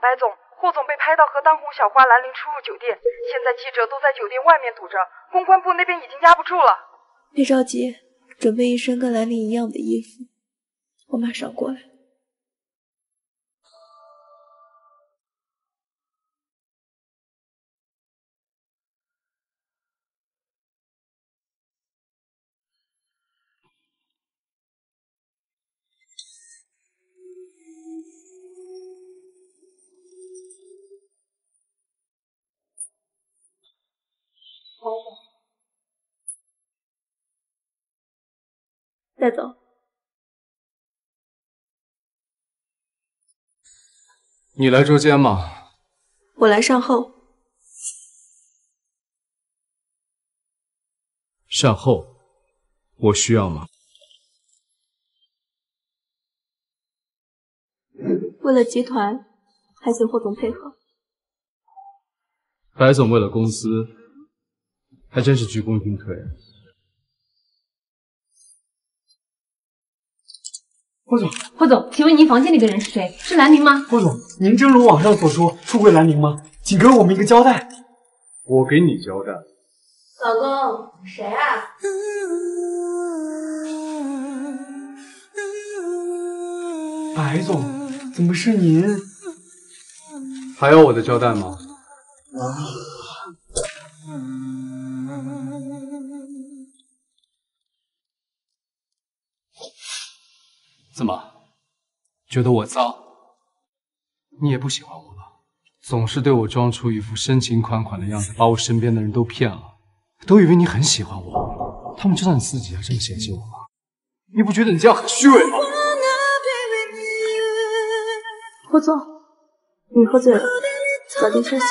白总，霍总被拍到和当红小花兰陵出入酒店，现在记者都在酒店外面堵着，公关部那边已经压不住了。别着急，准备一身跟兰陵一样的衣服，我马上过来。带走。你来捉奸吗？我来善后。善后，我需要吗？为了集团，还请霍总配合。白总为了公司，还真是鞠躬尽瘁。霍总，霍总，请问您房间里的人是谁？是兰陵吗？霍总，您真如网上所说出轨兰陵吗？请给我们一个交代。我给你交代。老公，谁啊？白总，怎么是您？还要我的交代吗？啊。怎么，觉得我脏？你也不喜欢我了？总是对我装出一副深情款款的样子，把我身边的人都骗了，都以为你很喜欢我。他们知道你自己还这么嫌弃我吗？你不觉得你这样很虚伪吗？霍总，你喝醉了，早点休息。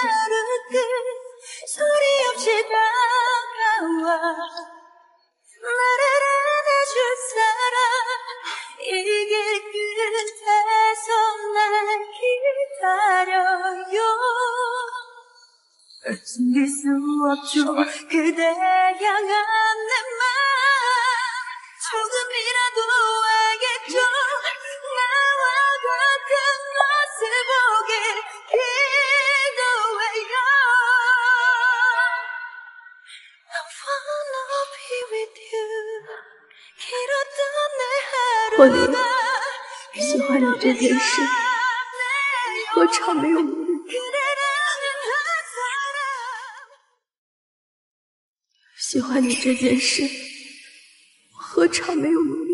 이길 끝에서 날 기다려요 숨길 수 없죠 그대 향한 내맘 조금이라도 알겠죠 나와 같은 모습 보길 기도해요 I wanna be with you 霍林，喜欢你这件事，何尝没有努力？喜欢你这件事，何尝没有努力？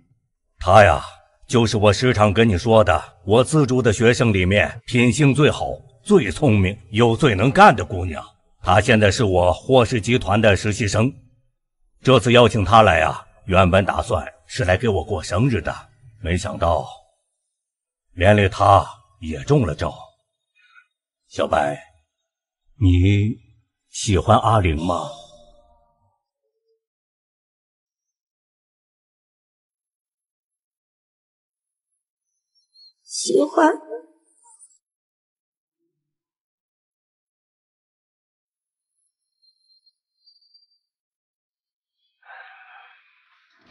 她呀，就是我时常跟你说的，我资助的学生里面品性最好、最聪明又最能干的姑娘。她现在是我霍氏集团的实习生。这次邀请她来啊，原本打算是来给我过生日的，没想到连累她也中了招。小白，你喜欢阿玲吗？喜欢。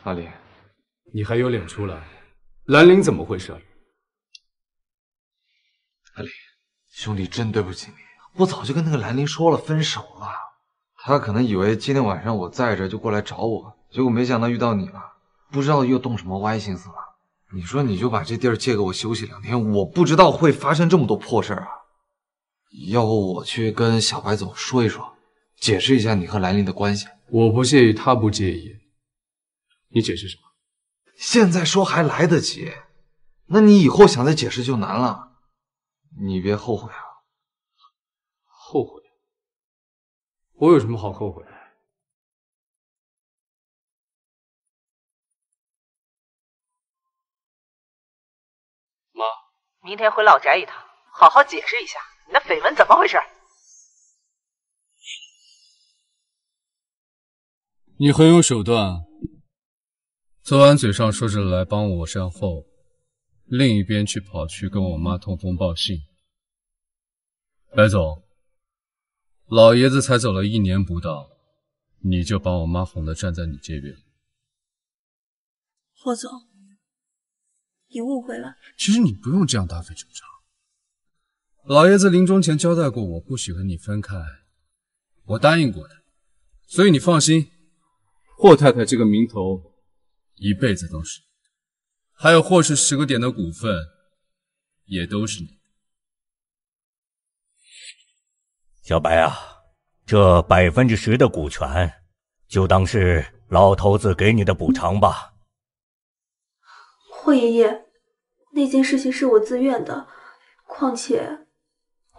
阿林，你还有脸出来？兰陵怎么回事？阿林，兄弟，真对不起你，我早就跟那个兰陵说了分手了。他可能以为今天晚上我在这就过来找我，结果没想到遇到你了，不知道又动什么歪心思了。你说你就把这地儿借给我休息两天，我不知道会发生这么多破事儿啊！要不我去跟小白总说一说，解释一下你和兰陵的关系。我不介意，他不介意，你解释什么？现在说还来得及，那你以后想再解释就难了。你别后悔啊！后悔？我有什么好后悔的？明天回老宅一趟，好好解释一下你的绯闻怎么回事。你很有手段，昨晚嘴上说着来帮我善后，另一边却跑去跟我妈通风报信。白总，老爷子才走了一年不到，你就把我妈哄得站在你这边。霍总，你误会了。其实你不用这样大费周章。老爷子临终前交代过我，不许和你分开，我答应过的，所以你放心。霍太太这个名头，一辈子都是你。还有霍氏十个点的股份，也都是你。小白啊，这百分之十的股权，就当是老头子给你的补偿吧。霍爷爷，那件事情是我自愿的，况且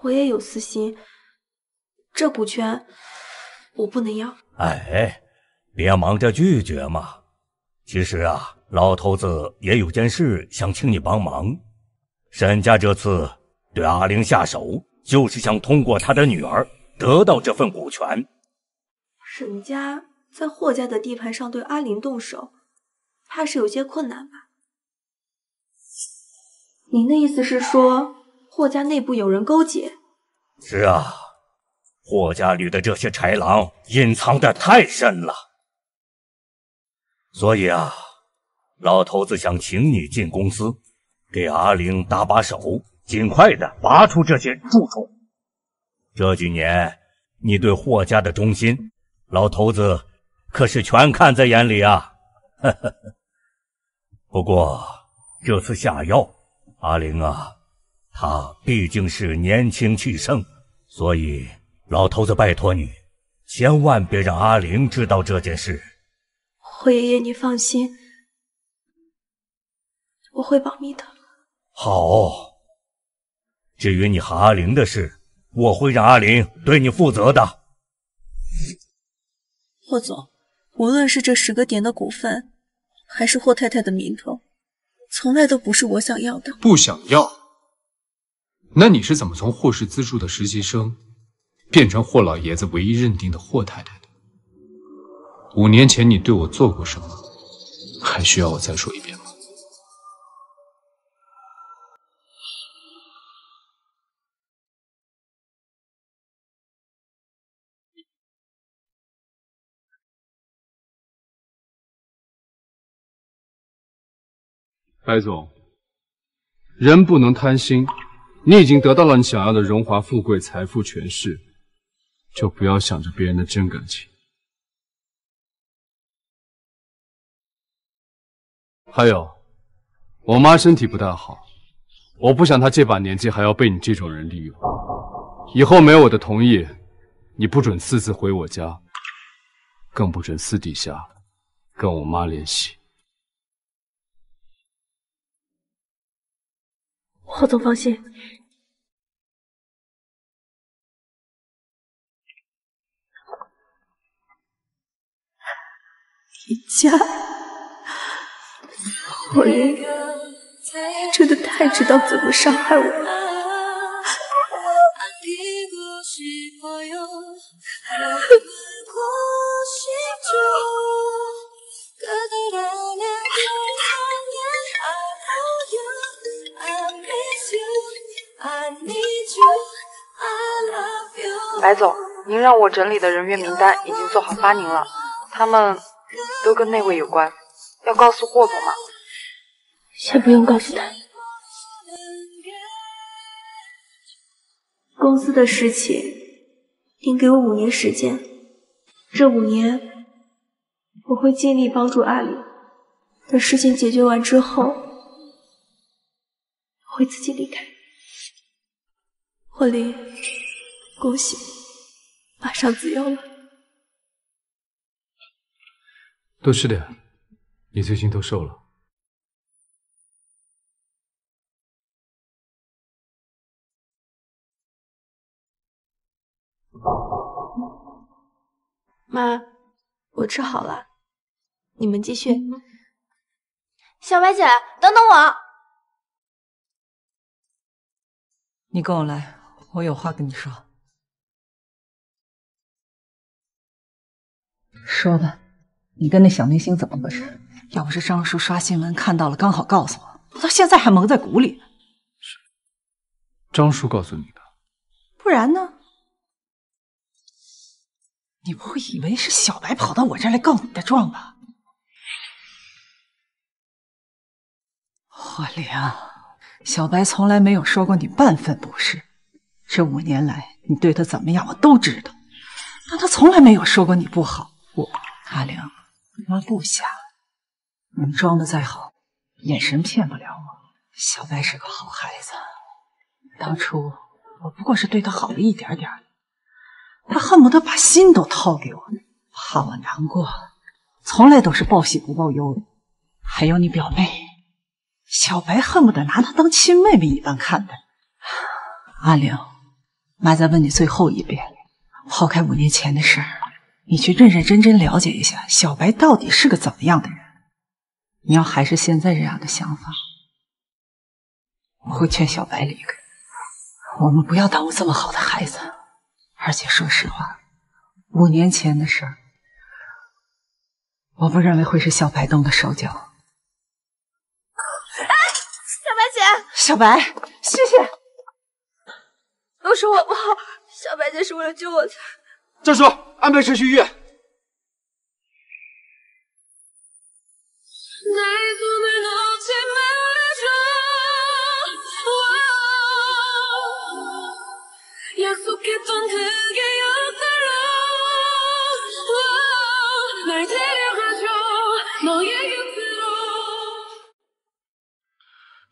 我也有私心，这股权我不能要。哎。别忙着拒绝嘛！其实啊，老头子也有件事想请你帮忙。沈家这次对阿玲下手，就是想通过他的女儿得到这份股权。沈家在霍家的地盘上对阿玲动手，怕是有些困难吧？您的意思是说，霍家内部有人勾结？是啊，霍家里的这些豺狼隐藏的太深了。所以啊，老头子想请你进公司，给阿玲搭把手，尽快的拔出这些蛀虫。这几年你对霍家的忠心，老头子可是全看在眼里啊。呵 呵不过这次下药，阿玲啊，她毕竟是年轻气盛，所以老头子拜托你，千万别让阿玲知道这件事。霍爷爷，你放心，我会保密的。好，至于你和阿玲的事，我会让阿玲对你负责的。霍总，无论是这十个点的股份，还是霍太太的名头，从来都不是我想要的。不想要？那你是怎么从霍氏资助的实习生，变成霍老爷子唯一认定的霍太太的？五年前你对我做过什么？还需要我再说一遍吗？白总，人不能贪心。你已经得到了你想要的荣华富贵、财富、权势，就不要想着别人的真感情。还有，我妈身体不太好，我不想她这把年纪还要被你这种人利用。以后没有我的同意，你不准私自回我家，更不准私底下跟我妈联系。霍总放心，你家。霍爷爷真的太知道怎么伤害我了。白总，您让我整理的人员名单已经做好发您了，他们都跟那位有关，要告诉霍总吗？先不用告诉他。公司的事情，您给我五年时间。这五年，我会尽力帮助阿里。等事情解决完之后，我会自己离开。霍林，恭喜，马上自由了。多吃点，你最近都瘦了。妈，我吃好了，你们继续。小白姐，等等我。你跟我来，我有话跟你说。说吧，你跟那小明星怎么回事？要不是张叔刷新闻看到了，刚好告诉我，我到现在还蒙在鼓里。是张叔告诉你的？不然呢？你不会以为是小白跑到我这儿来告你的状吧？霍玲，小白从来没有说过你半分不是。这五年来，你对他怎么样，我都知道。但他从来没有说过你不好。我阿玲，妈不瞎。你装的再好，眼神骗不了我。小白是个好孩子，当初我不过是对他好了一点点。他恨不得把心都掏给我，怕我难过，从来都是报喜不报忧。还有你表妹小白，恨不得拿她当亲妹妹一般看待。阿玲，妈再问你最后一遍，抛开五年前的事儿，你去认认真真了解一下小白到底是个怎么样的人。你要还是现在这样的想法，我会劝小白离开。我们不要耽误这么好的孩子。而且说实话，五年前的事儿，我不认为会是小白动的手脚。哎，小白姐，小白，谢谢。都是我不好，小白姐是为了救我才。张叔，安排车去医院。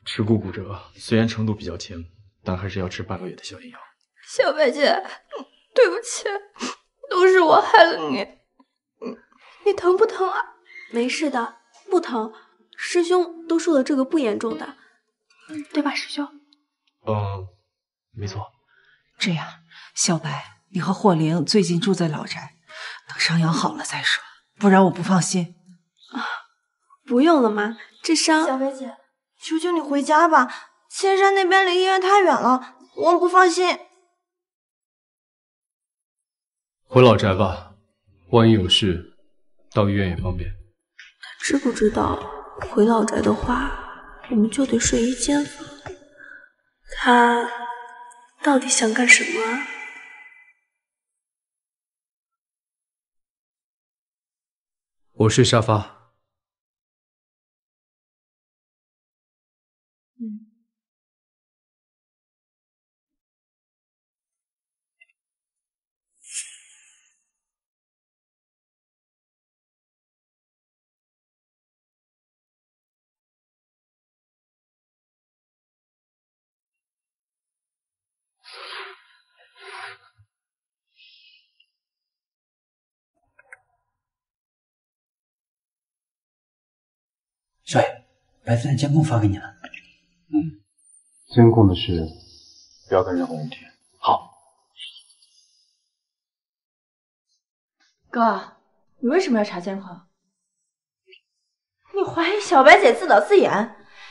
耻骨骨折，虽然程度比较轻，但还是要吃半个月的消炎药。小白姐，对不起，都是我害了你。你疼不疼啊？没事的，不疼。师兄都说了，这个不严重的，对吧，师兄？嗯，没错。这样，小白，你和霍灵最近住在老宅，等伤养好了再说，不然我不放心。啊，不用了妈，这伤……小白姐，求求你回家吧，千山那边离医院太远了，我们不放心。回老宅吧，万一有事，到医院也方便。他知不知道，回老宅的话，我们就得睡一间房。他。到底想干什么？啊我睡沙发。少爷，白自然监控发给你了。嗯，监控的事不要跟任何人提。好。哥，你为什么要查监控？你怀疑小白姐自导自演？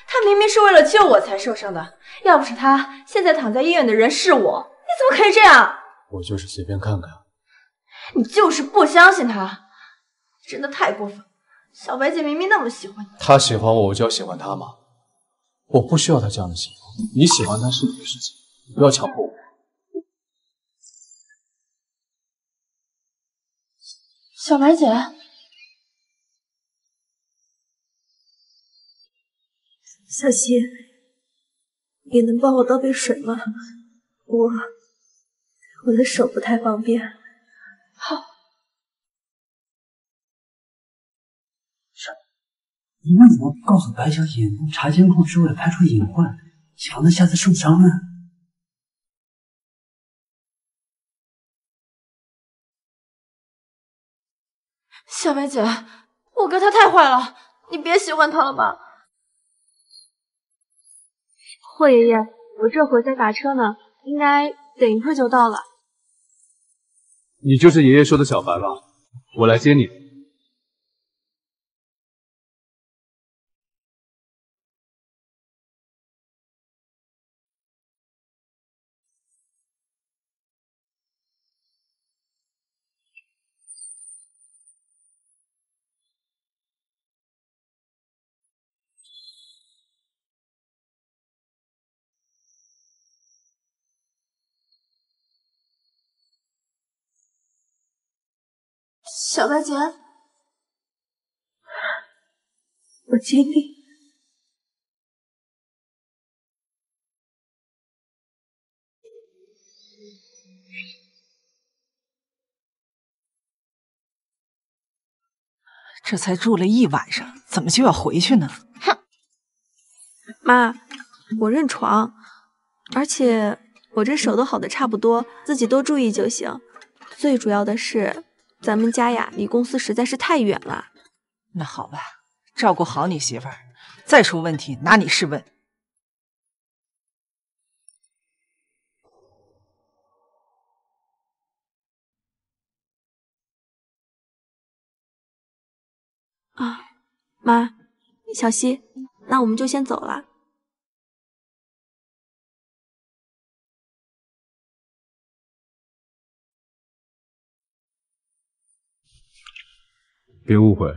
她明明是为了救我才受伤的，要不是她，现在躺在医院的人是我。你怎么可以这样？我就是随便看看。你就是不相信她，真的太过分。小白姐明明那么喜欢你，她喜欢我，我就要喜欢她吗？我不需要她这样的幸福。你喜欢她是你的事情，不要强迫我。小白姐，小溪，你能帮我倒杯水吗？我我的手不太方便。好。你为什么不告诉白小姐，查监控是为了排除隐患，以防她下次受伤呢？小白姐，我哥他太坏了，你别喜欢他了吧。霍爷爷，我这会在打车呢，应该等一会就到了。你就是爷爷说的小白吧？我来接你。小白姐，我接你。这才住了一晚上，怎么就要回去呢？哼！妈，我认床，而且我这手都好的差不多，自己多注意就行。最主要的是。咱们家呀，离公司实在是太远了。那好吧，照顾好你媳妇儿，再出问题拿你试问。啊，妈，小溪，那我们就先走了。别误会，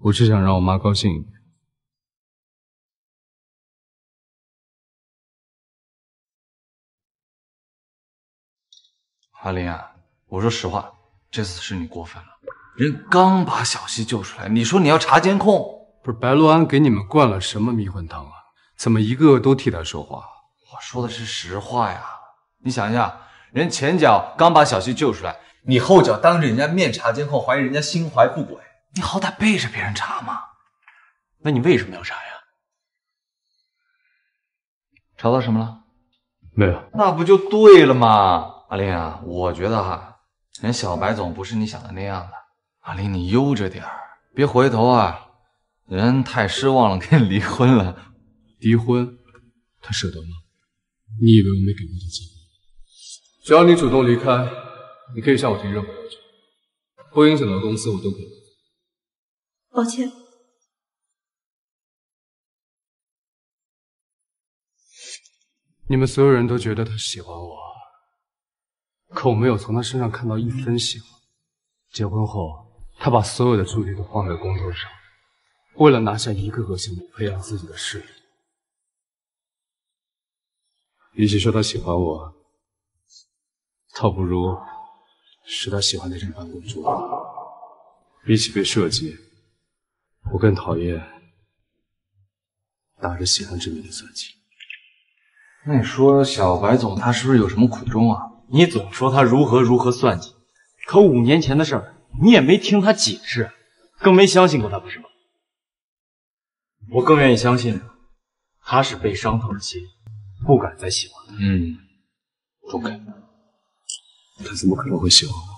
我只想让我妈高兴一点。阿林啊，我说实话，这次是你过分了。人刚把小西救出来，你说你要查监控，不是白洛安给你们灌了什么迷魂汤啊？怎么一个个都替他说话？我说的是实话呀。你想一下，人前脚刚把小西救出来。你后脚当着人家面查监控，怀疑人家心怀不轨，你好歹背着别人查嘛？那你为什么要查呀？查到什么了？没有。那不就对了吗？阿林啊，我觉得哈，人小白总不是你想的那样的。阿林，你悠着点儿，别回头啊，人太失望了，跟你离婚了。离婚？他舍得吗？你以为我没给过他机会？只要你主动离开。你可以向我提任何要求，不影响到公司，我都可以。抱歉，你们所有人都觉得他喜欢我，可我没有从他身上看到一分喜欢。结婚后，他把所有的注意力都放在工作上，为了拿下一个个项目，培养自己的势力。与其说他喜欢我，倒不如……是他喜欢那张办公桌。比起被设计，我更讨厌打着喜欢之名的算计。那你说小白总他是不是有什么苦衷啊？你总说他如何如何算计，可五年前的事儿你也没听他解释，更没相信过他，不是吗？我更愿意相信他是被伤透了心，不敢再喜欢。嗯，中肯。他怎么可能会喜欢我？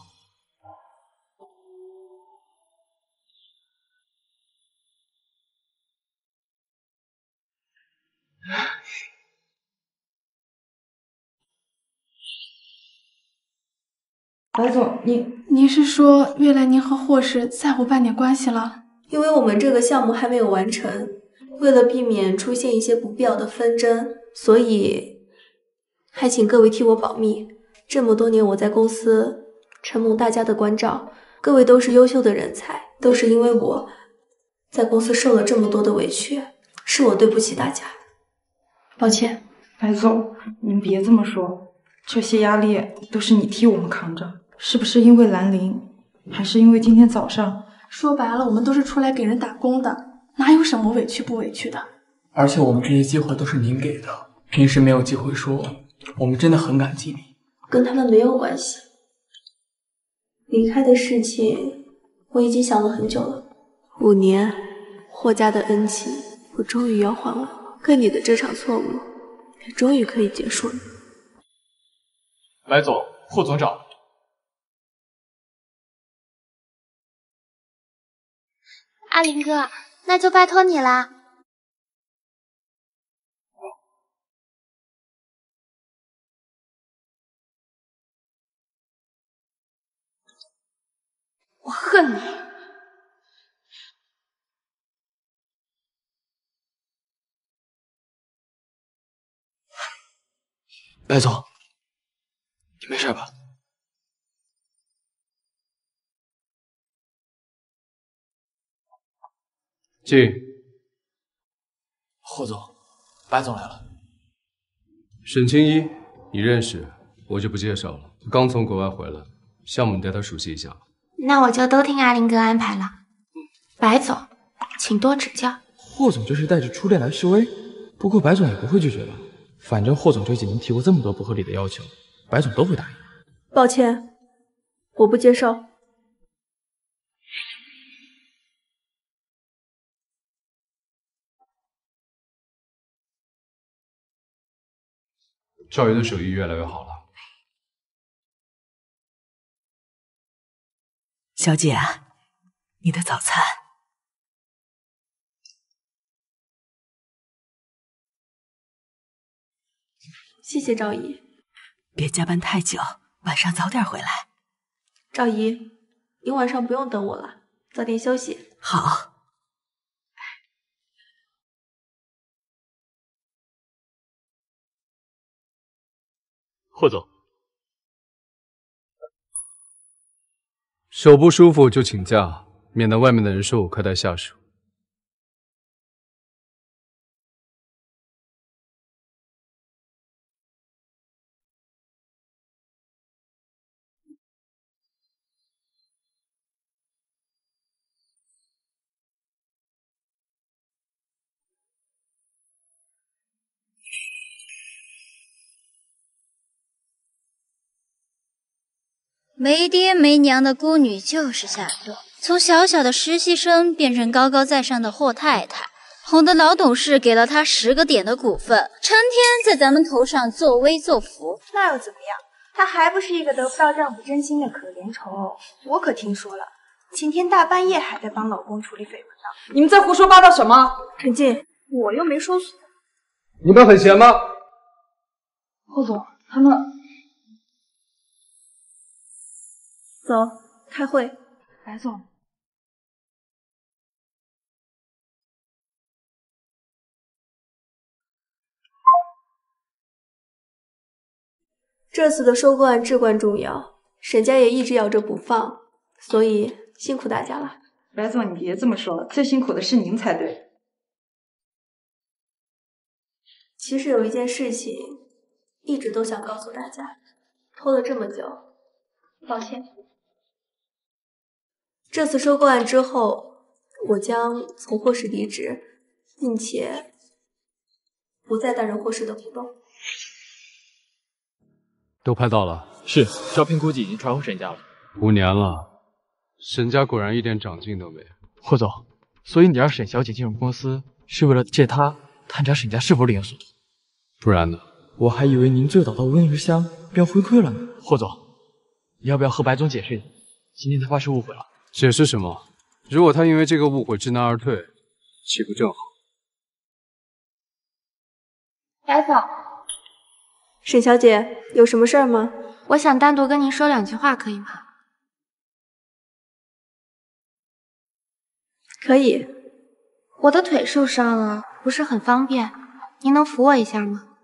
白总，您您是说未来您和霍氏再无半点关系了？因为我们这个项目还没有完成，为了避免出现一些不必要的纷争，所以还请各位替我保密。这么多年，我在公司承蒙大家的关照，各位都是优秀的人才，都是因为我在公司受了这么多的委屈，是我对不起大家，抱歉。白总，您别这么说，这些压力都是你替我们扛着，是不是因为兰陵，还是因为今天早上？说白了，我们都是出来给人打工的，哪有什么委屈不委屈的？而且我们这些机会都是您给的，平时没有机会说，我们真的很感激你。跟他们没有关系。离开的事情我已经想了很久了。五年，霍家的恩情，我终于要还了。跟你的这场错误，也终于可以结束了。白总，霍总长，阿林哥，那就拜托你啦。我恨你！白总，你没事吧？进。霍总，白总来了。沈青衣，你认识，我就不介绍了。刚从国外回来，项目你带他熟悉一下。那我就都听阿林哥安排了。白总，请多指教。霍总就是带着初恋来示威，不过白总也不会拒绝吧？反正霍总这几年提过这么多不合理的要求，白总都会答应。抱歉，我不接受。赵云的手艺越来越好了。小姐，你的早餐。谢谢赵姨。别加班太久，晚上早点回来。赵姨，你晚上不用等我了，早点休息。好。霍总，手不舒服就请假，免得外面的人说我苛待下属。没爹没娘的孤女就是下作，从小小的实习生变成高高在上的霍太太，哄得老董事给了她十个点的股份，成天在咱们头上作威作福。那又怎么样？她还不是一个得不到丈夫真心的可怜虫。我可听说了，今天大半夜还在帮老公处理绯闻呢。你们在胡说八道什么？陈静，我又没说错。你们很闲吗？霍总，他们。走，开会。白总，这次的收购案至关重要，沈家也一直咬着不放，所以辛苦大家了。白总，你别这么说，最辛苦的是您才对。其实有一件事情，一直都想告诉大家，拖了这么久，抱歉。这次收购案之后，我将从霍氏离职，并且不再担任霍氏的股东。都拍到了，是照片估计已经传回沈家了。五年了，沈家果然一点长进都没有。霍总，所以你让沈小姐进入公司，是为了借她探查沈家是否另有所图？不然呢？我还以为您醉倒到乌烟香便回馈了呢。霍总，你要不要和白总解释一下？今天他怕是误会了。解释什么？如果他因为这个误会知难而退，岂不正好？白总，沈小姐，有什么事儿吗？我想单独跟您说两句话，可以吗？可以。我的腿受伤了，不是很方便，您能扶我一下吗？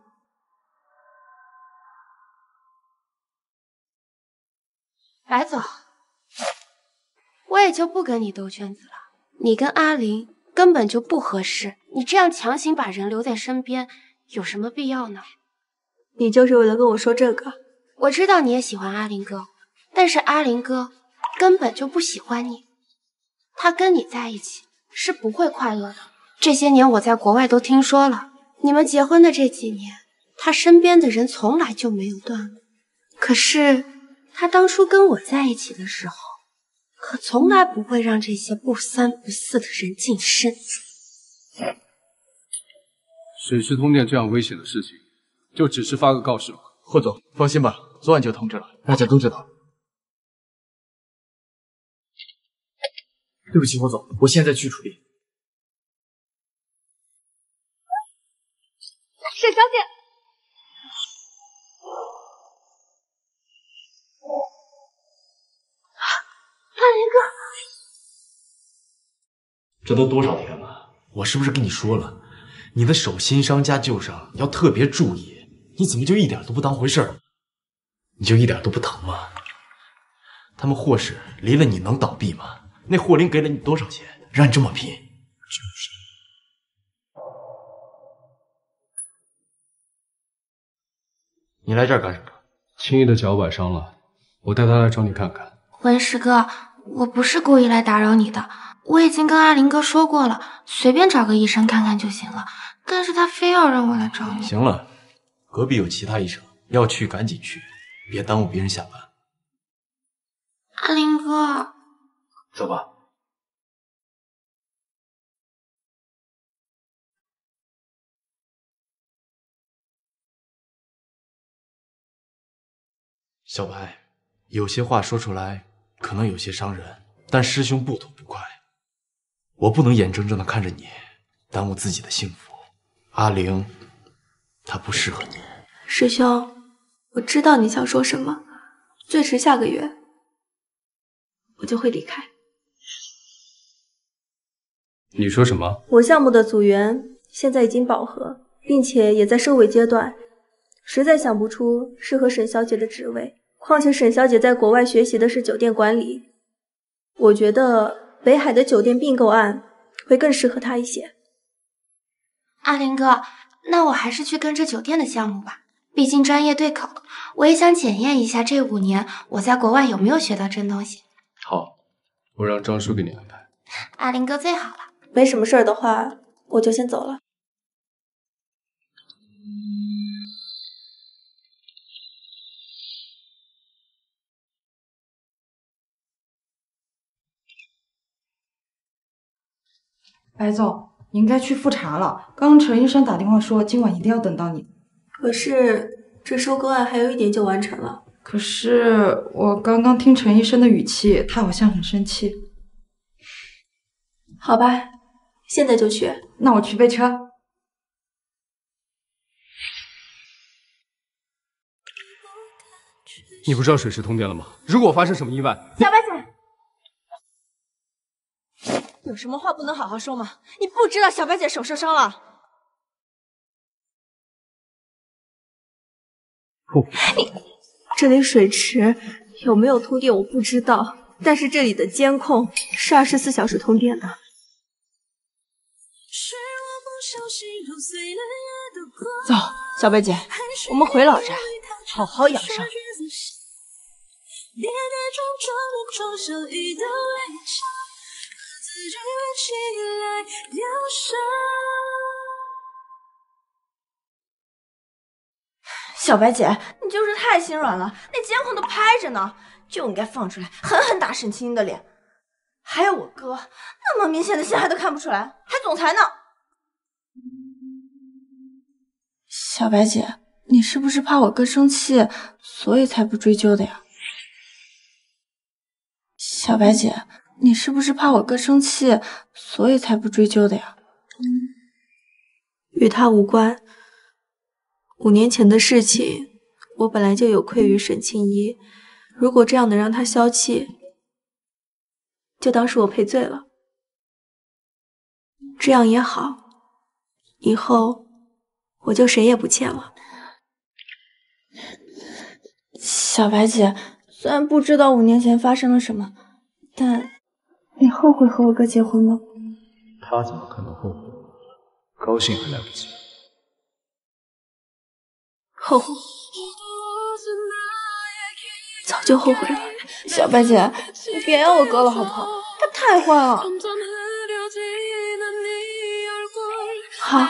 白总。我也就不跟你兜圈子了。你跟阿林根本就不合适，你这样强行把人留在身边，有什么必要呢？你就是为了跟我说这个？我知道你也喜欢阿林哥，但是阿林哥根本就不喜欢你，他跟你在一起是不会快乐的。这些年我在国外都听说了，你们结婚的这几年，他身边的人从来就没有断过。可是他当初跟我在一起的时候。可从来不会让这些不三不四的人近身。水师通电这样危险的事情，就只是发个告示吧。霍总，放心吧，昨晚就通知了，大家都知道。对不起，霍总，我现在去处理。沈小姐。阿林哥。这都多少天了？我是不是跟你说了，你的手新伤加旧伤要特别注意？你怎么就一点都不当回事儿？你就一点都不疼吗？他们霍氏离了你能倒闭吗？那霍林给了你多少钱，让你这么拼？就是。你来这儿干什么？青衣的脚崴伤了，我带他来找你看看。文师哥，我不是故意来打扰你的，我已经跟阿林哥说过了，随便找个医生看看就行了。但是他非要让我来找你。行了，隔壁有其他医生，要去赶紧去，别耽误别人下班。阿林哥，走吧。小白，有些话说出来可能有些伤人，但师兄不吐不快。我不能眼睁睁的看着你耽误自己的幸福。阿玲，她不适合你。师兄，我知道你想说什么，最迟下个月我就会离开。你说什么？我项目的组员现在已经饱和，并且也在收尾阶段，实在想不出适合沈小姐的职位。况且沈小姐在国外学习的是酒店管理，我觉得北海的酒店并购案会更适合她一些。阿林哥，那我还是去跟着酒店的项目吧，毕竟专业对口。我也想检验一下这五年我在国外有没有学到真东西。好，我让张叔给你安排。阿林哥最好了。没什么事儿的话，我就先走了。白总，你应该去复查了。刚刚陈医生打电话说，今晚一定要等到你。可是这收购案还有一点就完成了。可是我刚刚听陈医生的语气，他好像很生气。好吧，现在就去。那我去备车。你不知道水池通电了吗？如果发生什么意外，小白有什么话不能好好说吗？你不知道小白姐手受伤了？不，你这里水池有没有通电我不知道，但是这里的监控是二十四小时通电的。走，小白姐，我们回老宅，好好养伤。小白姐，你就是太心软了，那监控都拍着呢，就应该放出来狠狠打沈清的脸。还有我哥，那么明显的陷害都看不出来，还总裁呢。小白姐，你是不是怕我哥生气，所以才不追究的呀？小白姐，你是不是怕我哥生气，所以才不追究的呀？与他无关。五年前的事情，我本来就有愧于沈清怡，如果这样能让他消气，就当是我赔罪了。这样也好，以后我就谁也不欠了。小白姐，虽然不知道五年前发生了什么，但你后悔和我哥结婚吗？他怎么可能后悔？高兴还来不及。后悔，早就后悔了。小白姐，你别要我哥了好不好？他太坏了。好，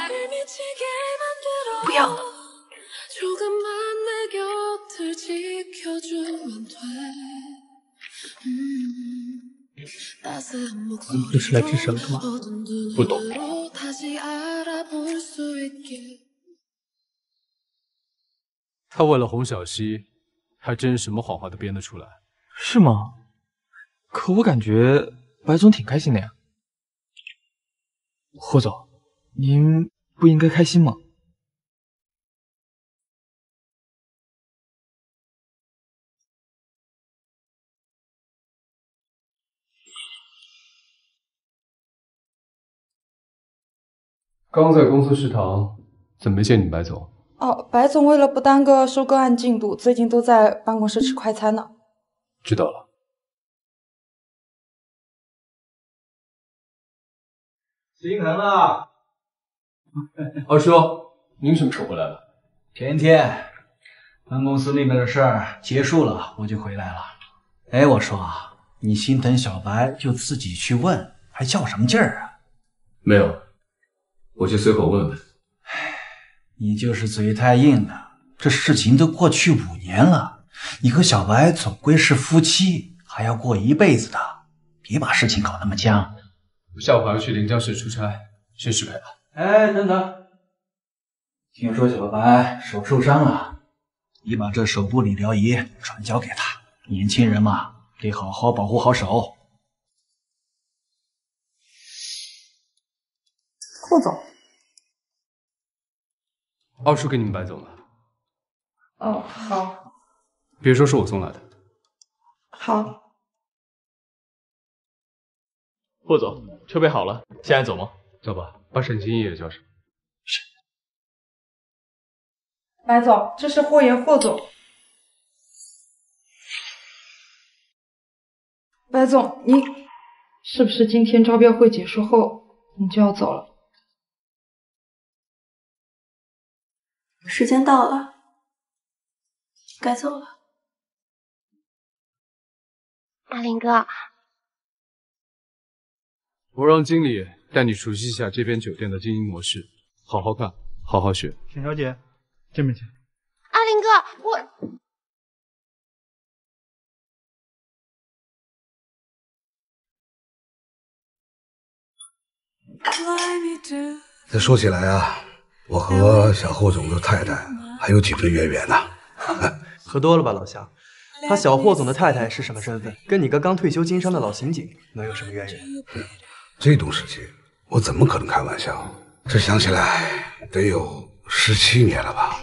不要了。你们不是来治伤的吗？不懂。他为了哄小溪，还真什么谎话都编得出来。是吗？可我感觉白总挺开心的呀。霍总，您不应该开心吗？刚在公司食堂，怎么没见你白总？哦，白总为了不耽搁收购案进度，最近都在办公室吃快餐呢。知道了。心疼啊。二叔，您什么时候回来的？前天，办公司那边的事儿结束了，我就回来了。哎，我说你心疼小白，就自己去问，还较什么劲儿啊？没有，我就随口问问。唉，你就是嘴太硬了。这事情都过去五年了，你和小白总归是夫妻，还要过一辈子的，别把事情搞那么僵。我下午还要去临江市出差，先失陪了。哎，等等，听说小白手受伤了，你把这手部理疗仪转交给他。年轻人嘛，得好好保护好手。顾总，二叔给你们白总了。哦，好，别说是我送来的。好。霍总，车备好了，现在走吗？走吧，把沈清也叫上。是。白总，这是霍爷霍总。白总，你是不是今天招标会结束后你就要走了？时间到了，该走了。阿林哥，我让经理带你熟悉一下这边酒店的经营模式，好好看，好好学。沈小姐，这边请。阿林哥，我。这说起来啊，我和小霍总的太太还有几分渊源呢。喝多了吧，老乡？他小霍总的太太是什么身份？跟你个刚退休经商的老刑警能有什么渊源？这种事情我怎么可能开玩笑？这想起来得有十七年了吧？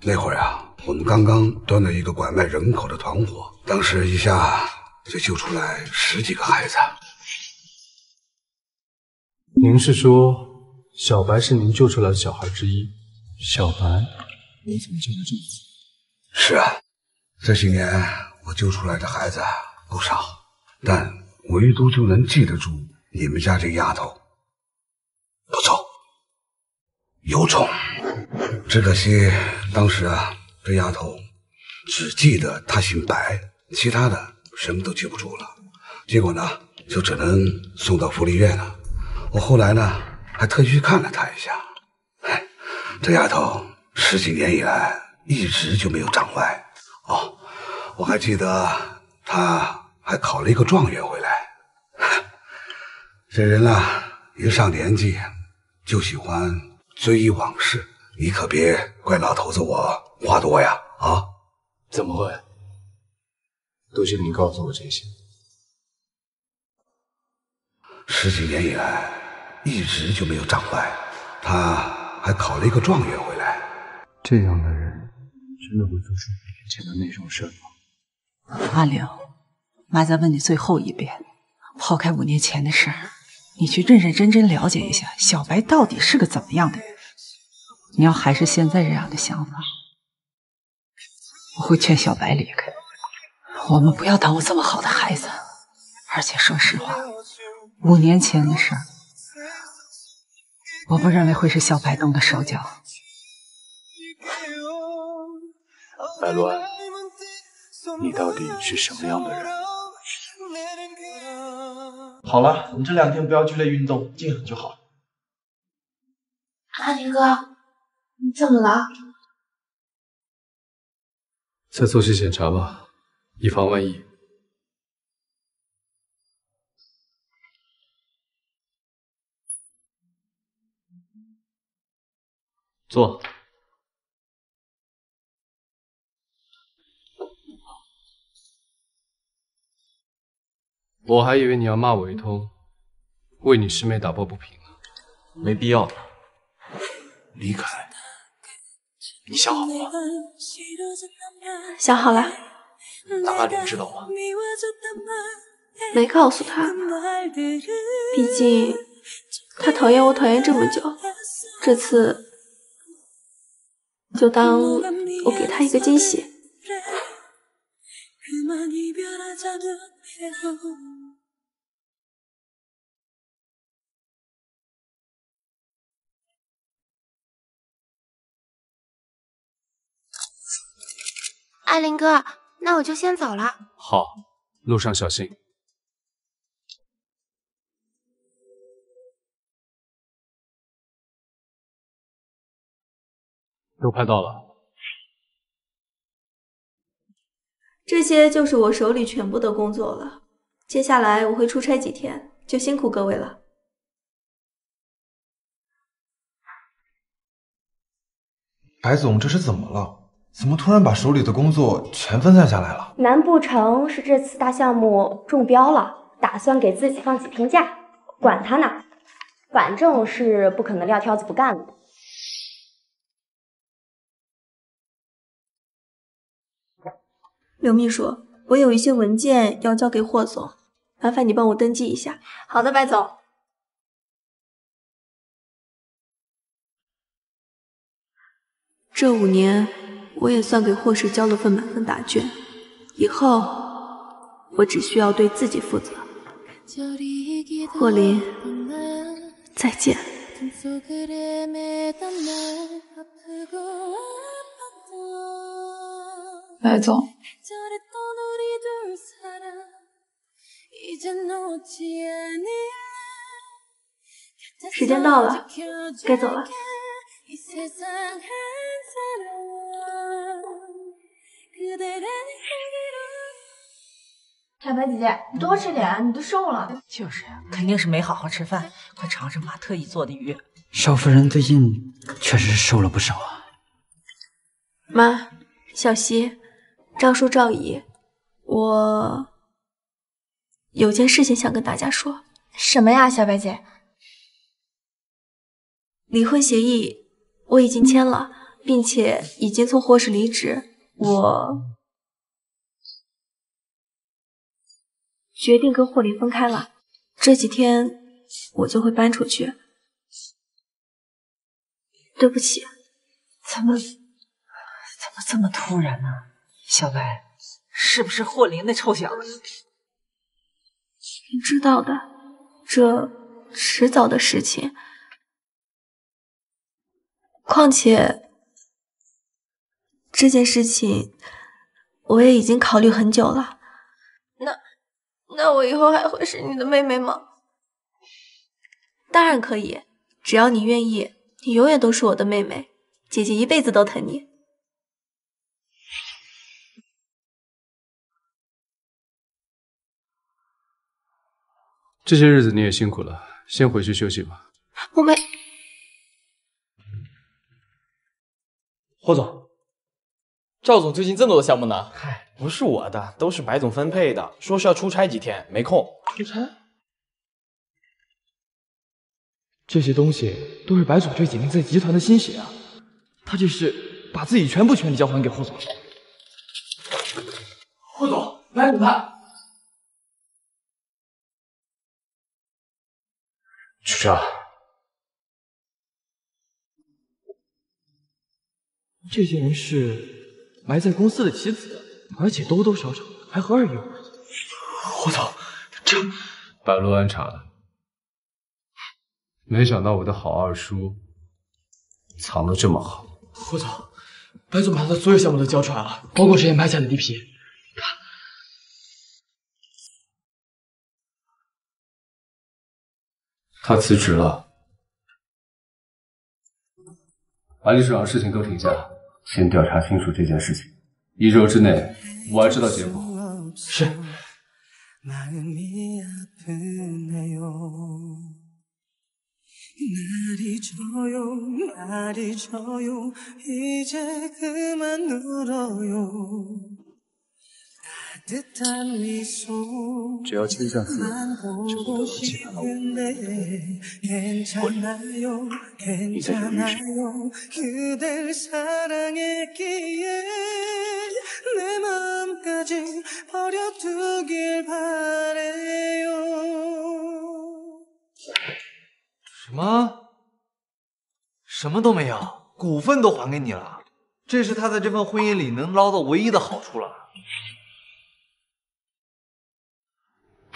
那会儿啊，我们刚刚端了一个拐卖人口的团伙，当时一下就救出来十几个孩子。您是说小白是您救出来的小孩之一？小白，你怎么救得这么字？是啊，这些年我救出来的孩子不少，但唯独就能记得住你们家这丫头。不错，有种。只可惜当时啊，这丫头只记得她姓白，其他的什么都记不住了。结果呢，就只能送到福利院了。我后来呢，还特意去看了她一下。哎，这丫头十几年以来一直就没有长歪。哦，我还记得她还考了一个状元回来。这人啊，一上年纪就喜欢追忆往事。你可别怪老头子我话多呀！啊，怎么会？多谢你告诉我这些。十几年以来，一直就没有长歪。他还考了一个状元回来。这样的人，真的会做出五年前的那种事吗？阿玲，妈再问你最后一遍，抛开五年前的事儿，你去认认真真了解一下小白到底是个怎么样的人。你要还是现在这样的想法，我会劝小白离开。我们不要耽误这么好的孩子。而且说实话，五年前的事儿，我不认为会是小白动的手脚。白鸾，你到底是什么样的人？好了，你这两天不要剧烈运动，静养就好。阿林哥。你怎么了？再做些检查吧，以防万一。坐。我还以为你要骂我一通，为你师妹打抱不平呢。没必要。离开，你想好了吗？想好了。那阿玲知道吗？没告诉他，毕竟他讨厌我讨厌这么久，这次就当我给他一个惊喜。艾林哥，那我就先走了。好，路上小心。都快到了，这些就是我手里全部的工作了。接下来我会出差几天，就辛苦各位了。白总，这是怎么了？怎么突然把手里的工作全分散下来了？难不成是这次大项目中标了，打算给自己放几天假？管他呢，反正是不可能撂挑子不干了。刘秘书，我有一些文件要交给霍总，麻烦你帮我登记一下。好的，白总。这五年。我也算给霍氏交了份满分答卷，以后我只需要对自己负责。霍林，再见。白总，时间到了，该走了。小白姐姐，你多吃点，你都瘦了。就是呀，肯定是没好好吃饭。快尝尝妈特意做的鱼。少夫人最近确实是瘦了不少啊。妈，小溪，赵叔赵姨，我有件事情想跟大家说。什么呀，小白姐？离婚协议我已经签了，并且已经从霍氏离职。我决定跟霍林分开了，这几天我就会搬出去。对不起，怎么怎么这么突然呢？小白，是不是霍林那臭小子？你知道的，这迟早的事情。况且。这件事情我也已经考虑很久了。那那我以后还会是你的妹妹吗？当然可以，只要你愿意，你永远都是我的妹妹，姐姐一辈子都疼你。这些日子你也辛苦了，先回去休息吧。我没。霍总。赵总最近这么多项目呢？嗨，不是我的，都是白总分配的。说是要出差几天，没空。出差？这些东西都是白总对锦灵在集团的心血啊！他这是把自己全部权利交还给霍总。霍总，来补拍。就这。这些人是？埋在公司的棋子，而且多多少少还和二爷有关。我操，这白鹿安查的，没想到我的好二叔藏的这么好。霍总，白总把他所有项目都交出来了，包括之前拍下的地皮。他辞职了，把历史上的事情都停下。先调查清楚这件事情，一周之内我要知道结果。是。只要签下字，就不得其他了。你在犹豫什么？什么都没有，股份都还给你了，这是他在这份婚姻里能捞到唯一的好处了。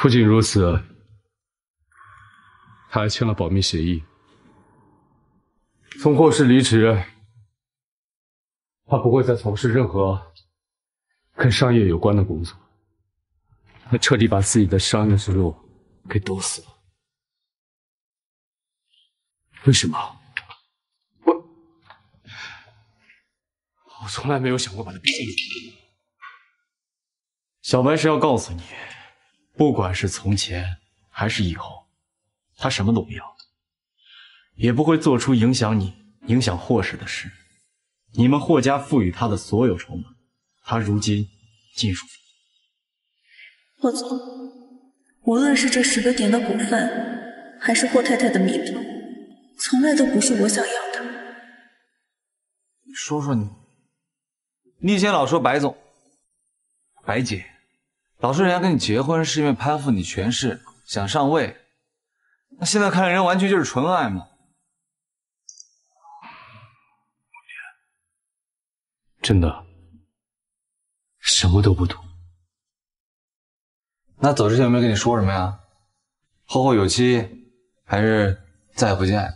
不仅如此，他还签了保密协议。从霍氏离职，他不会再从事任何跟商业有关的工作。他彻底把自己的商业之路给堵死了。为什么？我我从来没有想过把他逼进去。小白是要告诉你，不管是从前还是以后，他什么都不要，也不会做出影响你、影响霍氏的事。你们霍家赋予他的所有筹码，他如今尽数。霍总，无论是这十个点的股份，还是霍太太的名头，从来都不是我想要的。你说说你，你以前老说白总、白姐，老说人家跟你结婚是因为攀附你权势，想上位，那现在看来人完全就是纯爱嘛。真的，什么都不懂。那走之前有没有跟你说什么呀？后会有期，还是再也不见？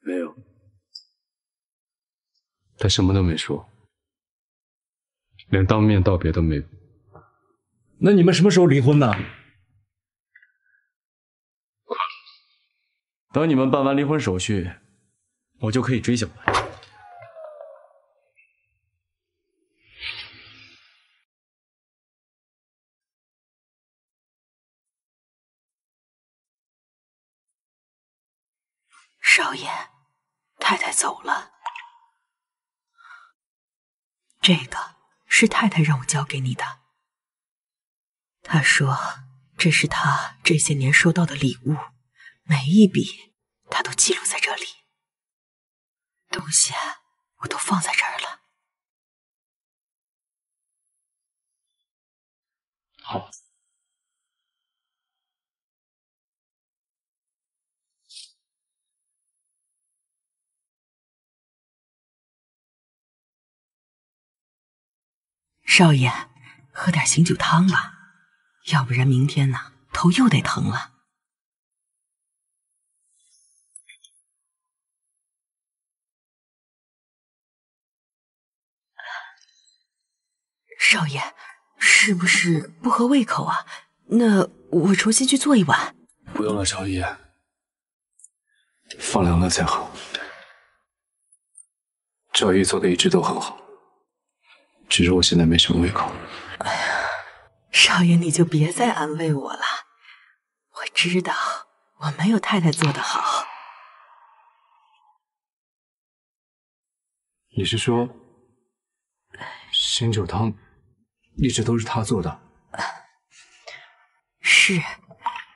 没有，他什么都没说，连当面道别都没有。那你们什么时候离婚呢？等你们办完离婚手续，我就可以追小白。少爷，太太走了。这个是太太让我交给你的。她说这是她这些年收到的礼物，每一笔她都记录在这里。东西我都放在这儿了。好。少爷，喝点醒酒汤吧，要不然明天呢头又得疼了。少爷，是不是不合胃口啊？那我重新去做一碗。不用了，少爷，放凉了才好。赵姨做的一直都很好。只是我现在没什么胃口。哎呀，少爷你就别再安慰我了。我知道我没有太太做的好。你是说，醒酒汤一直都是他做的？是，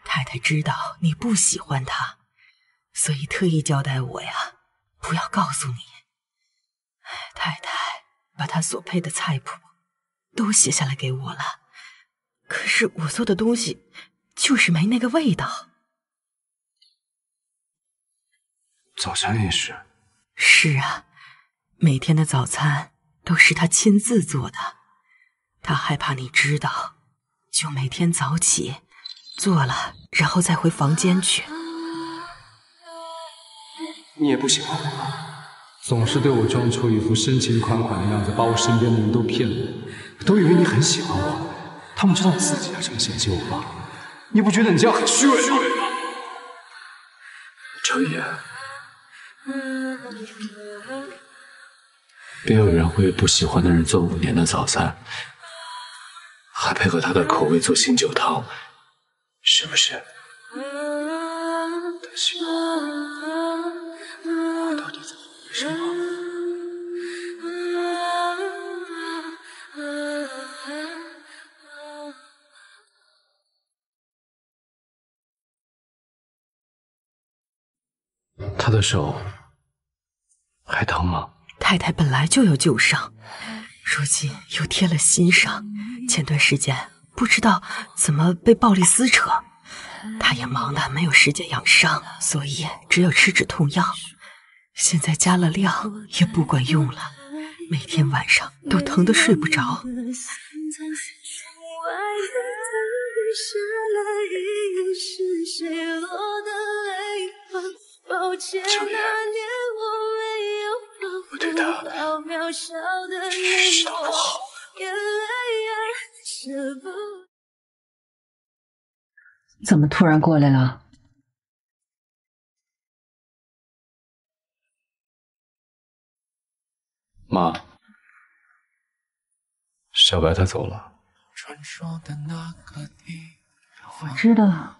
太太知道你不喜欢他，所以特意交代我呀，不要告诉你。太太。把他所配的菜谱都写下来给我了，可是我做的东西就是没那个味道。早餐也是。是啊，每天的早餐都是他亲自做的。他害怕你知道，就每天早起做了，然后再回房间去。你也不喜欢我。总是对我装出一副深情款款的样子，把我身边的人都骗了，都以为你很喜欢我。他们知道你自己还这么嫌弃我吗？你不觉得你这样很虚伪吗？程野，别有人为不喜欢的人做五年的早餐，还配合他的口味做醒酒汤，是不是？什么？他的手还疼吗？太太本来就有旧伤，如今又添了新伤。前段时间不知道怎么被暴力撕扯，他也忙的没有时间养伤，所以只有吃止痛药。现在加了量也不管用了，每天晚上都疼得睡不着。我对他一直都不好。怎么突然过来了？妈，小白他走了。我知道。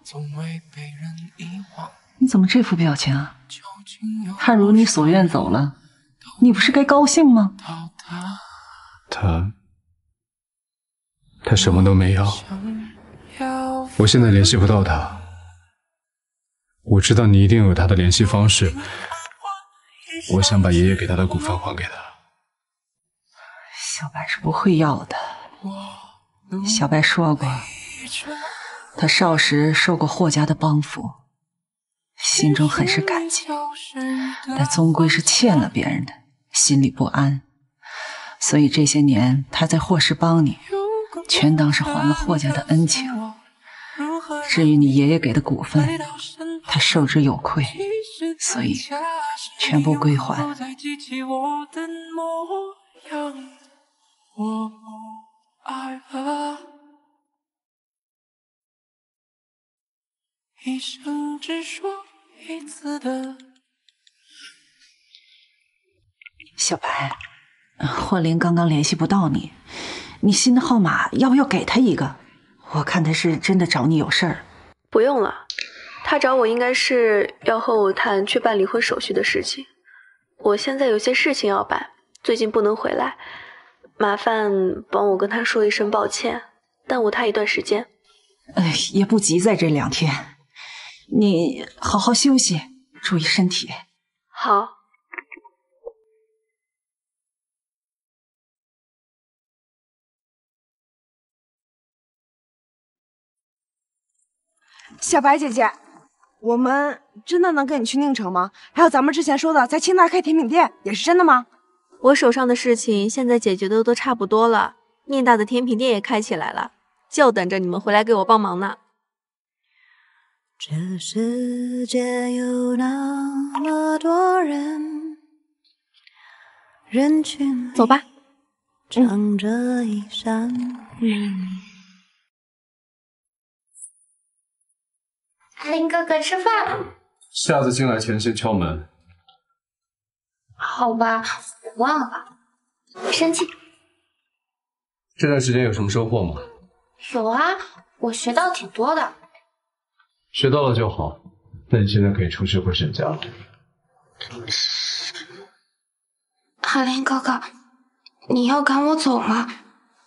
你怎么这副表情啊？他如你所愿走了，你不是该高兴吗？他，他什么都没要。我现在联系不到他，我知道你一定有他的联系方式。我想把爷爷给他的股份还给他。小白是不会要的。小白说过，他少时受过霍家的帮扶，心中很是感激，但终归是欠了别人的，心里不安。所以这些年他在霍氏帮你，全当是还了霍家的恩情。至于你爷爷给的股份，他受之有愧，所以全部归还。小白，霍林刚刚联系不到你，你新的号码要不要给他一个？我看他是真的找你有事儿。不用了，他找我应该是要和我谈去办离婚手续的事情。我现在有些事情要办，最近不能回来，麻烦帮我跟他说一声抱歉，耽误他一段时间。哎，也不急，在这两天，你好好休息，注意身体。好。小白姐姐，我们真的能跟你去宁城吗？还有咱们之前说的在清大开甜品店，也是真的吗？我手上的事情现在解决的都差不多了，宁大的甜品店也开起来了，就等着你们回来给我帮忙呢。这世界有那么多人，人群走吧。藏着一扇门。阿林哥哥吃饭了。下次进来前先敲门。好吧，我忘了，别生气。这段时间有什么收获吗？有啊，我学到挺多的。学到了就好，那你现在可以出去回沈家了。阿林哥哥，你要赶我走吗？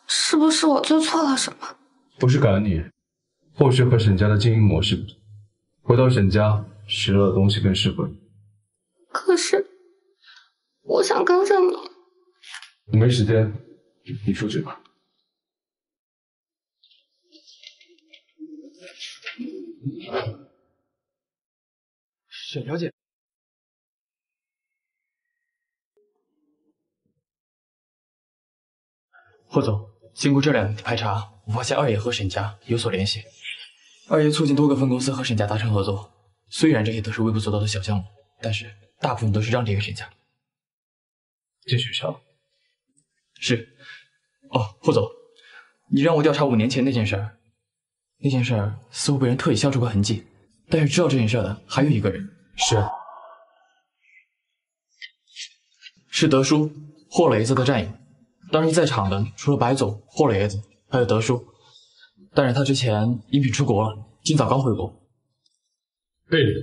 是不是我做错了什么？不是赶你，或许和沈家的经营模式不同。回到沈家，学到的东西更适合你。可是，我想跟着你。我没时间，你出去吧。沈小姐，霍总，经过这两天的排查，我发现二爷和沈家有所联系。二爷促进多个分公司和沈家达成合作，虽然这些都是微不足道的小项目，但是大部分都是让利给沈家。进学校。是。哦，霍总，你让我调查五年前那件事儿，那件事儿似乎被人特意消除过痕迹，但是知道这件事的还有一个人。是。是德叔，霍老爷子的战友。当时在场的除了白总、霍老爷子，还有德叔。但是他之前因病出国了，今早刚回国。贝里，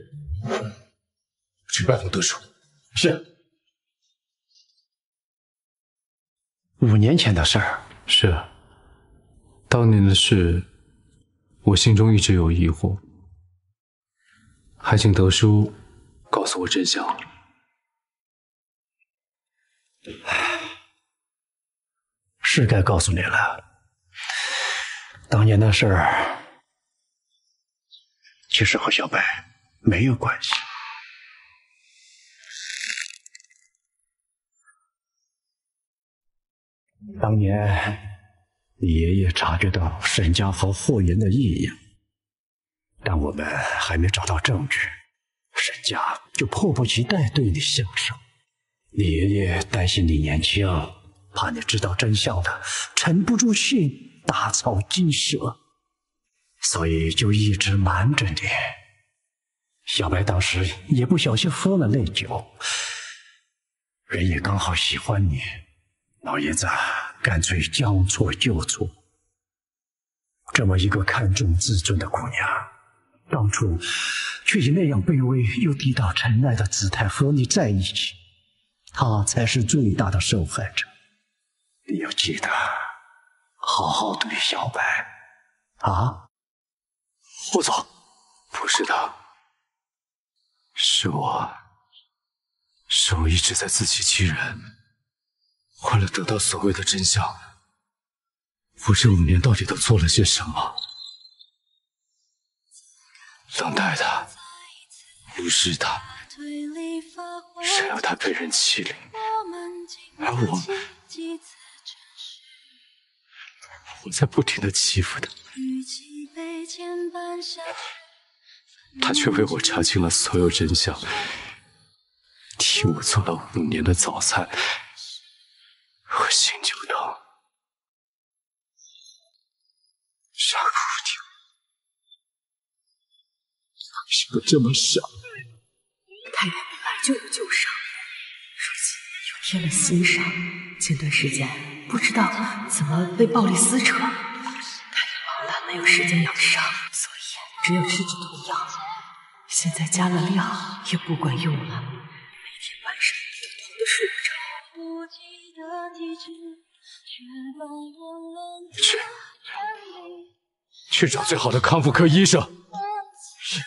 去拜访德叔。是。五年前的事儿，是。当年的事，我心中一直有疑惑，还请德叔告诉我真相。是该告诉你了。当年的事儿，其实和小白没有关系。当年，你爷爷察觉到沈家和霍言的异样，但我们还没找到证据，沈家就迫不及待对你下手。你爷爷担心你年轻，怕你知道真相的沉不住气，打草惊蛇，所以就一直瞒着你。小白当时也不小心喝了那酒，人也刚好喜欢你。老爷子干脆将错就错。这么一个看重自尊的姑娘，当初却以那样卑微又低到尘埃的姿态和你在一起，她才是最大的受害者。你要记得好好对小白啊！霍总，不是的，是我，是我一直在自欺欺人。为了得到所谓的真相，我这五年到底都做了些什么？冷待他，无视他，任由他被人欺凌，而我，我在不停的欺负他，他却为我查清了所有真相，替我做了五年的早餐。我心就疼，傻姑娘，为什么这么傻？太太本来就有旧伤，如今又添了新伤，前段时间不知道怎么被暴力撕扯，太太忙了，没有时间养伤，所以只有吃止痛药。现在加了量也不管用了，去，去找最好的康复科医生。是。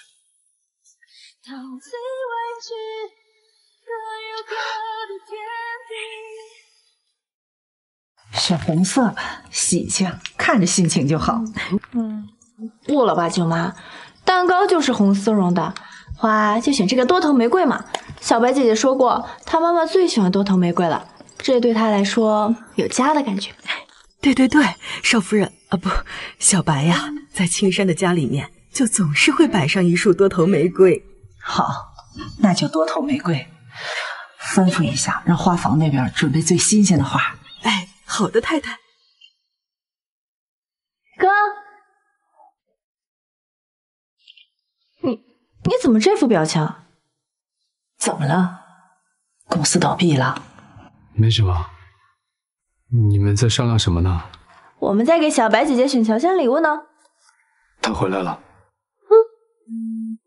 选红色吧，喜庆，看着心情就好。嗯，不了吧，舅妈，蛋糕就是红丝绒的，花就选这个多头玫瑰嘛。小白姐姐说过，她妈妈最喜欢多头玫瑰了。这对他来说有家的感觉。对对对，少夫人啊，不，小白呀，在青山的家里面就总是会摆上一束多头玫瑰。好，那就多头玫瑰。吩咐一下，让花房那边准备最新鲜的花。哎，好的，太太。哥，你你怎么这副表情？怎么了？公司倒闭了。没什么，你们在商量什么呢？我们在给小白姐姐选乔迁礼物呢。她回来了。嗯。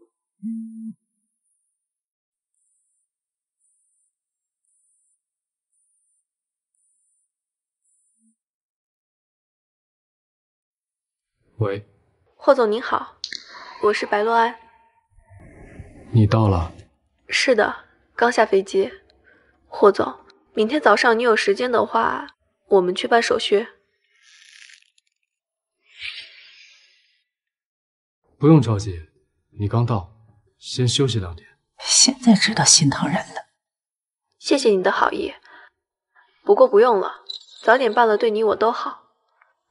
喂，霍总您好，我是白洛安。你到了？是的，刚下飞机。霍总。明天早上你有时间的话，我们去办手续。不用着急，你刚到，先休息两天。现在知道心疼人了。谢谢你的好意，不过不用了，早点办了对你我都好。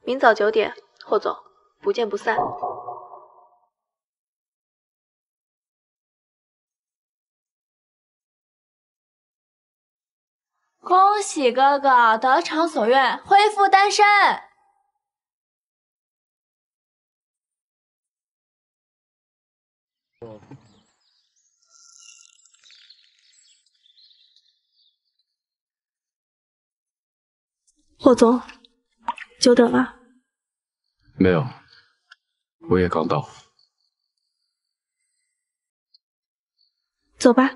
明早九点，霍总，不见不散。恭喜哥哥得偿所愿，恢复单身。霍总，久等了。没有，我也刚到。走吧。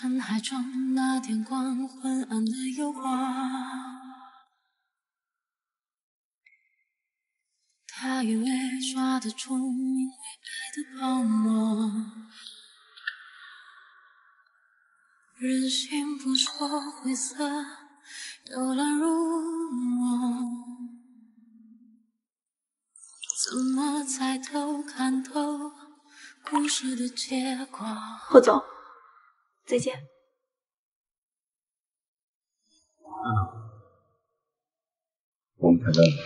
深海中那点光，昏暗的诱惑。他以为化的钟，因为爱的泡沫，任性捕捉灰色，游览入梦。怎么猜透看透故事的结果？霍总，再见。我们太累了。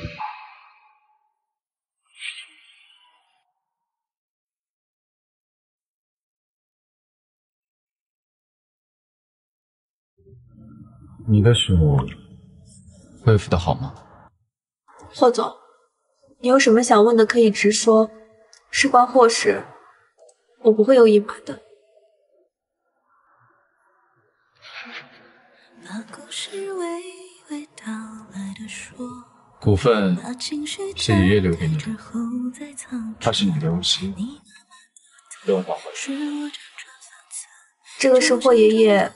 你的手恢复的好吗？霍总，你有什么想问的可以直说，事关霍氏，我不会有隐瞒的。把故事娓娓道来的说，股份是爷爷留给你的，之后再藏它是你的荣幸，给我还回来。这个是霍爷爷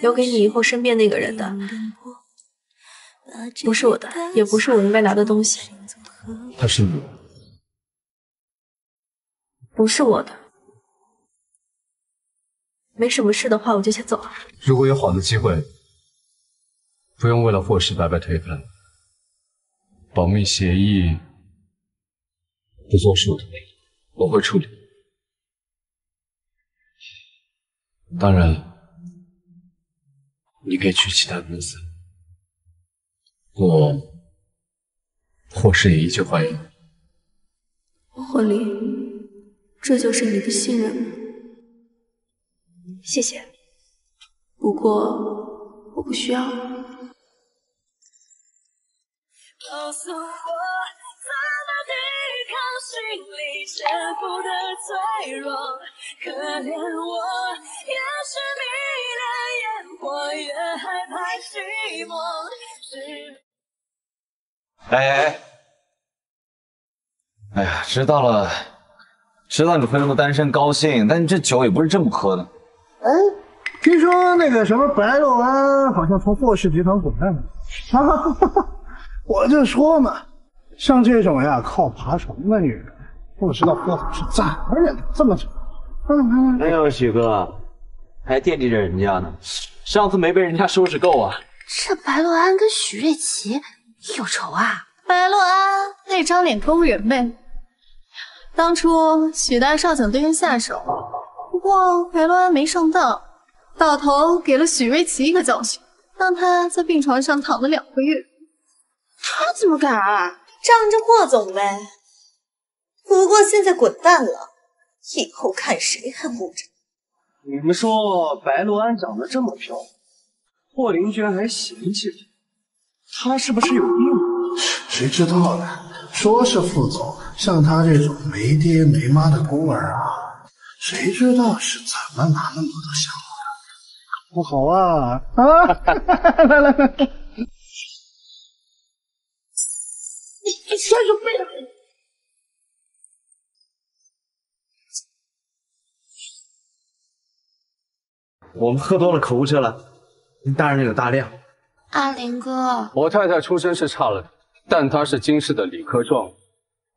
留给你以后身边那个人的，不是我的，也不是我应该拿的东西，他是你。的，不是我的。没什么事的话，我就先走了。如果有好的机会，不用为了霍氏白白推翻。保密协议不作数的，我会处理。当然，你可以去其他公司，我霍氏也依旧欢迎你。霍离，这就是你的信任吗？谢谢，不过我不需要。告诉我，怎么抵抗心里潜伏的脆弱？可怜我，越是迷恋烟火，越害怕寂寞。是哎哎哎！哎呀，知道了，知道你恢复单身高兴，但你这酒也不是这么喝的。哎，听说那个什么白洛安好像从霍氏集团滚蛋了，啊，我就说嘛，像这种呀靠爬床的女人，不知道霍总是怎么忍的这么久。嗯哎呦，许哥，还惦记着人家呢，上次没被人家收拾够啊。这白洛安跟许瑞奇有仇啊？白洛安那张脸勾人呗。当初许大少想对人下手，不过白洛安没上当，倒头给了许瑞奇一个教训，让他在病床上躺了两个月。他怎么敢啊？仗着霍总呗。不过现在滚蛋了，以后看谁还护着。你们说白洛安长得这么漂亮，霍林居然还嫌弃她，她是不是有病？谁知道呢？说是副总，像他这种没爹没妈的孤儿啊，谁知道是怎么拿那么多想法的？不好啊啊！来 来来，你你摔什么呀？我们喝多了，口误车了，您大人有大量。阿林哥，我太太出身是差了点，但她是京市的理科状元，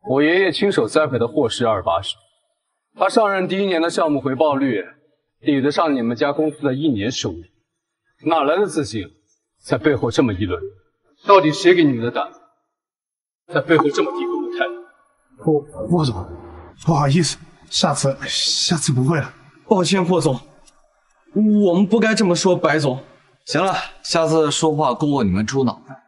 我爷爷亲手栽培的霍氏二把手。她上任第一年的项目回报率抵得上你们家公司的一年收入，哪来的自信在背后这么议论？到底谁给你们的胆子，在背后这么诋毁我太太？霍霍总，不好意思，下次下次不会了。抱歉，霍总，我们不该这么说，白总。行了，下次说话过过你们猪脑袋。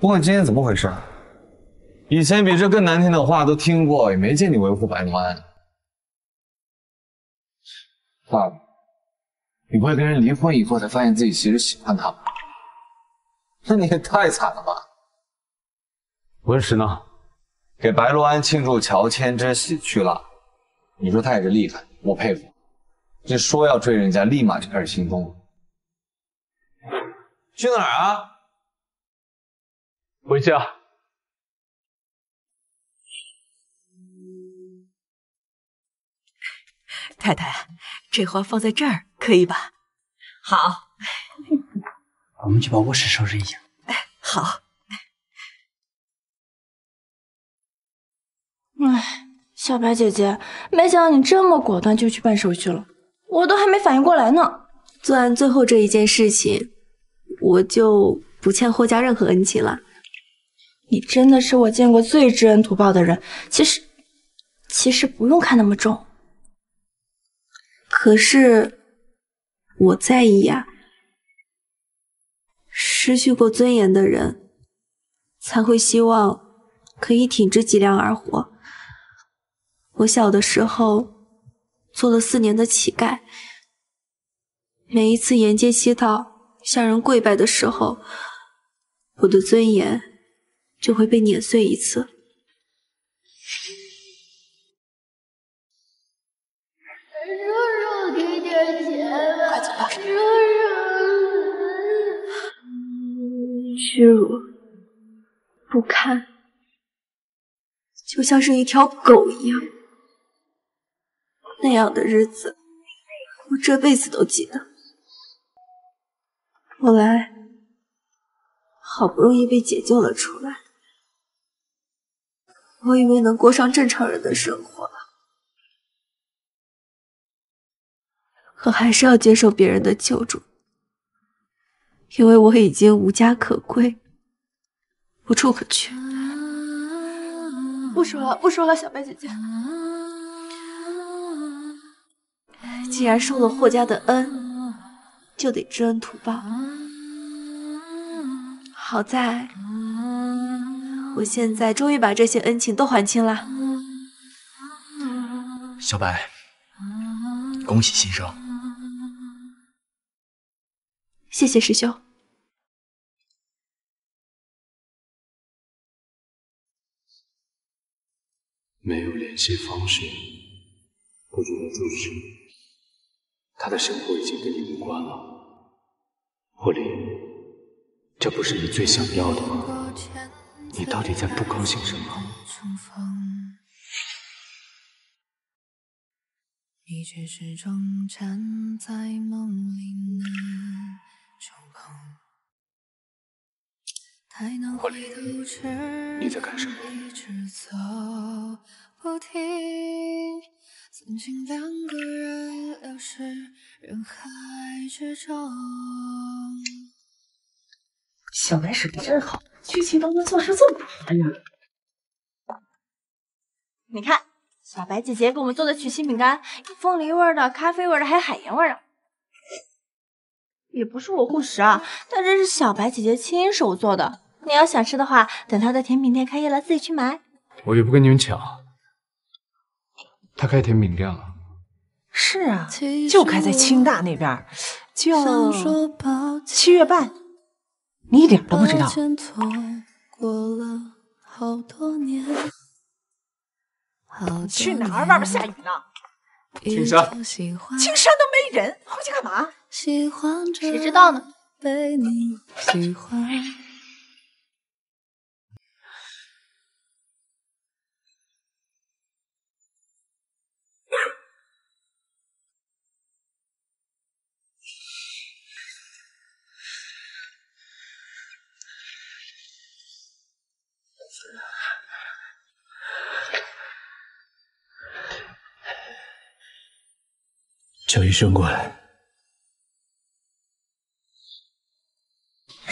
不管今天怎么回事，以前比这更难听的话都听过，也没见你维护白洛安。爸，你不会跟人离婚以后才发现自己其实喜欢他吧？那你也太惨了吧！文石呢？给白鹿安庆祝乔迁之喜去了。你说他也是厉害，我佩服。这说要追人家，立马就开始行动了。去哪儿啊？回家。太太，这花放在这儿可以吧？好，我们去把卧室收拾一下。哎，好。哎，小白姐姐，没想到你这么果断就去办手续了，我都还没反应过来呢。做完最后这一件事情，我就不欠霍家任何恩情了。你真的是我见过最知恩图报的人。其实，其实不用看那么重。可是，我在意呀。失去过尊严的人，才会希望可以挺直脊梁而活。我小的时候做了四年的乞丐，每一次沿街乞讨向人跪拜的时候，我的尊严就会被碾碎一次。屈辱、不堪，就像是一条狗一样。那样的日子，我这辈子都记得。后来，好不容易被解救了出来，我以为能过上正常人的生活了，可还是要接受别人的救助。因为我已经无家可归，无处可去。不说了，不说了，小白姐姐。既然受了霍家的恩，就得知恩图报。好在，我现在终于把这些恩情都还清了。小白，恭喜新生。谢谢师兄。没有联系方式，不知道做什么。他的生活已经跟你无关了，霍林，这不是你最想要的吗？你到底在不高兴什么？你却始终站在梦里霍林，你在干什么？不停。曾经两个人流失人海之中小白水平真好，剧情都能做出这么多呀！你看，小白姐姐给我们做的曲奇饼干，有凤梨味的、咖啡味的，还有海盐味的。也不是我护食啊，但这是小白姐姐亲手做的。你要想吃的话，等她的甜品店开业了，自己去买。我也不跟你们抢，她开甜品店了。是啊，就开在清大那边，叫七月半。你一点都不知道。去哪儿？外面下雨呢。青山，青山都没人，回去干嘛？谁知道呢？叫医生过来。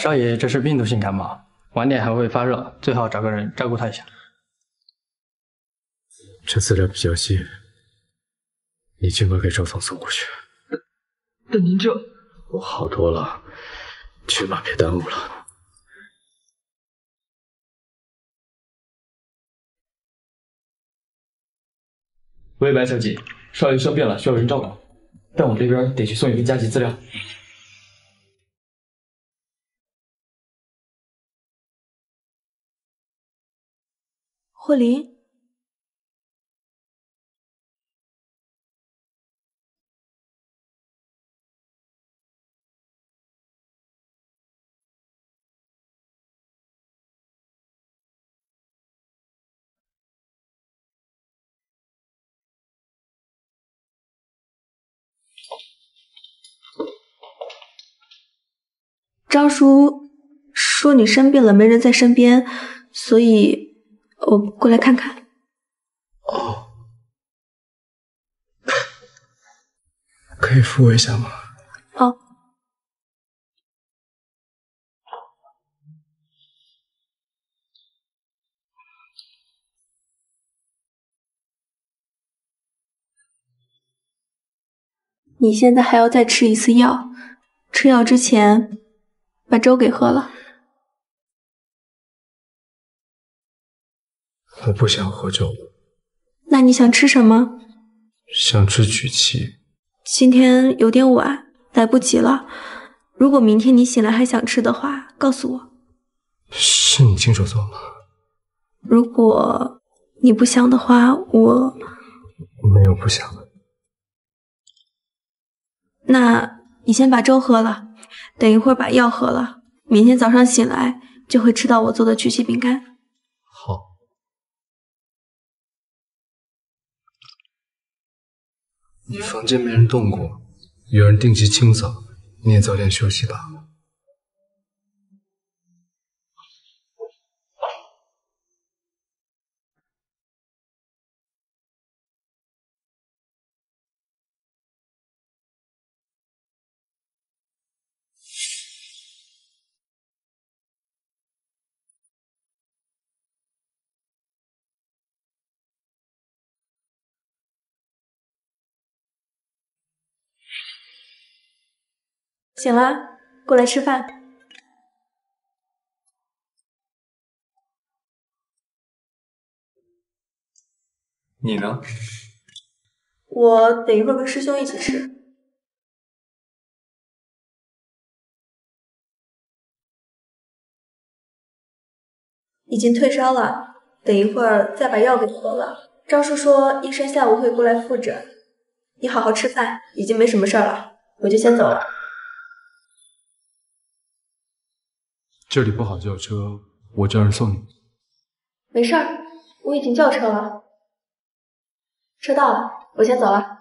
少爷，这是病毒性感冒，晚点还会发热，最好找个人照顾他一下。这资料比较细，你尽快给赵总送过去。但您这……我好多了，起码别耽误了。喂，白小姐，少爷生病了，需要人照顾，但我这边得去送一份加急资料。霍林，张叔说你生病了，没人在身边，所以我过来看看。哦，可以扶我一下吗？哦。你现在还要再吃一次药，吃药之前把粥给喝了。我不想喝粥，那你想吃什么？想吃曲奇。今天有点晚，来不及了。如果明天你醒来还想吃的话，告诉我。是你亲手做吗？如果你不想的话，我没有不想的。那你先把粥喝了，等一会儿把药喝了，明天早上醒来就会吃到我做的曲奇饼干。好。你房间没人动过，有人定期清扫，你也早点休息吧。醒了，过来吃饭。你呢？我等一会儿跟师兄一起吃。已经退烧了，等一会儿再把药给喝了。张叔说医生下午会过来复诊，你好好吃饭，已经没什么事儿了，我就先走了。这里不好叫车，我叫人送你。没事儿，我已经叫车了。车到了，我先走了。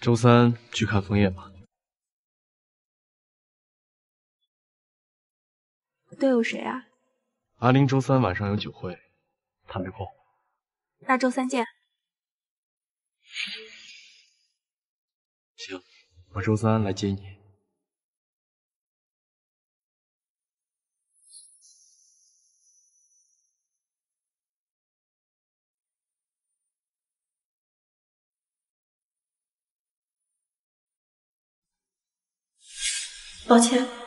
周三去看枫叶吧。都有谁啊？阿玲周三晚上有酒会，她没空。那周三见。行，我周三来接你。抱歉。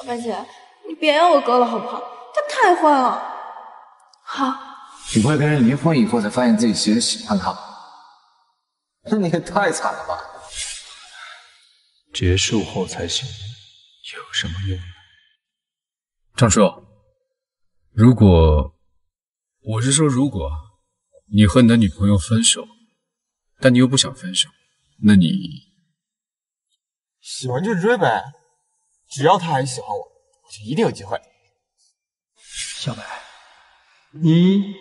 小白姐，你别要我哥了好不好？他太坏了。好，你不会跟人离婚以后才发现自己其实喜欢他吧？那你也太惨了吧！结束后才醒，有什么用呢？张叔，如果我是说，如果你和你的女朋友分手，但你又不想分手，那你喜欢就追呗，只要他还喜欢我，我就一定有机会。小白，你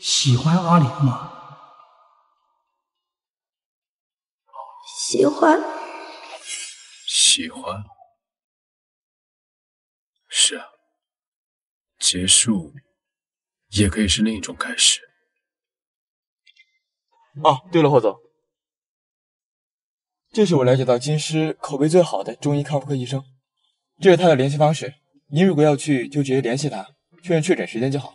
喜欢阿玲吗？喜欢。喜欢？是啊，结束也可以是另一种开始。哦，对了，霍总，这是我了解到京师口碑最好的中医康复科医生，这是他的联系方式。您如果要去，就直接联系他，确认确诊时间就好。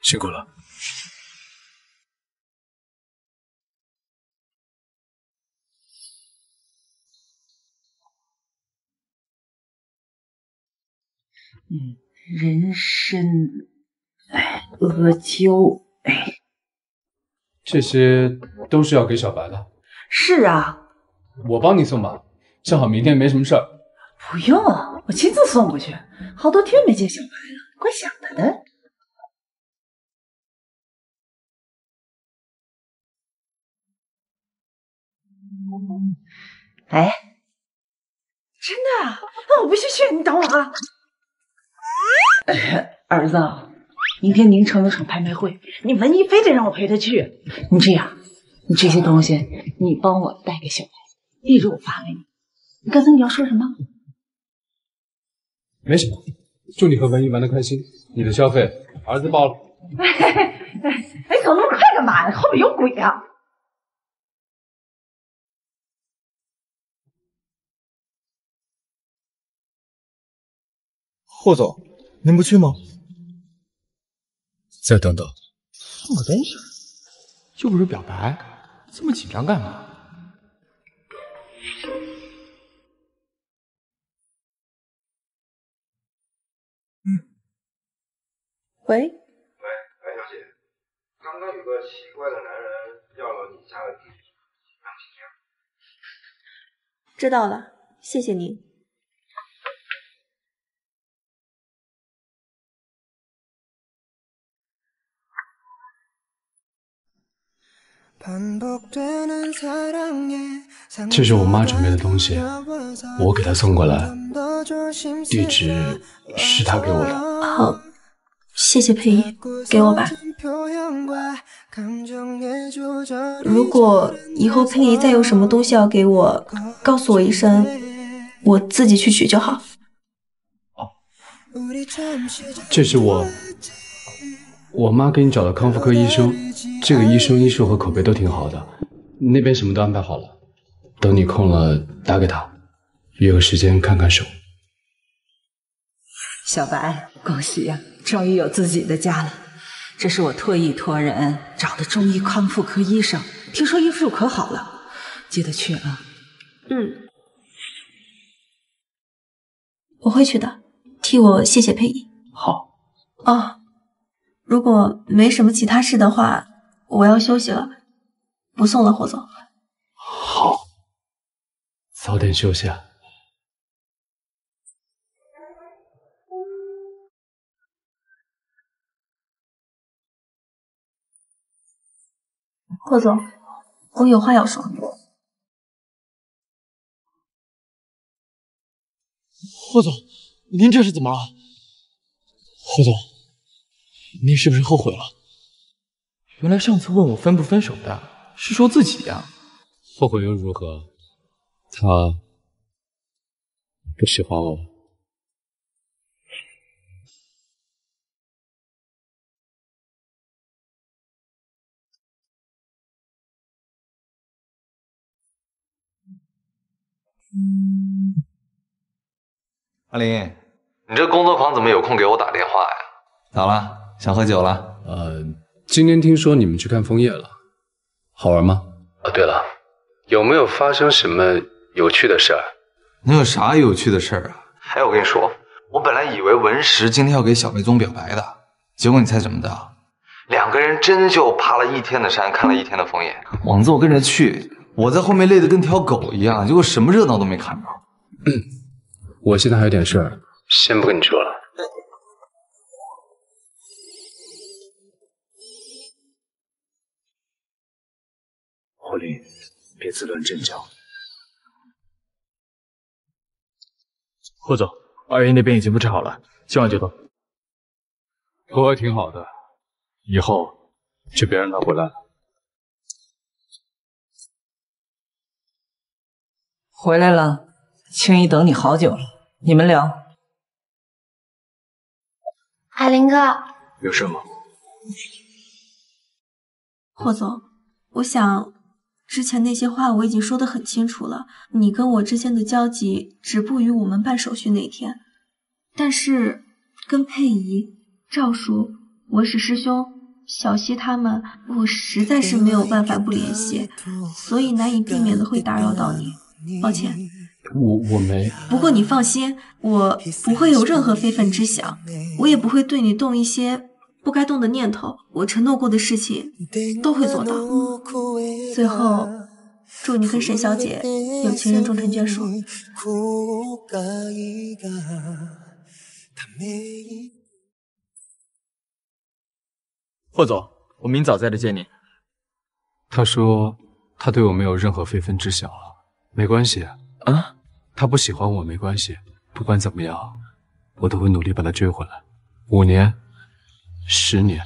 辛苦了。嗯，人参，哎，阿胶，哎，这些都是要给小白的。是啊，我帮你送吧，正好明天没什么事儿。不用，我亲自送过去。好多天没见小白了，怪想他的。哎，真的？那我必须去，你等我啊。儿子，明天宁城有场拍卖会，你文一非得让我陪她去。你这样，你这些东西你帮我带给小白，地址我发给你。你刚才你要说什么？没什么，祝你和文艺玩的开心。你的消费，儿子报了。哎 哎，走那么快干嘛呀？后面有鬼啊！霍总，您不去吗？再等等。送个东西，又不是表白，这么紧张干嘛？喂，喂，白小姐，刚刚有个奇怪的男人要了你家的地址，让请假。知道了，谢谢您。这是我妈准备的东西，我给她送过来，地址是她给我的。好，谢谢佩仪，给我吧。如果以后佩仪再有什么东西要给我，告诉我一声，我自己去取就好。这是我我妈给你找的康复科医生，这个医生医术和口碑都挺好的，那边什么都安排好了，等你空了打给他，约个时间看看手。小白，恭喜呀、终于有自己的家了。这是我特意托人找的中医康复科医生，听说医术可好了，记得去啊。嗯，我会去的，替我谢谢佩仪。好。哦，如果没什么其他事的话，我要休息了，不送了，霍总。好，早点休息啊。霍总，我有话要说。霍总，您这是怎么了？霍总，您是不是后悔了？原来上次问我分不分手的是说自己呀、后悔又如何？他不喜欢我。阿林，你这工作狂怎么有空给我打电话呀？咋了？想喝酒了？呃，今天听说你们去看枫叶了，好玩吗？啊，对了，有没有发生什么有趣的事儿？能有啥有趣的事儿啊？哎，我跟你说，我本来以为文石今天要给小贝宗表白的，结果你猜怎么的？两个人真就爬了一天的山，看了一天的枫叶。枉子我跟着去，我在后面累得跟条狗一样，结果什么热闹都没看着。我现在还有点事儿，先不跟你说了。霍林，别自乱阵脚。霍总，二爷那边已经布置好了，今晚就到。和我挺好的，以后就别让他回来了。回来了，青衣等你好久了，你们聊。海林哥，有事吗？霍总，我想之前那些话我已经说得很清楚了，你跟我之间的交集止步于我们办手续那天，但是跟佩仪、赵叔、我史师兄、小溪他们，我实在是没有办法不联系，所以难以避免的会打扰到你，抱歉。我我没。不过你放心，我不会有任何非分之想，我也不会对你动一些不该动的念头。我承诺过的事情都会做到。最后，祝你跟沈小姐有情人终成眷属。霍总，我明早再来见你。他说他对我没有任何非分之想了，没关系啊。他不喜欢我没关系，不管怎么样，我都会努力把他追回来。五年，十年，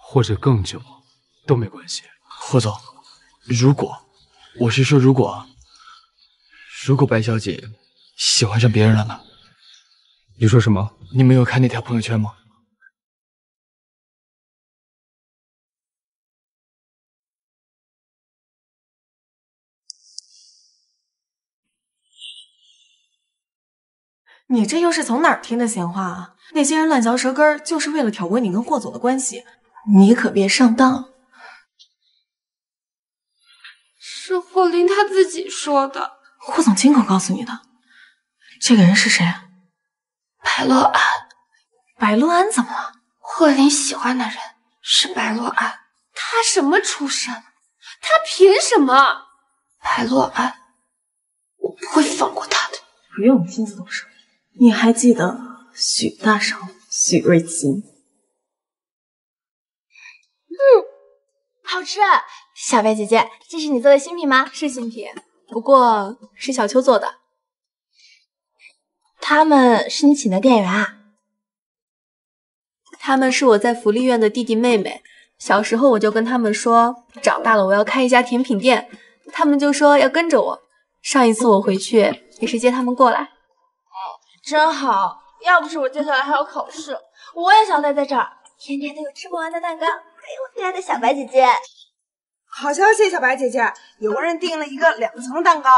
或者更久，都没关系。霍总，如果我是说如果啊，如果白小姐喜欢上别人了呢？你说什么？你没有看那条朋友圈吗？你这又是从哪儿听的闲话啊？那些人乱嚼舌根，就是为了挑拨你跟霍总的关系，你可别上当。是霍林他自己说的。霍总亲口告诉你的。这个人是谁？白洛安。白洛安怎么了？霍林喜欢的人是白洛安。他什么出身？他凭什么？白洛安，我不会放过他的。不用你亲自动手。你还记得许大少、许瑞琴？嗯，好吃。小白姐姐，这是你做的新品吗？是新品，不过是小秋做的。他们是你请的店员啊？他们是我在福利院的弟弟妹妹。小时候我就跟他们说，长大了我要开一家甜品店，他们就说要跟着我。上一次我回去也是接他们过来。真好，要不是我接下来还要考试，我也想待在这儿，天天都有吃不完的蛋糕，还有我最爱的小白姐姐。好消息，小白姐姐，有个人订了一个两层蛋糕。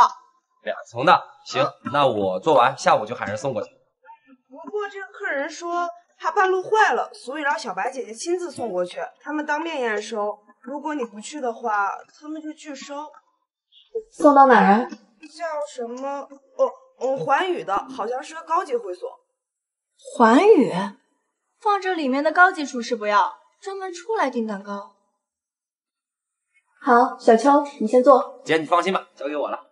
两层的，行，那我做完下午就喊人送过去。不过这个客人说他半路坏了，所以让小白姐姐亲自送过去，他们当面验收。如果你不去的话，他们就拒收。送到哪儿啊？叫什么？哦。嗯，环宇的好像是个高级会所。环宇，放这里面的高级厨师不要，专门出来订蛋糕。好，小秋，你先坐。姐，你放心吧，交给我了。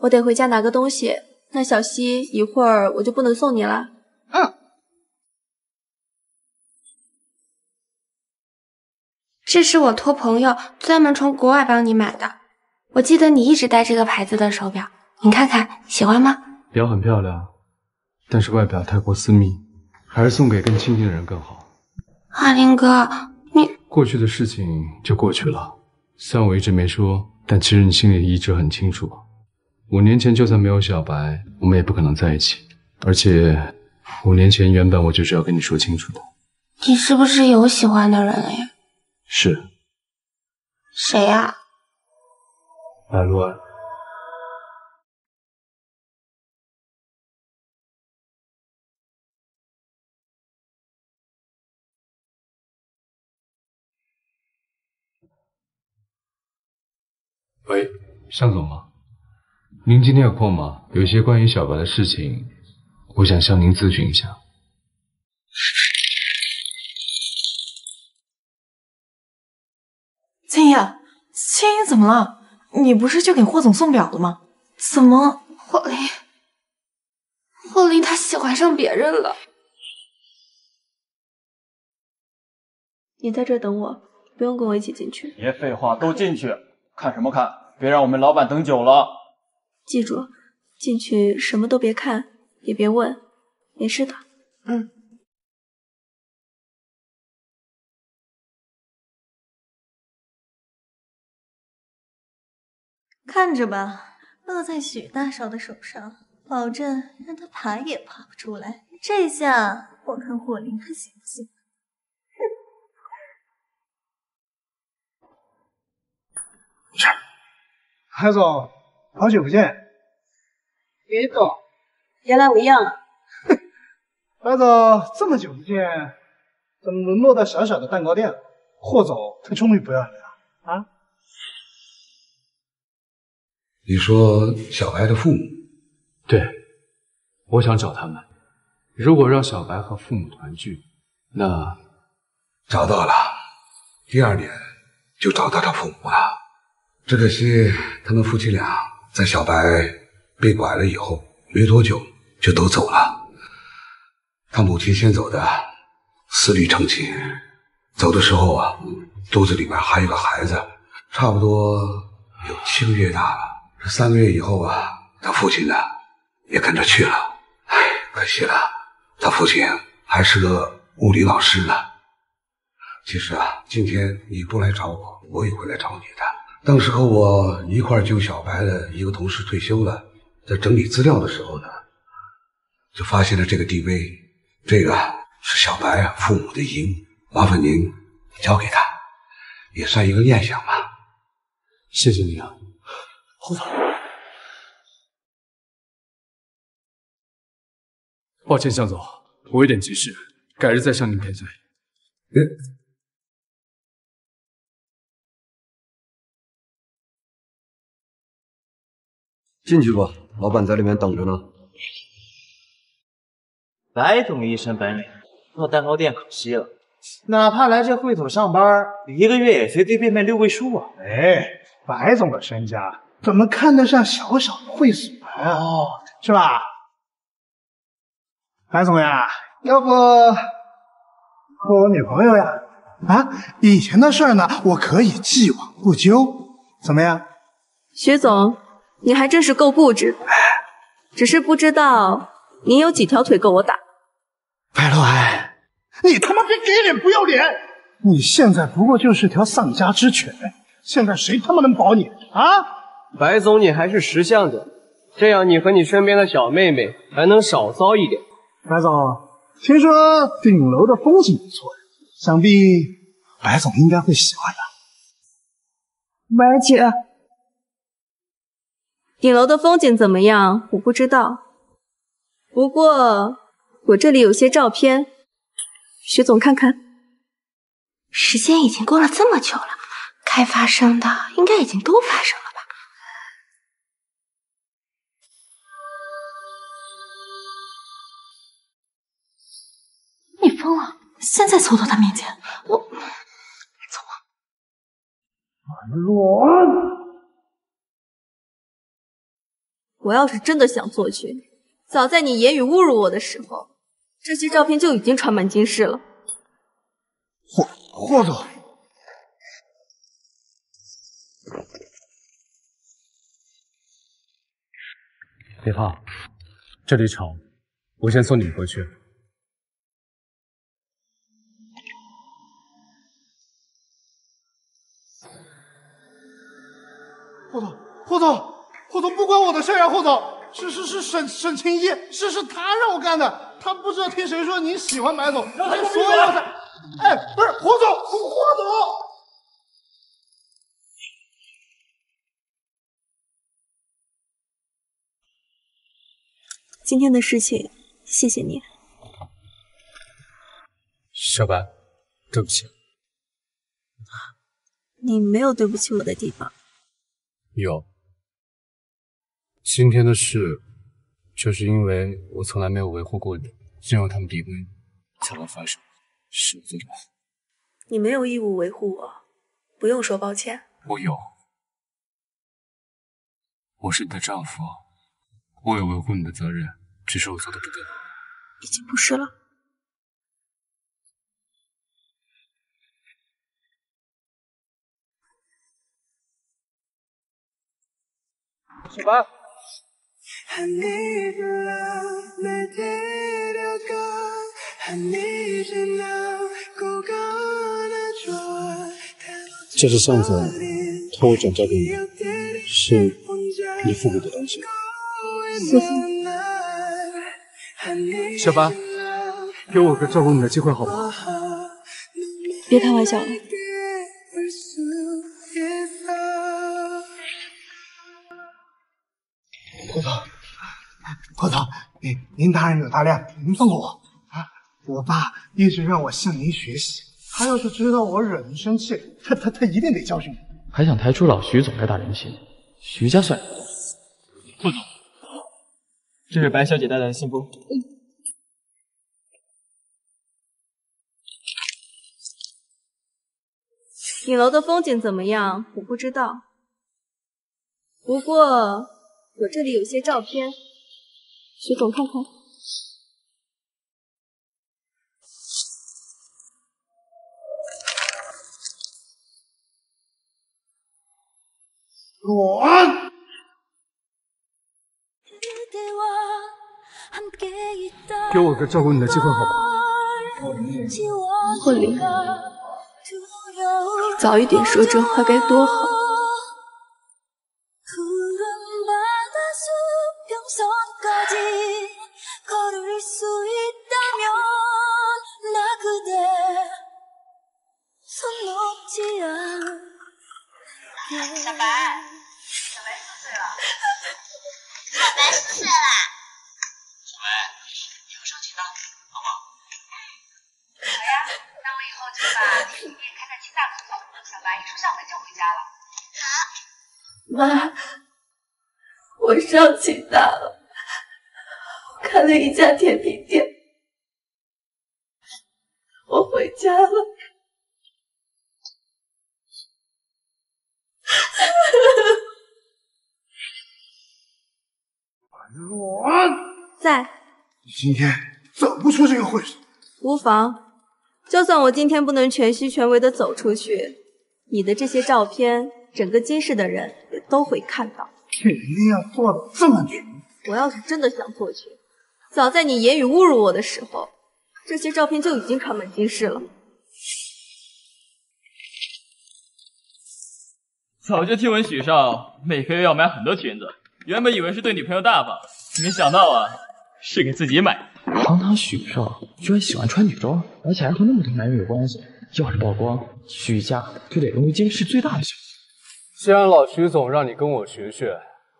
我得回家拿个东西。那小西，一会儿我就不能送你了。嗯。这是我托朋友专门从国外帮你买的。我记得你一直戴这个牌子的手表。你看看，喜欢吗？表很漂亮，但是外表太过私密，还是送给更亲近的人更好。阿林哥，你过去的事情就过去了。虽然我一直没说，但其实你心里一直很清楚。五年前就算没有小白，我们也不可能在一起。而且五年前原本我就是要跟你说清楚的。你是不是有喜欢的人了呀？是。谁呀？白洛喂，向总吗？您今天有空吗？有一些关于小白的事情，我想向您咨询一下。青叶，青叶怎么了？你不是去给霍总送表了吗？怎么？霍林，霍林他喜欢上别人了。你在这等我，不用跟我一起进去。别废话，都进去。看什么看？别让我们老板等久了。记住，进去什么都别看，也别问，没事的。嗯。看着吧，落在许大少的手上，保证让他爬也爬不出来。这下我看霍林还行不行？海总，好久不见。于总，原来我样了。白总，这么久不见，怎么沦落到小小的蛋糕店了？霍总，他终于不要你了啊？你说小白的父母？对，我想找他们。如果让小白和父母团聚，那找到了，第二年就找到他父母了。只可惜，他们夫妻俩在小白被拐了以后，没多久就都走了。他母亲先走的，思虑成亲，走的时候啊，肚子里面还有个孩子，差不多有七个月大了。这三个月以后啊，他父亲呢也跟着去了。唉，可惜了，他父亲还是个物理老师呢。其实啊，今天你不来找我，我也会来找你的。当时和我一块救小白的一个同事退休了，在整理资料的时候呢，就发现了这个 DV，这个是小白啊父母的遗物，麻烦您交给他，也算一个念想吧。谢谢你啊，侯总。抱歉，向总，我有点急事，改日再向您赔罪。进去吧，老板在里面等着呢。白总一身本领，做蛋糕店可惜了。哪怕来这会所上班，一个月也随随便便六位数啊！哎，白总的身家怎么看得上小小的会所呀？哦，是吧？白总呀，要不做我女朋友呀？啊，以前的事儿呢，我可以既往不咎，怎么样？徐总，你还真是够固执，只是不知道你有几条腿够我打。白洛涵，你他妈别给脸不要脸！你现在不过就是条丧家之犬，现在谁他妈能保你啊？白总，你还是识相点，这样你和你身边的小妹妹还能少遭一点。白总，听说顶楼的风景不错，想必白总应该会喜欢的。白姐，顶楼的风景怎么样？我不知道，不过我这里有些照片，徐总看看。时间已经过了这么久了，该发生的应该已经都发生了吧？你疯了！现在凑到他面前，我走啊！罗，我要是真的想做绝，早在你言语侮辱我的时候，这些照片就已经传满京市了。霍霍总，别怕，这里吵，我先送你们回去。霍总，霍总，霍总，不关我的事呀，霍总，是是是沈沈清一，是是他让我干的，他不知道听谁说你喜欢白总，所以我才，哎，不是霍总，霍总。今天的事情，谢谢你。小白，对不起。你没有对不起我的地方。有。今天的事，就是因为我从来没有维护过你，任由他们诋毁你，才会发生，是我做的。你没有义务维护我，不用说抱歉。我有。我是你的丈夫，我有维护你的责任，只是我做的不对。已经不是了。小白，这是向总托我转交给你的，是你父母的东西。谢谢。小白，给我个照顾你的机会好不好？别开玩笑了。霍总，霍总，您您大人有大量，您放过我啊！我爸一直让我向您学习，他要是知道我惹您生气，他他他一定得教训我。还想抬出老徐总来打人情，徐家算什么霍总，这是白小姐带来的信封。影楼的风景怎么样？我不知道，不过我这里有些照片，徐总看看。罗，给我个照顾你的机会好不好？霍林，早一点说这话该多好。今天走不出这个会所。无妨，就算我今天不能全心全意的走出去，你的这些照片，整个金市的人也都会看到。这一定要做到这么绝？我要是真的想做绝，早在你言语侮辱我的时候，这些照片就已经传满金市了。早就听闻许少每个月要买很多裙子，原本以为是对女朋友大方，没想到啊，是给自己买的。堂堂许少居然喜欢穿女装，而且还和那么多男人有关系。要是曝光，许家就得沦为金市最大的小气。既然老徐总让你跟我学学，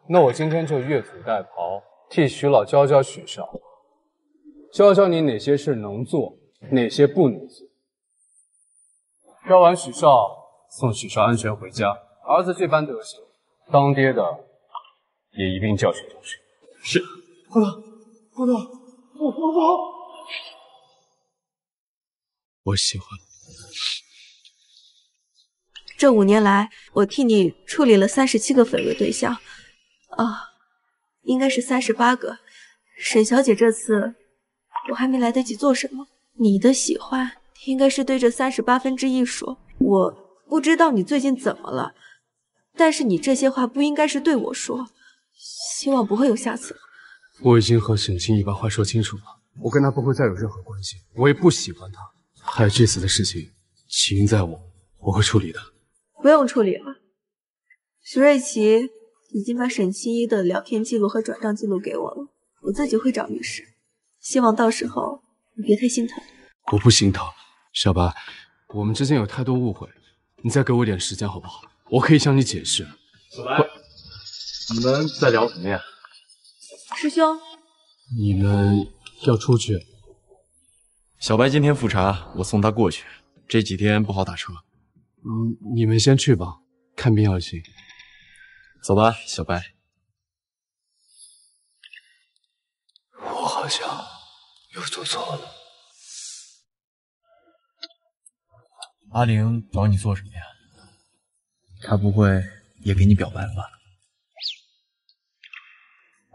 那我今天就越俎代庖，替徐老教教许少，教教你哪些事能做，哪些不能做。教完许少，送许少安全回家。儿子这般德行，当爹的也一并教训教训。是，霍总，霍总，霍霍总，我喜欢。这五年来，我替你处理了三十七个绯闻对象，啊，应该是三十八个。沈小姐，这次我还没来得及做什么，你的喜欢应该是对这三十八分之一说。我不知道你最近怎么了，但是你这些话不应该是对我说，希望不会有下次了。我已经和沈清怡把话说清楚了，我跟她不会再有任何关系，我也不喜欢她。还有这次的事情，起因在我，我会处理的。不用处理了，徐瑞琪已经把沈清一的聊天记录和转账记录给我了，我自己会找律师，希望到时候你别太心疼。我不心疼，小白，我们之间有太多误会，你再给我一点时间好不好？我可以向你解释。小白，你们在聊什么呀？师兄，你们要出去？小白今天复查，我送他过去。这几天不好打车。嗯，你们先去吧，看病要紧。走吧，小白。我好像又做错了。阿玲找你做什么呀？她不会也给你表白了吧？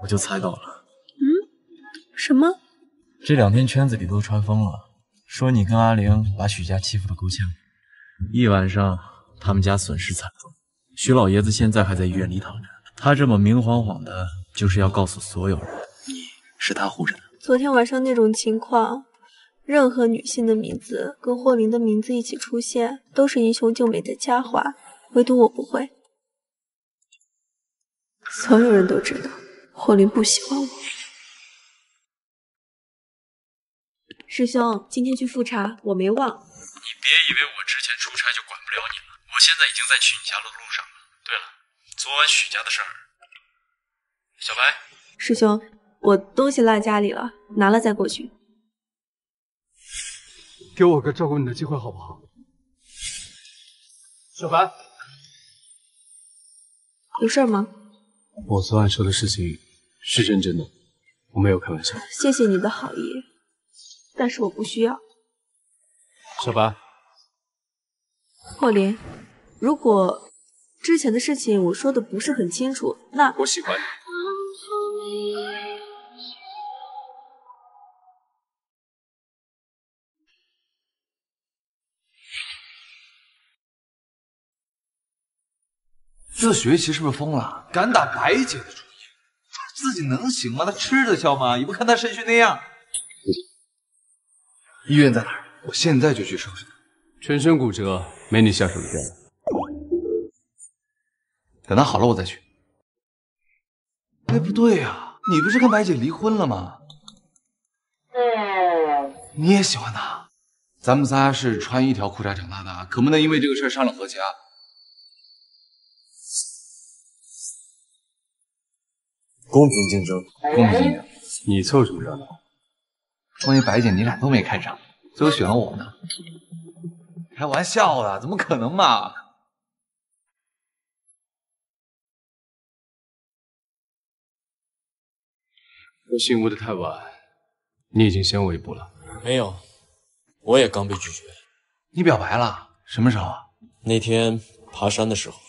我就猜到了。嗯？什么？这两天圈子里都传疯了，说你跟阿玲把许家欺负的够呛。一晚上，他们家损失惨重。许老爷子现在还在医院里躺着，他这么明晃晃的，就是要告诉所有人，你是他护着的。昨天晚上那种情况，任何女性的名字跟霍林的名字一起出现，都是英雄救美的佳话，唯独我不会。所有人都知道，霍林不喜欢我。师兄，今天去复查，我没忘。你别以为我之前出差就管不了你了，我现在已经在去你家的路上了。对了，昨晚许家的事儿，小白，师兄，我东西落家里了，拿了再过去。给我个照顾你的机会好不好？小白，有事吗？我昨晚说的事情是认真的，我没有开玩笑。谢谢你的好意，但是我不需要。小白，霍林，如果之前的事情我说的不是很清楚，那我喜欢你。这学习是不是疯了？敢打白姐的主意，自己能行吗？他吃得消吗？也不看他身躯那样。医院在哪儿？我现在就去收拾他。全身骨折，没你下手的片。等他好了我再去。哎，不对呀、你不是跟白姐离婚了吗？你也喜欢她？咱们仨是穿一条裤衩长大的，可不能因为这个事儿伤了和气啊！公平竞争，公平竞争。你凑什么热闹？关于白姐，你俩都没看上，最后选了我呢。开玩笑的，怎么可能嘛？我醒悟的太晚，你已经先我一步了。没有，我也刚被拒绝。你表白了？什么时候啊？那天爬山的时候。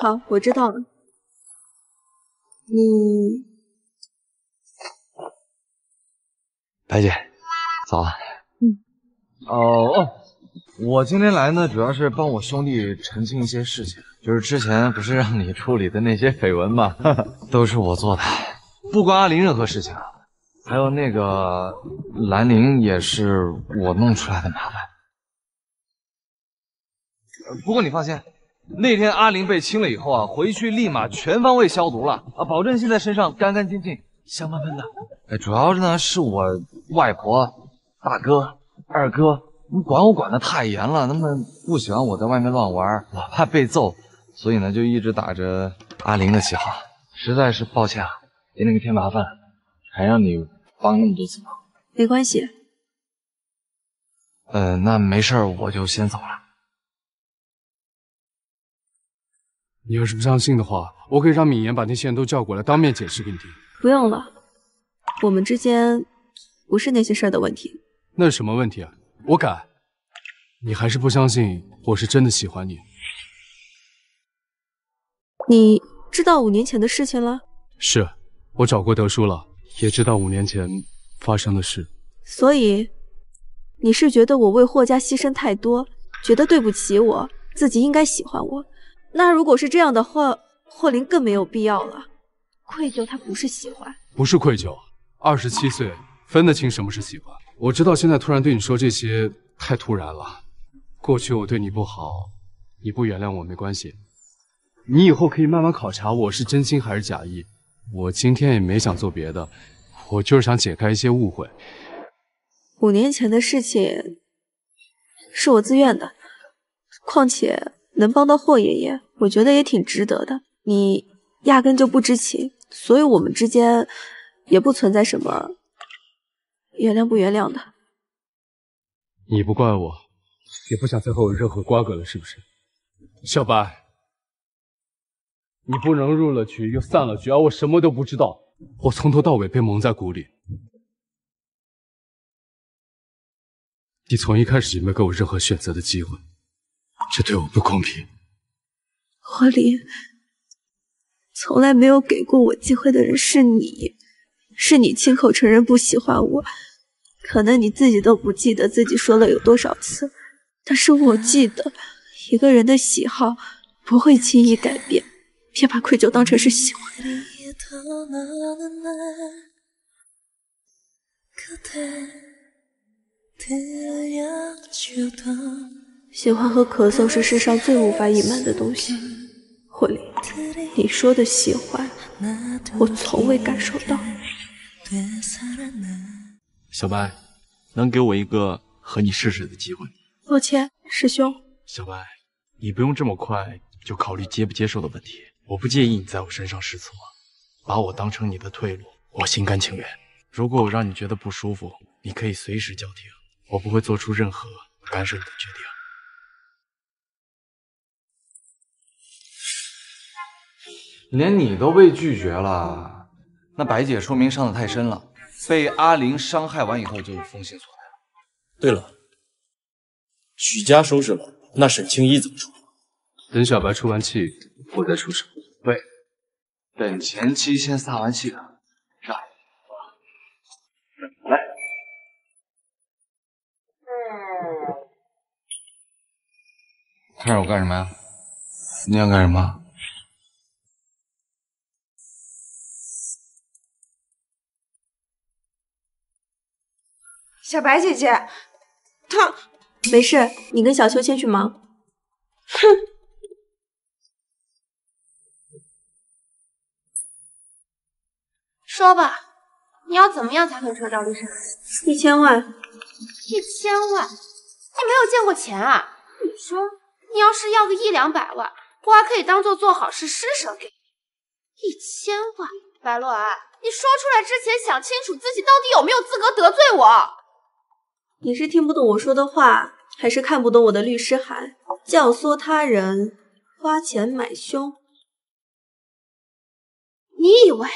好，我知道了。你白姐，早啊。嗯。哦哦，我今天来呢，主要是帮我兄弟澄清一些事情。就是之前不是让你处理的那些绯闻吗？都是我做的，不关阿林任何事情啊。还有那个兰陵也是我弄出来的麻烦。呃不过你放心，那天阿玲被亲了以后啊，回去立马全方位消毒了啊，保证现在身上干干净净、香喷喷的。哎，主要是呢是我外婆、大哥、二哥，你管我管的太严了，他们不喜欢我在外面乱玩，老怕被揍，所以呢就一直打着阿玲的旗号。实在是抱歉啊，给你们添麻烦，还让你帮那么多次忙。没关系，呃，那没事，我就先走了。你要是不相信的话，我可以让敏言把那些人都叫过来，当面解释给你听。不用了，我们之间不是那些事儿的问题。那是什么问题啊？我敢。你还是不相信我是真的喜欢你？你知道五年前的事情了，是我找过德叔了，也知道五年前发生的事。所以你是觉得我为霍家牺牲太多，觉得对不起我，自己应该喜欢我。那如果是这样的话，霍林更没有必要了。愧疚，他不是喜欢。不是愧疚，二十七岁分得清什么是喜欢。我知道现在突然对你说这些太突然了。过去我对你不好，你不原谅我没关系。你以后可以慢慢考察我是真心还是假意。我今天也没想做别的，我就是想解开一些误会。五年前的事情是我自愿的，况且能帮到霍爷爷，我觉得也挺值得的。你压根就不知情，所以我们之间也不存在什么原谅不原谅的。你不怪我，也不想再和我有任何瓜葛了，是不是？小白，你不能入了局又散了局，而我什么都不知道，我从头到尾被蒙在鼓里。你从一开始就没给我任何选择的机会，这对我不公平。霍林，从来没有给过我机会的人是你，是你亲口承认不喜欢我，可能你自己都不记得自己说了有多少次，但是我记得，一个人的喜好不会轻易改变，别把愧疚当成是喜欢。喜欢和咳嗽是世上最无法隐瞒的东西。霍林，你说的喜欢，我从未感受到。小白，能给我一个和你试试的机会？抱歉，师兄。小白，你不用这么快就考虑接不接受的问题。我不介意你在我身上试错，把我当成你的退路，我心甘情愿。如果我让你觉得不舒服，你可以随时叫停，我不会做出任何干涉你的决定。连你都被拒绝了，那白姐说明伤得太深了，被阿林伤害完以后就封心锁态了。对了，许家收拾了，那沈清一怎么处理？等小白出完气，我再出手。对，等前妻先撒完气了，上来。来，看着我干什么呀？你想干什么？小白姐姐，她没事，你跟小秋先去忙。哼，说吧，你要怎么样才肯撤赵律师？一千万。一千万？你没有见过钱啊？你说，你要是要个一两百万，我还可以当做做好事施舍给你。一千万，白洛安，你说出来之前想清楚自己到底有没有资格得罪我。你是听不懂我说的话，还是看不懂我的律师函？教唆他人花钱买凶？你以为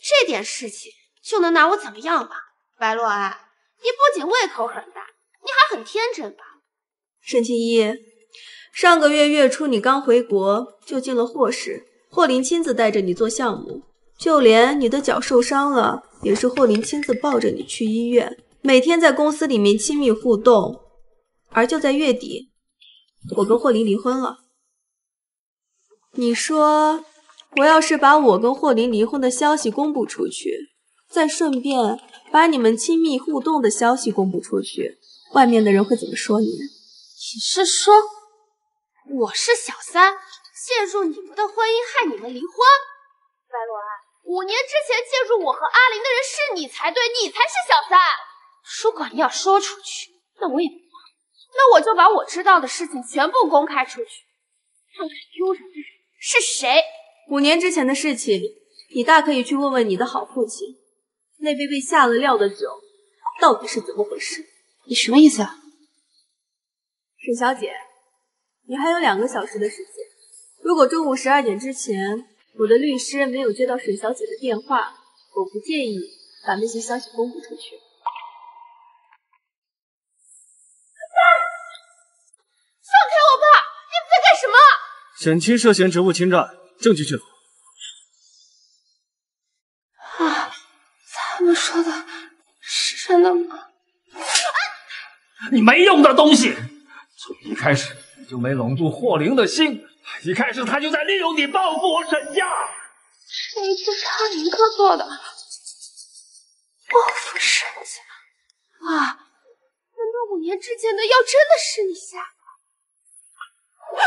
这点事情就能拿我怎么样吧？白洛安，你不仅胃口很大，你还很天真吧？沈清一，上个月月初你刚回国就进了霍氏，霍林亲自带着你做项目，就连你的脚受伤了，也是霍林亲自抱着你去医院，每天在公司里面亲密互动。而就在月底，我跟霍林离婚了。你说，我要是把我跟霍林离婚的消息公布出去，再顺便把你们亲密互动的消息公布出去，外面的人会怎么说你？你是说我是小三，介入你们的婚姻，害你们离婚？白洛安，五年之前介入我和阿林的人是你才对，你才是小三。如果你要说出去，那我也不怕，那我就把我知道的事情全部公开出去，看看丢人的人是谁。五年之前的事情，你大可以去问问你的好父亲，那杯被下了料的酒到底是怎么回事？你什么意思啊？沈小姐，你还有两个小时的时间。如果中午十二点之前，我的律师没有接到沈小姐的电话，我不介意把那些消息公布出去。沈清涉嫌职务侵占，证据确凿。啊，他们说的是真的吗？你没用的东西！从一开始你就没笼住霍灵的心，一开始他就在利用你报复我沈家。这一次是阿林哥做的，报复沈家啊！难道五年之前的药真的是你下的？爸！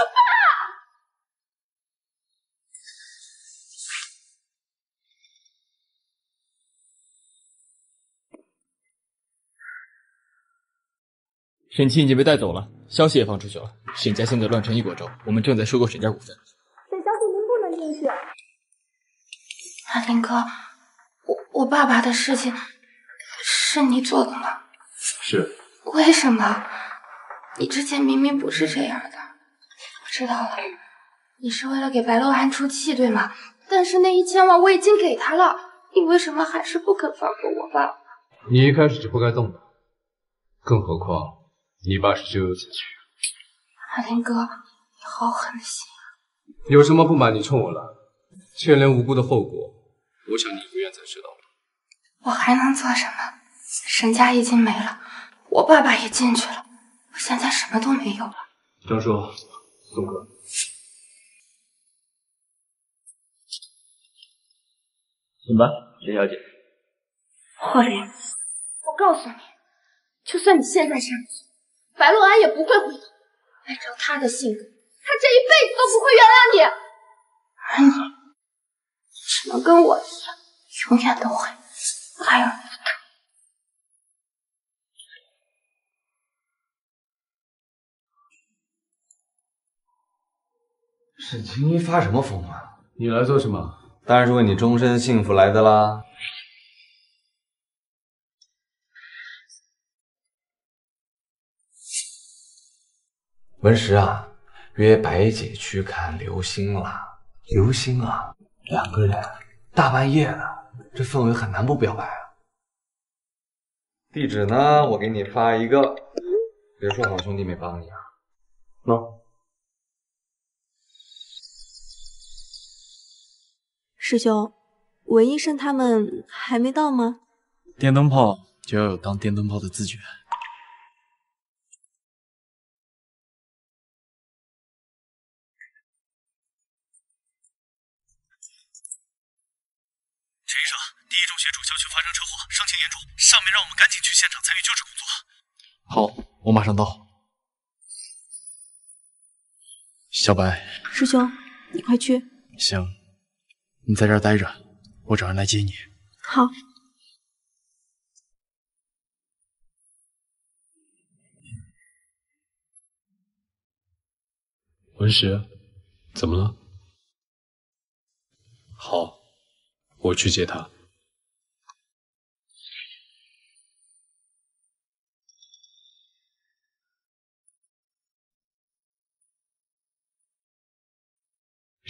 沈清已经被带走了，消息也放出去了。沈家现在乱成一锅粥，我们正在收购沈家股份。沈小姐，您不能进去。阿林哥，我我爸爸的事情是你做的吗？是。为什么？你之前明明不是这样的。我知道了，你是为了给白洛安出气，对吗？但是那一千万我已经给他了，你为什么还是不肯放过我爸爸？你一开始就不该动的，更何况你爸是咎由自取。阿林哥，你好狠的心啊！有什么不满你冲我来，牵连无辜的后果，我想你不愿再知道。我还能做什么？沈家已经没了，我爸爸也进去了，我现在什么都没有了。张叔，宋哥，请吧，沈小姐。霍林，我告诉你，就算你现在上去，白洛安也不会回头。按照他的性格，他这一辈子都不会原谅你。而你，只能跟我一样，永远都会爱而不得。沈清一发什么疯啊？你来做什么？当然是为你终身幸福来的啦。文石啊，约白姐去看流星了。流星啊，两个人大半夜的，这氛围很难不表白啊。地址呢，我给你发一个。别说好兄弟没帮你啊。喏，师兄，文医生他们还没到吗？电灯泡就要有当电灯泡的自觉。陈医生，第一中学主小区发生车祸，伤情严重，上面让我们赶紧去现场参与救治工作。好，我马上到。小白，师兄，你快去。行，你在这儿待着，我找人来接你。好。文石，怎么了？好，我去接他。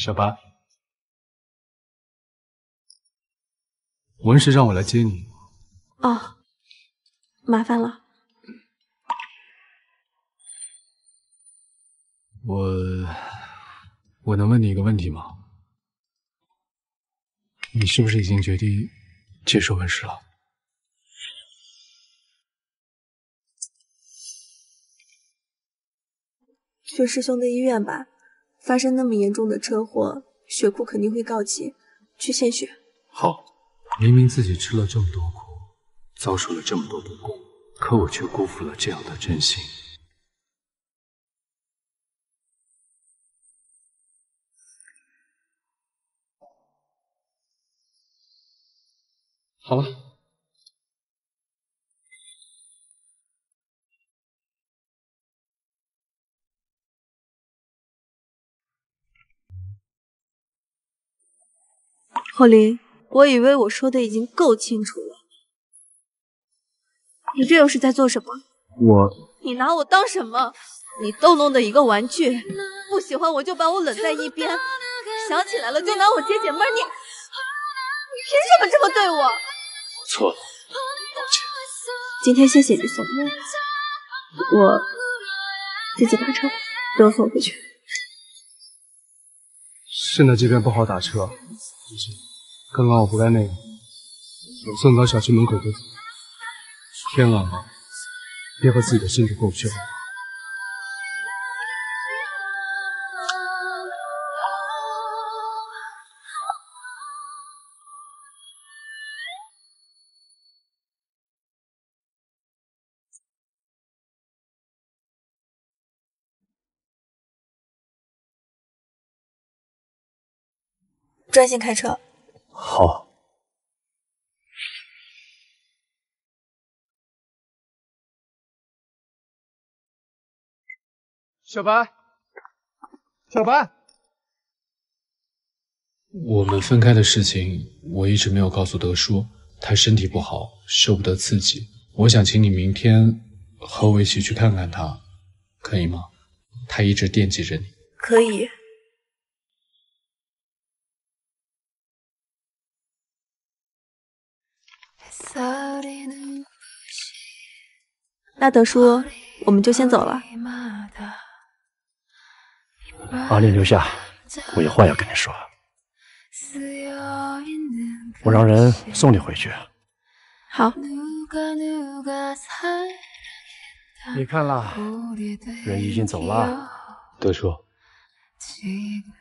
小白，文石让我来接你。哦，麻烦了。我，我能问你一个问题吗？你是不是已经决定接受文石了？去师兄的医院吧，发生那么严重的车祸，血库肯定会告急，去献血。好，明明自己吃了这么多苦，遭受了这么多不公，可我却辜负了这样的真心。好了，霍林，我以为我说的已经够清楚了，你这又是在做什么？我，你拿我当什么？你逗弄的一个玩具，不喜欢我就把我冷在一边，想起来了就拿我解解闷，你凭什么这么对我？错了，抱歉。今天谢谢你送我，我自己打车，给我送回去。现在这边不好打车，刚刚我不该那个，我送到小区门口就走。天冷了，别和自己的身体过不去了。专心开车。好。小白，小白，我们分开的事情我一直没有告诉德叔，他身体不好，受不得刺激。我想请你明天和我一起去看看他，可以吗？他一直惦记着你。可以。那德叔，我们就先走了。阿玲留下，我有话要跟你说。我让人送你回去。好。你看了，人已经走了。德叔，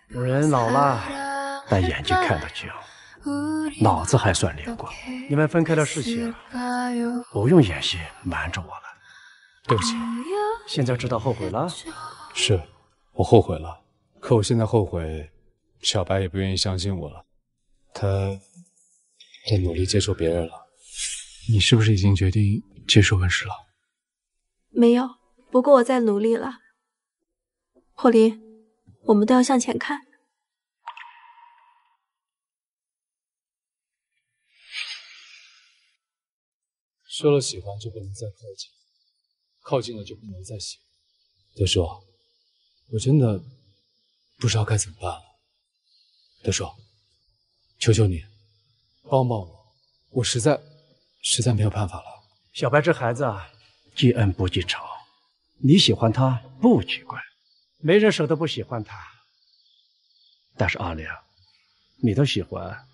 人老了，但眼睛看得清，脑子还算灵光。你们分开的事情，不用演戏瞒着我了。对不起，现在知道后悔了。是，我后悔了。可我现在后悔，小白也不愿意相信我了。他在努力接受别人了。你是不是已经决定接受温氏了？没有，不过我在努力了。霍林，我们都要向前看。说了喜欢就不能再靠近，靠近了就不能再喜欢。德叔，我真的不知道该怎么办了。德叔，求求你帮帮我，我实在实在没有办法了。小白这孩子啊，记恩不记仇，你喜欢他不奇怪，没人舍得不喜欢他。但是阿良，你的喜欢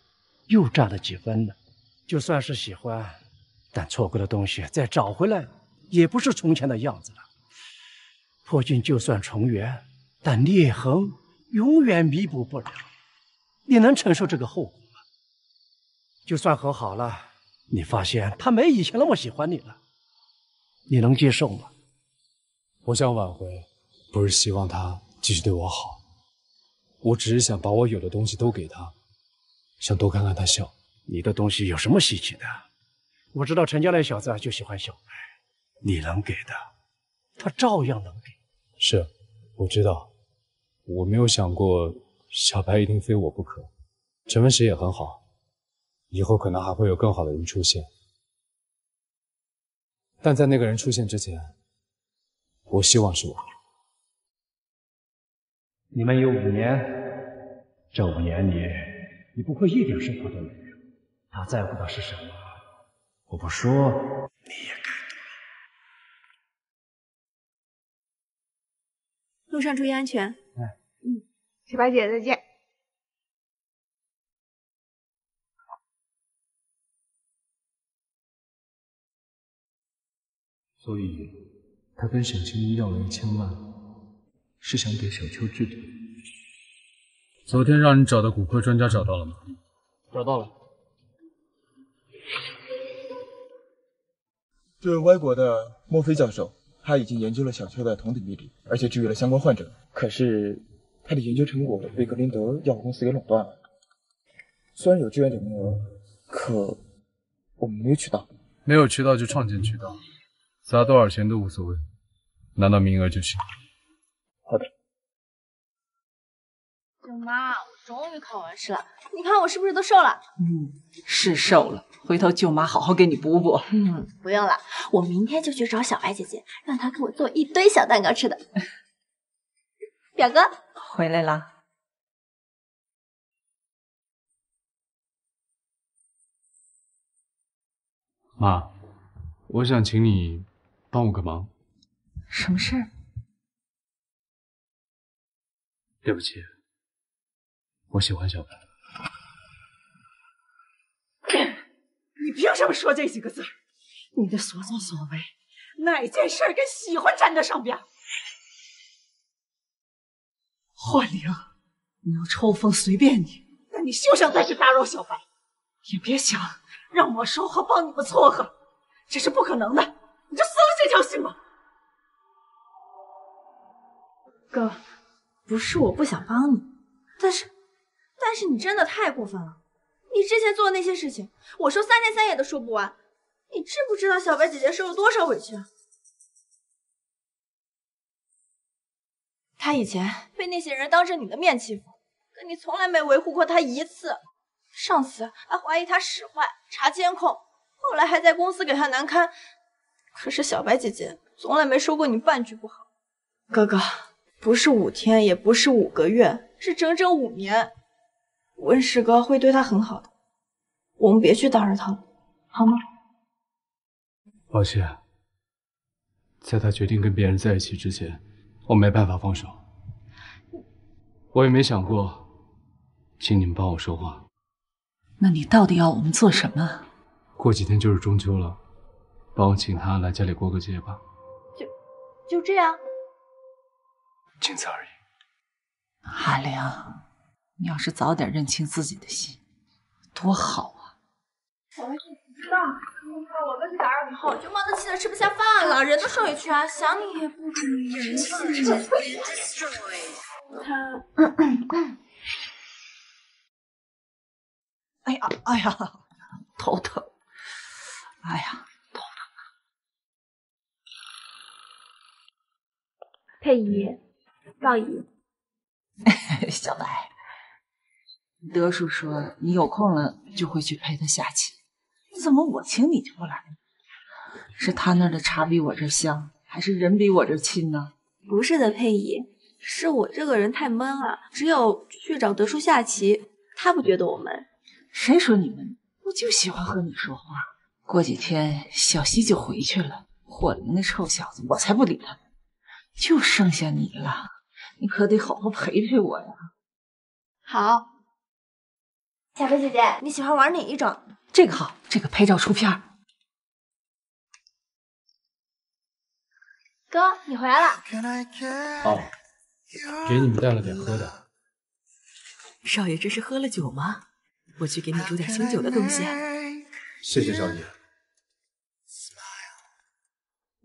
又占了几分呢？就算是喜欢。但错过的东西再找回来，也不是从前的样子了。破镜就算重圆，但裂痕永远弥补不了。你能承受这个后果吗？就算和好了，你发现他没以前那么喜欢你了，你能接受吗？我想挽回，不是希望他继续对我好，我只是想把我有的东西都给他，想多看看他笑。你的东西有什么稀奇的？我知道陈家那小子就喜欢小白，你能给的，他照样能给。是，我知道，我没有想过小白一定非我不可。陈文石也很好，以后可能还会有更好的人出现。但在那个人出现之前，我希望是我。你们有五年，这五年里，你不会一点事他都没有。他在乎的是什么？我不说，你也路上注意安全。嗯，小白姐再见。所以，他跟沈清一要了一千万，是想给小秋治病。昨天让你找的骨科专家找到了吗？找到了。这位外国的墨菲教授，他已经研究了小丘的同等比例，而且治愈了相关患者。可是他的研究成果被格林德药公司给垄断了。虽然有志愿者名额，可我们没有渠道。没有渠道就创建渠道，砸多少钱都无所谓，拿到名额就行。好的。舅妈，我终于考完试了，你看我是不是都瘦了？嗯，是瘦了。回头舅妈好好给你补补。嗯，不用了，我明天就去找小白姐姐，让她给我做一堆小蛋糕吃的。表哥回来啦。妈，我想请你帮我个忙。什么事儿？对不起，我喜欢小白。你凭什么说这几个字？你的所作所为，哪件事跟喜欢沾得上边？幻灵，你要抽风随便你，但你休想再去打扰小白，也别想让我说话帮你们撮合，这是不可能的。你就死了这条心吧。哥，不是我不想帮你，但是，但是你真的太过分了。你之前做的那些事情，我说三天三夜都说不完。你知不知道小白姐姐受了多少委屈？她以前被那些人当着你的面欺负，可你从来没维护过她一次。上次还怀疑她使坏，查监控，后来还在公司给她难堪。可是小白姐姐从来没说过你半句不好。哥哥，不是五天，也不是五个月，是整整五年。温师哥会对他很好的，我们别去打扰他了，好吗？抱歉，在他决定跟别人在一起之前，我没办法放手。我也没想过，请你们帮我说话。那你到底要我们做什么？过几天就是中秋了，帮我请他来家里过个节吧。就就这样，仅此而已。阿良，你要是早点认清自己的心，多好啊！小白，你知道，我们去打扰你后，舅妈都气得吃不下饭了，人都受委屈啊，想你也不可人性。他，哎呀，哎呀，头疼！哎呀，头疼！佩仪，赵姨，小白，德叔说你有空了就会去陪他下棋，怎么我请你就不来呢？是他那儿的茶比我这香，还是人比我这亲呢？不是的，佩仪，是我这个人太闷了，只有去找德叔下棋，他不觉得我闷。谁说你闷？我就喜欢和你说话。过几天小西就回去了，火灵那臭小子，我才不理他呢。就剩下你了，你可得好好陪陪我呀。好，小飞姐姐，你喜欢玩哪一种？这个好，这个拍照出片。哥，你回来了。哦，给你们带了点喝的。少爷这是喝了酒吗？我去给你煮点醒酒的东西。谢谢少爷。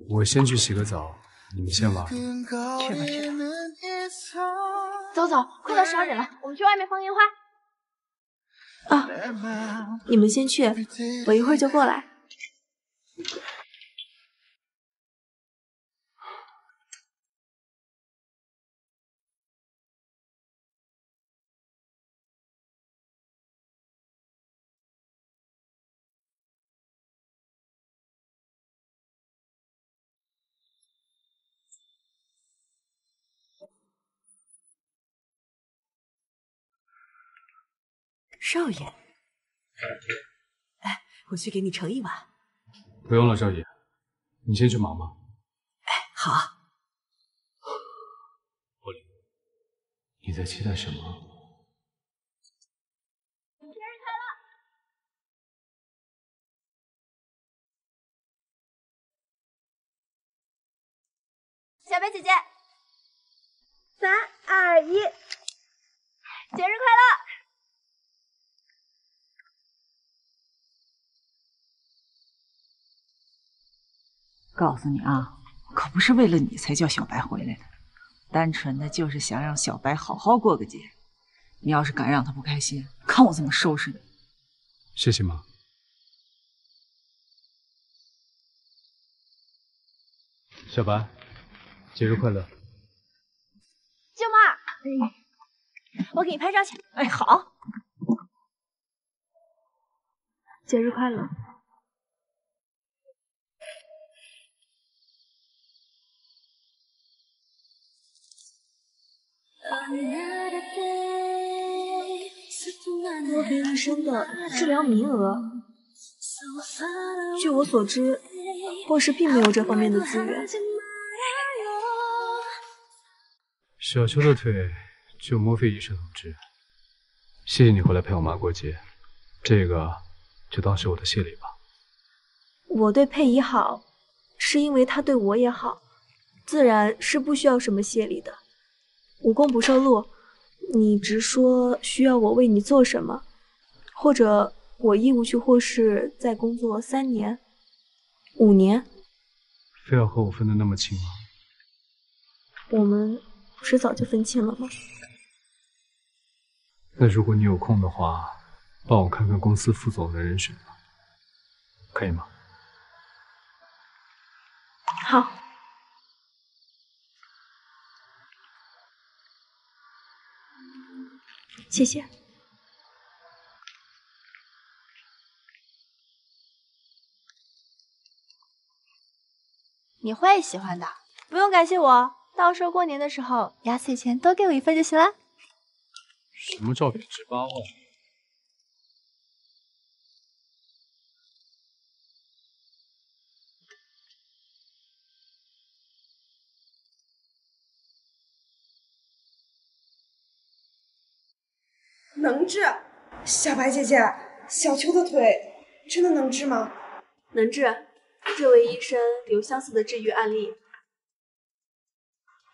我先去洗个澡，你们先玩。去吧去吧。走走，快到十二点了，我们去外面放烟花。啊，你们先去，我一会儿就过来。少爷，哎，我去给你盛一碗。不用了，少爷，你先去忙吧。哎好。霍林，你在期待什么？小白姐姐，三二一，节日快乐！告诉你啊，可不是为了你才叫小白回来的，单纯的就是想让小白好好过个节。你要是敢让他不开心，看我怎么收拾你！谢谢妈。小白，节日快乐！舅妈，我给你拍照去。哎，好。节日快乐！墨菲医生的治疗名额，据我所知，霍氏并没有这方面的资源。小秋的腿就莫非医生能治。谢谢你回来陪我妈过节，这个就当是我的谢礼吧。我对佩仪好，是因为她对我也好，自然是不需要什么谢礼的。无功不受禄，你直说需要我为你做什么，或者我义务去霍氏再工作三年、五年，非要和我分得那么清吗？我们不是早就分清了吗？那如果你有空的话，帮我看看公司副总的人选吧，可以吗？好。谢谢。你会喜欢的，不用感谢我，到时候过年的时候压岁钱多给我一份就行了。什么照片值八万？能治，小白姐姐，小秋的腿真的能治吗？能治，这位医生有相似的治愈案例。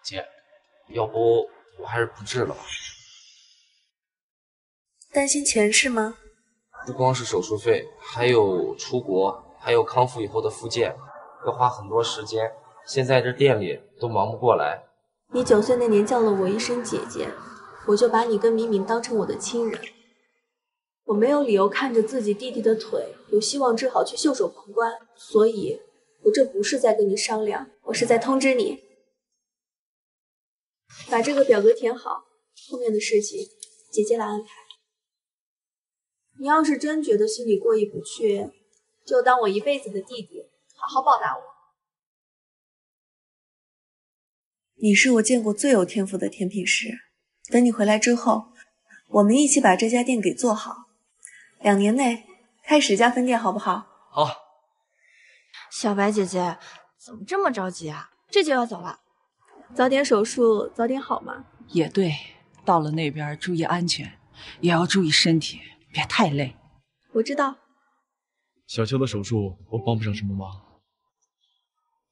姐，要不我还是不治了吧？担心钱是吗？不光是手术费，还有出国，还有康复以后的复健，要花很多时间。现在这店里都忙不过来。你九岁那年叫了我一声姐姐。我就把你跟敏敏当成我的亲人，我没有理由看着自己弟弟的腿有希望治好却袖手旁观，所以，我这不是在跟你商量，我是在通知你，把这个表格填好，后面的事情姐姐来安排。你要是真觉得心里过意不去，就当我一辈子的弟弟，好好报答我。你是我见过最有天赋的甜品师。等你回来之后，我们一起把这家店给做好。两年内开十家分店，好不好？好。小白姐姐，怎么这么着急啊？这就要走了？早点手术，早点好嘛。也对，到了那边注意安全，也要注意身体，别太累。我知道。小秋的手术我帮不上什么忙。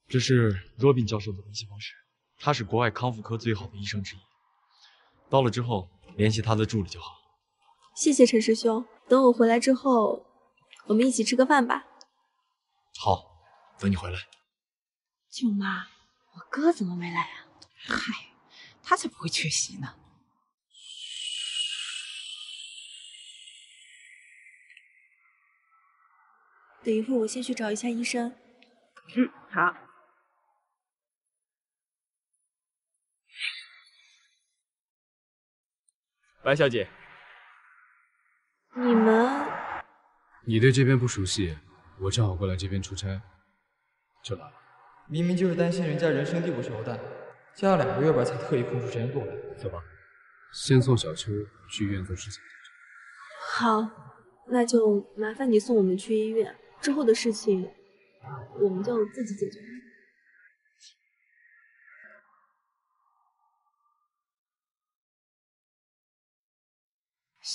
这是罗宾教授的联系方式，他是国外康复科最好的医生之一。到了之后联系他的助理就好。谢谢陈师兄，等我回来之后，我们一起吃个饭吧。好，等你回来。舅妈，我哥怎么没来啊？嗨，他才不会缺席呢。等一会儿我先去找一下医生。嗯，好。白小姐，你们你对这边不熟悉，我正好过来这边出差，就来了。明明就是担心人家人生地不熟的，加了两个月班才特意空出时间过来。走吧，先送小秋去医院做事情。好，那就麻烦你送我们去医院，之后的事情我们就自己解决。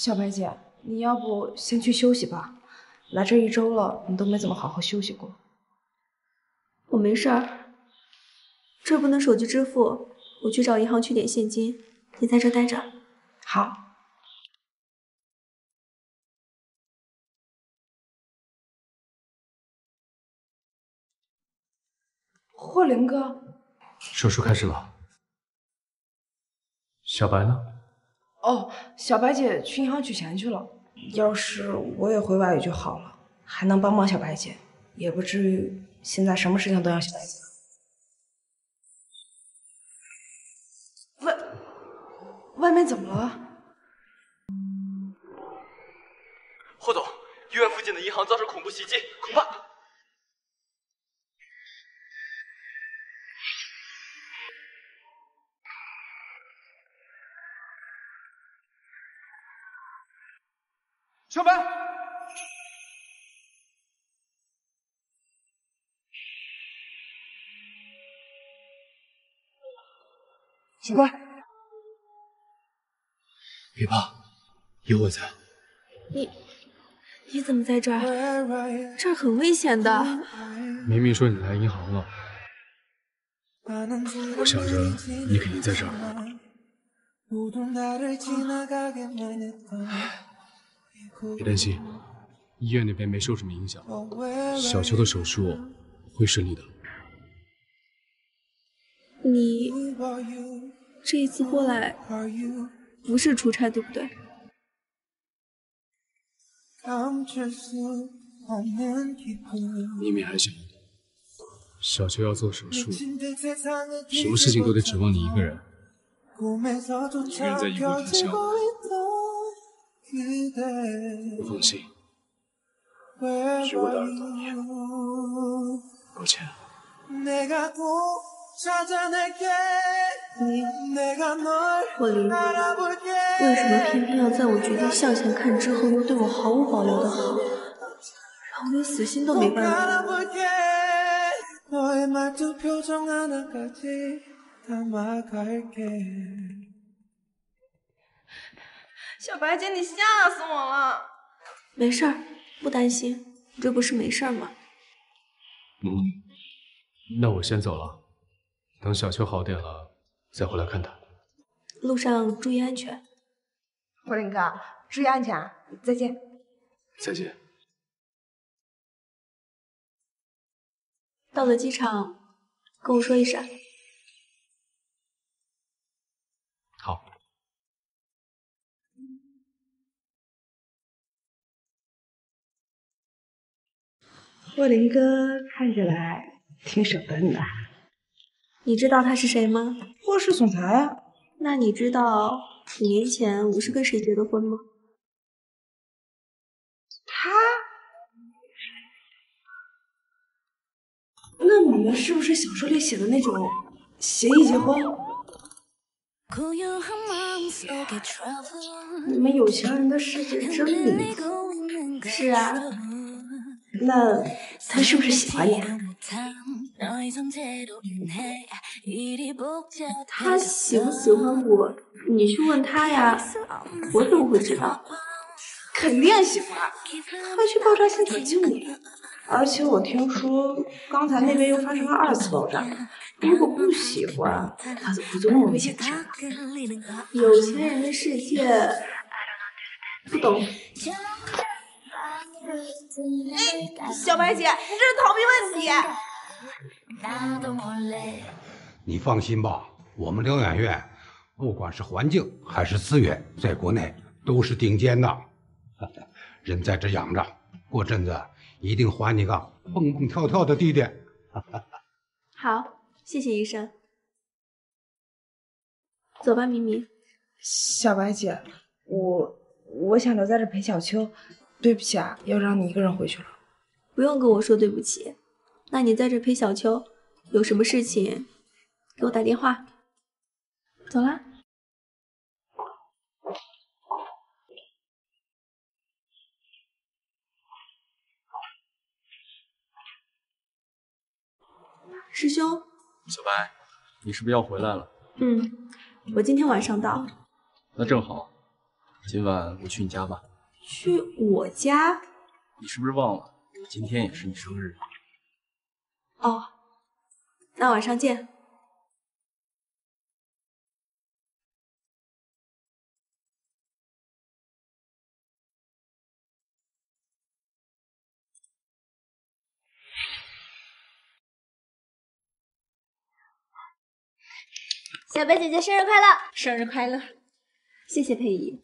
小白姐，你要不先去休息吧？来这一周了，你都没怎么好好休息过。我没事儿，这不能手机支付，我去找银行取点现金。你在这待着。好。霍林哥，手术开始了。小白呢？哦，小白姐去银行取钱去了。要是我也回外语就好了，还能帮帮小白姐，也不至于现在什么事情都要小白姐。外外面怎么了？霍总，医院附近的银行遭受恐怖袭击，恐怕……小白，小白，别怕，有我在。你你怎么在这儿？这儿很危险的。明明说你来银行了，我想着你肯定在这儿。别担心，医院那边没受什么影响，小秋的手术会顺利的。你这一次过来不是出差，对不对？明明还小，小秋要做手术，什么事情都得指望你一个人，一个人在医柜看笑。不放心，是我打扰到你，抱歉。霍林，为什么偏偏要在我决定向前看之后，又对我毫无保留的好，让我连死心都没办法？小白姐，你吓死我了！没事儿，不担心，这不是没事儿吗？嗯，那我先走了，等小秋好点了再回来看她。路上注意安全。霍林哥，注意安全啊！再见。再见。到了机场，跟我说一声。霍林哥看起来挺舍得你的。你知道他是谁吗？霍氏总裁啊。那你知道五年前我是跟谁结的婚吗？他？那你们是不是小说里写的那种协议结婚？你们有钱人的世界真美。是啊。那他是不是喜欢你？他喜不喜欢我？你去问他呀，我怎么会知道？肯定喜欢，他去爆炸现场救你。而且我听说刚才那边又发生了二次爆炸，如果不喜欢，他怎么会做那么危险的事？有钱人的世界，不懂。哎，小白姐，你这是逃避问题。你放心吧，我们疗养院不管是环境还是资源，在国内都是顶尖的。人在这养着，过阵子一定还你个蹦蹦跳跳的弟弟。好，谢谢医生。走吧，明明。小白姐，我我想留在这陪小秋，对不起啊，要让你一个人回去了。不用跟我说对不起。那你在这陪小秋，有什么事情给我打电话。走啦。师兄，小白，你是不是要回来了？嗯，我今天晚上到。那正好，今晚我去你家吧。去我家？你是不是忘了，今天也是你生日？哦，那晚上见。小白姐姐生日快乐！生日快乐！谢谢佩仪。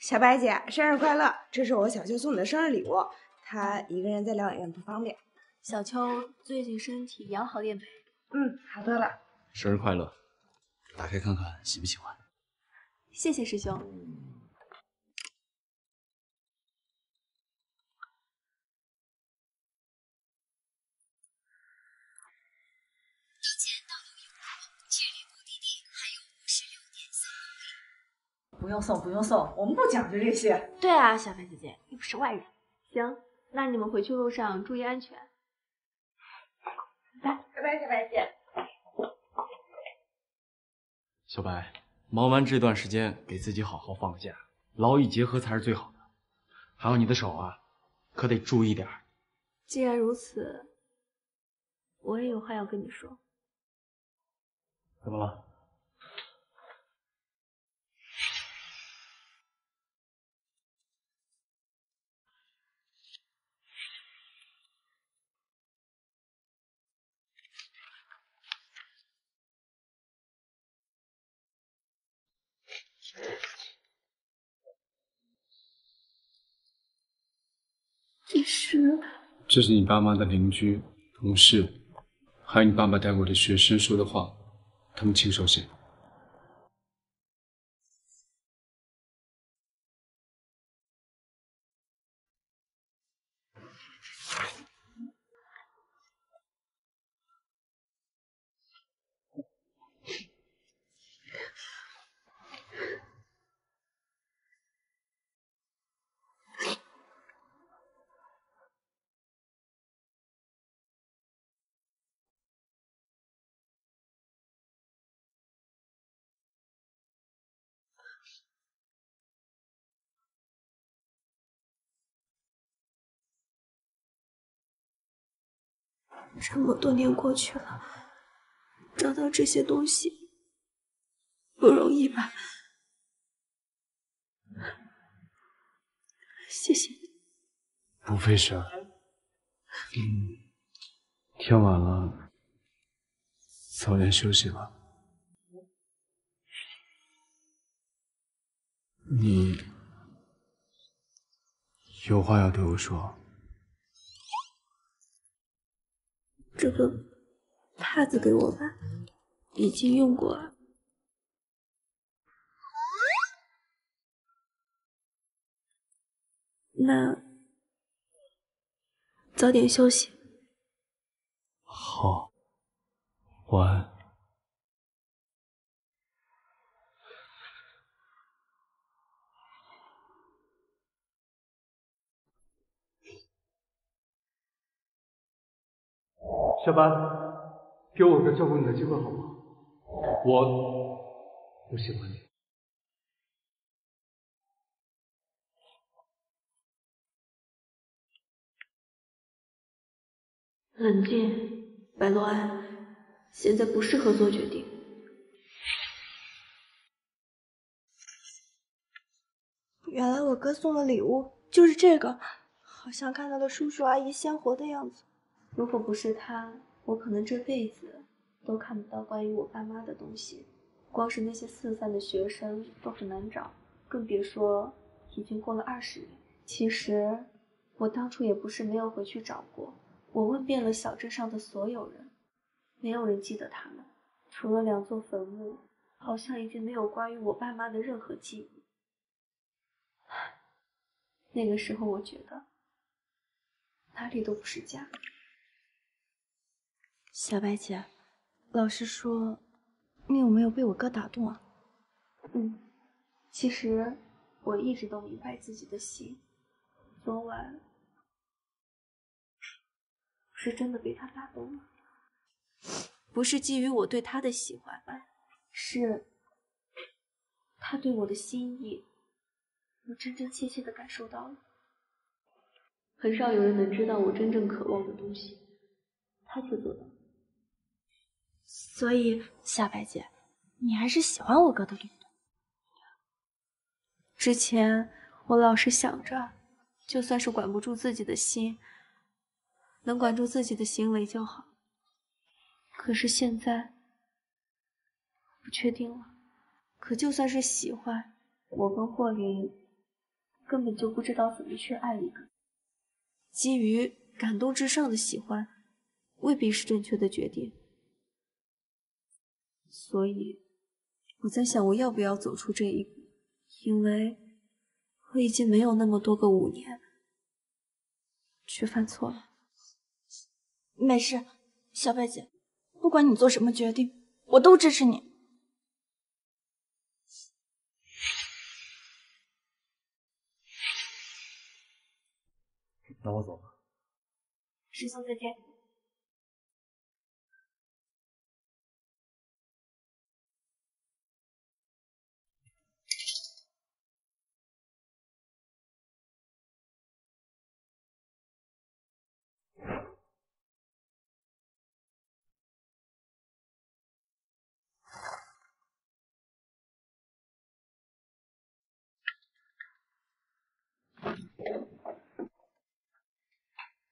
小白姐生日快乐！这是我小秋送你的生日礼物，她一个人在疗养院不方便。小秋最近身体养好点呗。嗯，好多了。生日快乐！打开看看，喜不喜欢？谢谢师兄。不用送，不用送，我们不讲究这些。对啊，小白姐姐又不是外人。行，那你们回去路上注意安全。拜拜，小白姐。小白，忙完这段时间，给自己好好放个假，劳逸结合才是最好的。还有你的手啊，可得注意点。既然如此，我也有话要跟你说。怎么了？这是，这是你爸妈的邻居、同事，还有你爸爸带过的学生说的话，他们亲手写的。这么多年过去了，找到这些东西不容易吧？谢谢你。不费事。嗯，天晚了，早点休息吧。你有话要对我说？这个帕子给我吧，已经用过了。那早点休息。好，晚安。小白，给我个照顾你的机会好吗？我不喜欢你。冷静，白洛安，现在不适合做决定。原来我哥送的礼物就是这个，好像看到了叔叔阿姨鲜活的样子。如果不是他，我可能这辈子都看不到关于我爸妈的东西。光是那些四散的学生都很难找，更别说已经过了二十年。其实我当初也不是没有回去找过，我问遍了小镇上的所有人，没有人记得他们，除了两座坟墓，好像已经没有关于我爸妈的任何记忆。那个时候，我觉得哪里都不是家。小白姐，老实说，你有没有被我哥打动啊？嗯，其实我一直都明白自己的心。昨晚是真的被他打动了，不是基于我对他的喜欢，是他对我的心意。我真真切切的感受到了，很少有人能知道我真正渴望的东西，他却做到了。所以，夏白姐，你还是喜欢我哥的，对不对？之前我老是想着，就算是管不住自己的心，能管住自己的行为就好。可是现在，不确定了。可就算是喜欢，我跟霍林。根本就不知道怎么去爱一个，基于感动之上的喜欢，未必是正确的决定。所以我在想，我要不要走出这一步？因为我已经没有那么多个五年去犯错了。没事，小贝姐，不管你做什么决定，我都支持你。那我走了，师兄再见。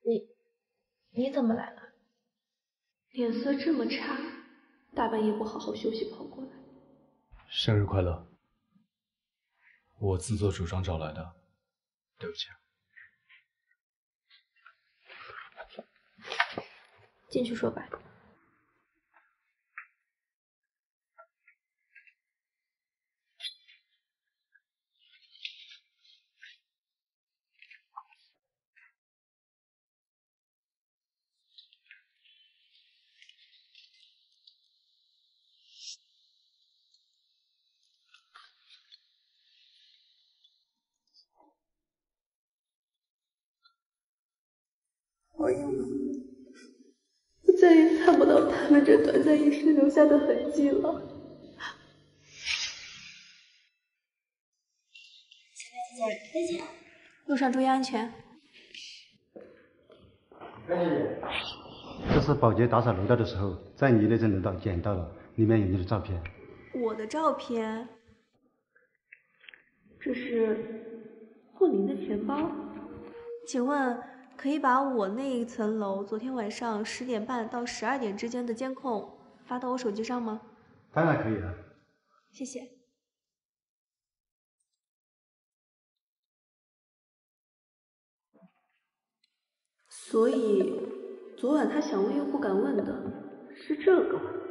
你你怎么来了？脸色这么差，大半夜不好好休息跑过来。生日快乐！我自作主张找来的，对不起。进去说吧。我再也看不到他们这短暂一生留下的痕迹了。小白姐姐，再见。路上注意安全。白姐姐，这是保洁打扫楼道的时候，在你那层楼道捡到了，里面有你的照片。我的照片？这是霍林的钱包？请问？可以把我那一层楼昨天晚上十点半到十二点之间的监控发到我手机上吗？当然可以了。谢谢。所以，昨晚他想问又不敢问的是这个。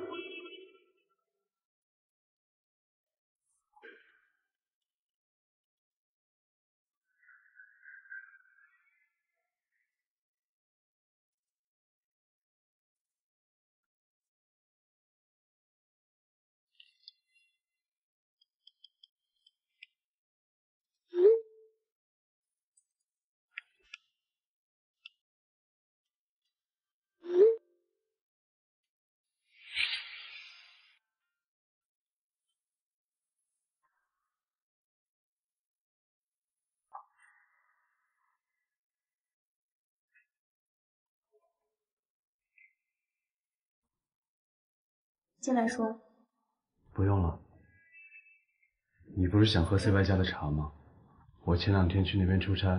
进来说。不用了。你不是想喝 C Y 家的茶吗？我前两天去那边出差，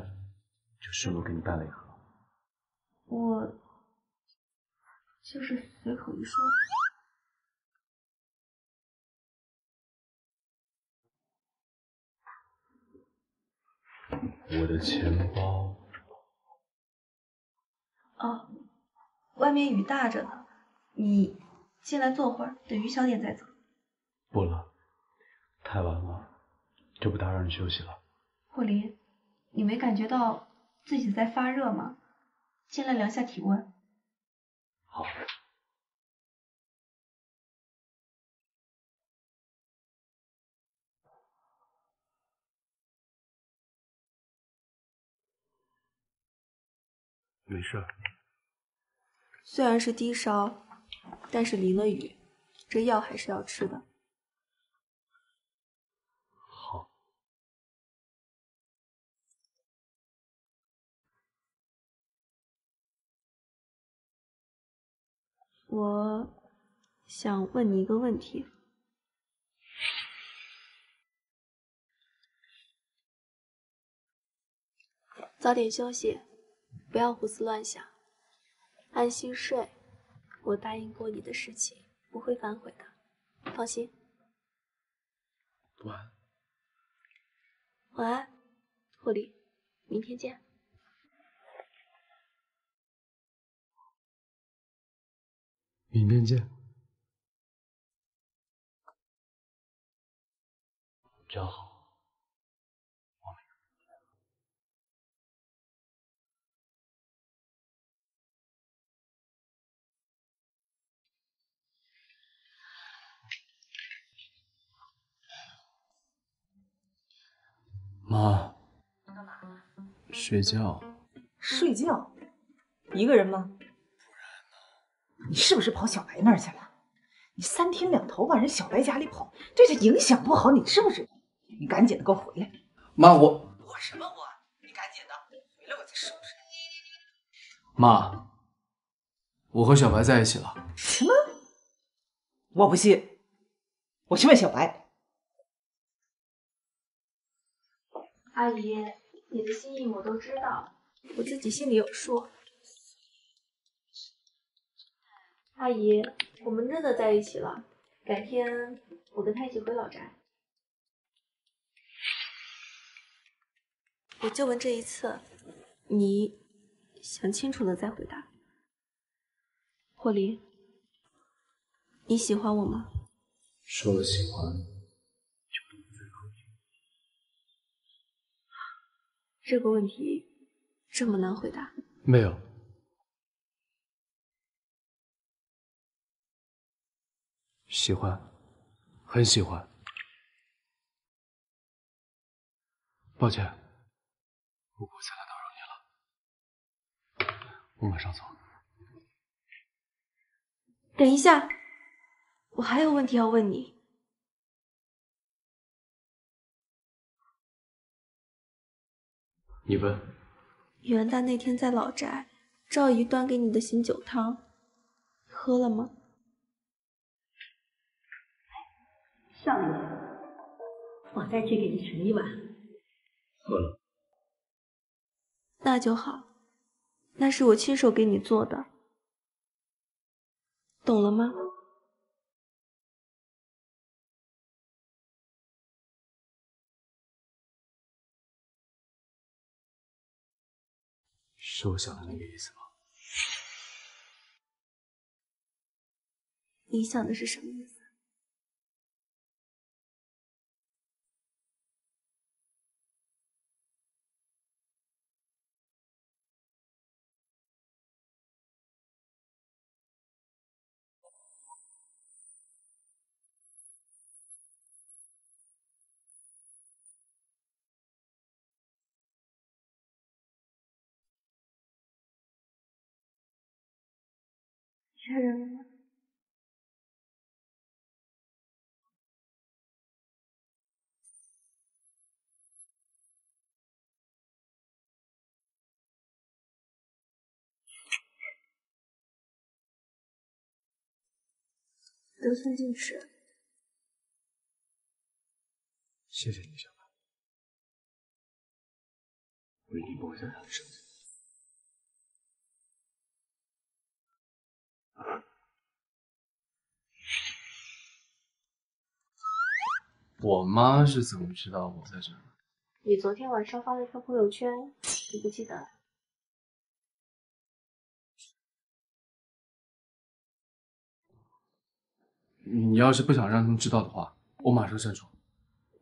就顺路给你带了一盒。我就是随口一说。我的钱包。哦，外面雨大着呢，你进来坐会儿，等雨小点再走。不了，太晚了，就不打扰你休息了。霍林，你没感觉到自己在发热吗？进来量下体温。好。没事。虽然是低烧，但是淋了雨，这药还是要吃的。好。我想问你一个问题。早点休息。不要胡思乱想，安心睡。我答应过你的事情不会反悔的，放心。晚安。晚安，霍利，明天见。明天见。真好。妈，干嘛睡觉。睡觉？一个人吗？不然呢？你是不是跑小白那儿去了？你三天两头往人小白家里跑，对他影响不好，你知不知道？你赶紧的给我回来！妈，我我什么我？你赶紧的回来，我再收拾你。妈，我和小白在一起了。什么？我不信，我去问小白。阿姨，你的心意我都知道，我自己心里有数。阿姨，我们真的在一起了，改天我跟他一起回老宅。我就问这一次，你想清楚了再回答。霍林，你喜欢我吗？说了喜欢。这个问题这么难回答？没有，喜欢，很喜欢。抱歉，我不会再来打扰你了。我马上走。等一下，我还有问题要问你。你问，元旦那天在老宅，赵姨端给你的醒酒汤，喝了吗？少爷，我再去给你盛一碗。喝了。那就好，那是我亲手给你做的，懂了吗？是我想的那个意思吗？你想的是什么意思？确认了吗？得寸进尺。谢谢你，小白。我一定不会再让你生气。我妈是怎么知道我在这儿？你昨天晚上发了一条朋友圈，你不记得了？你要是不想让他们知道的话，我马上删除。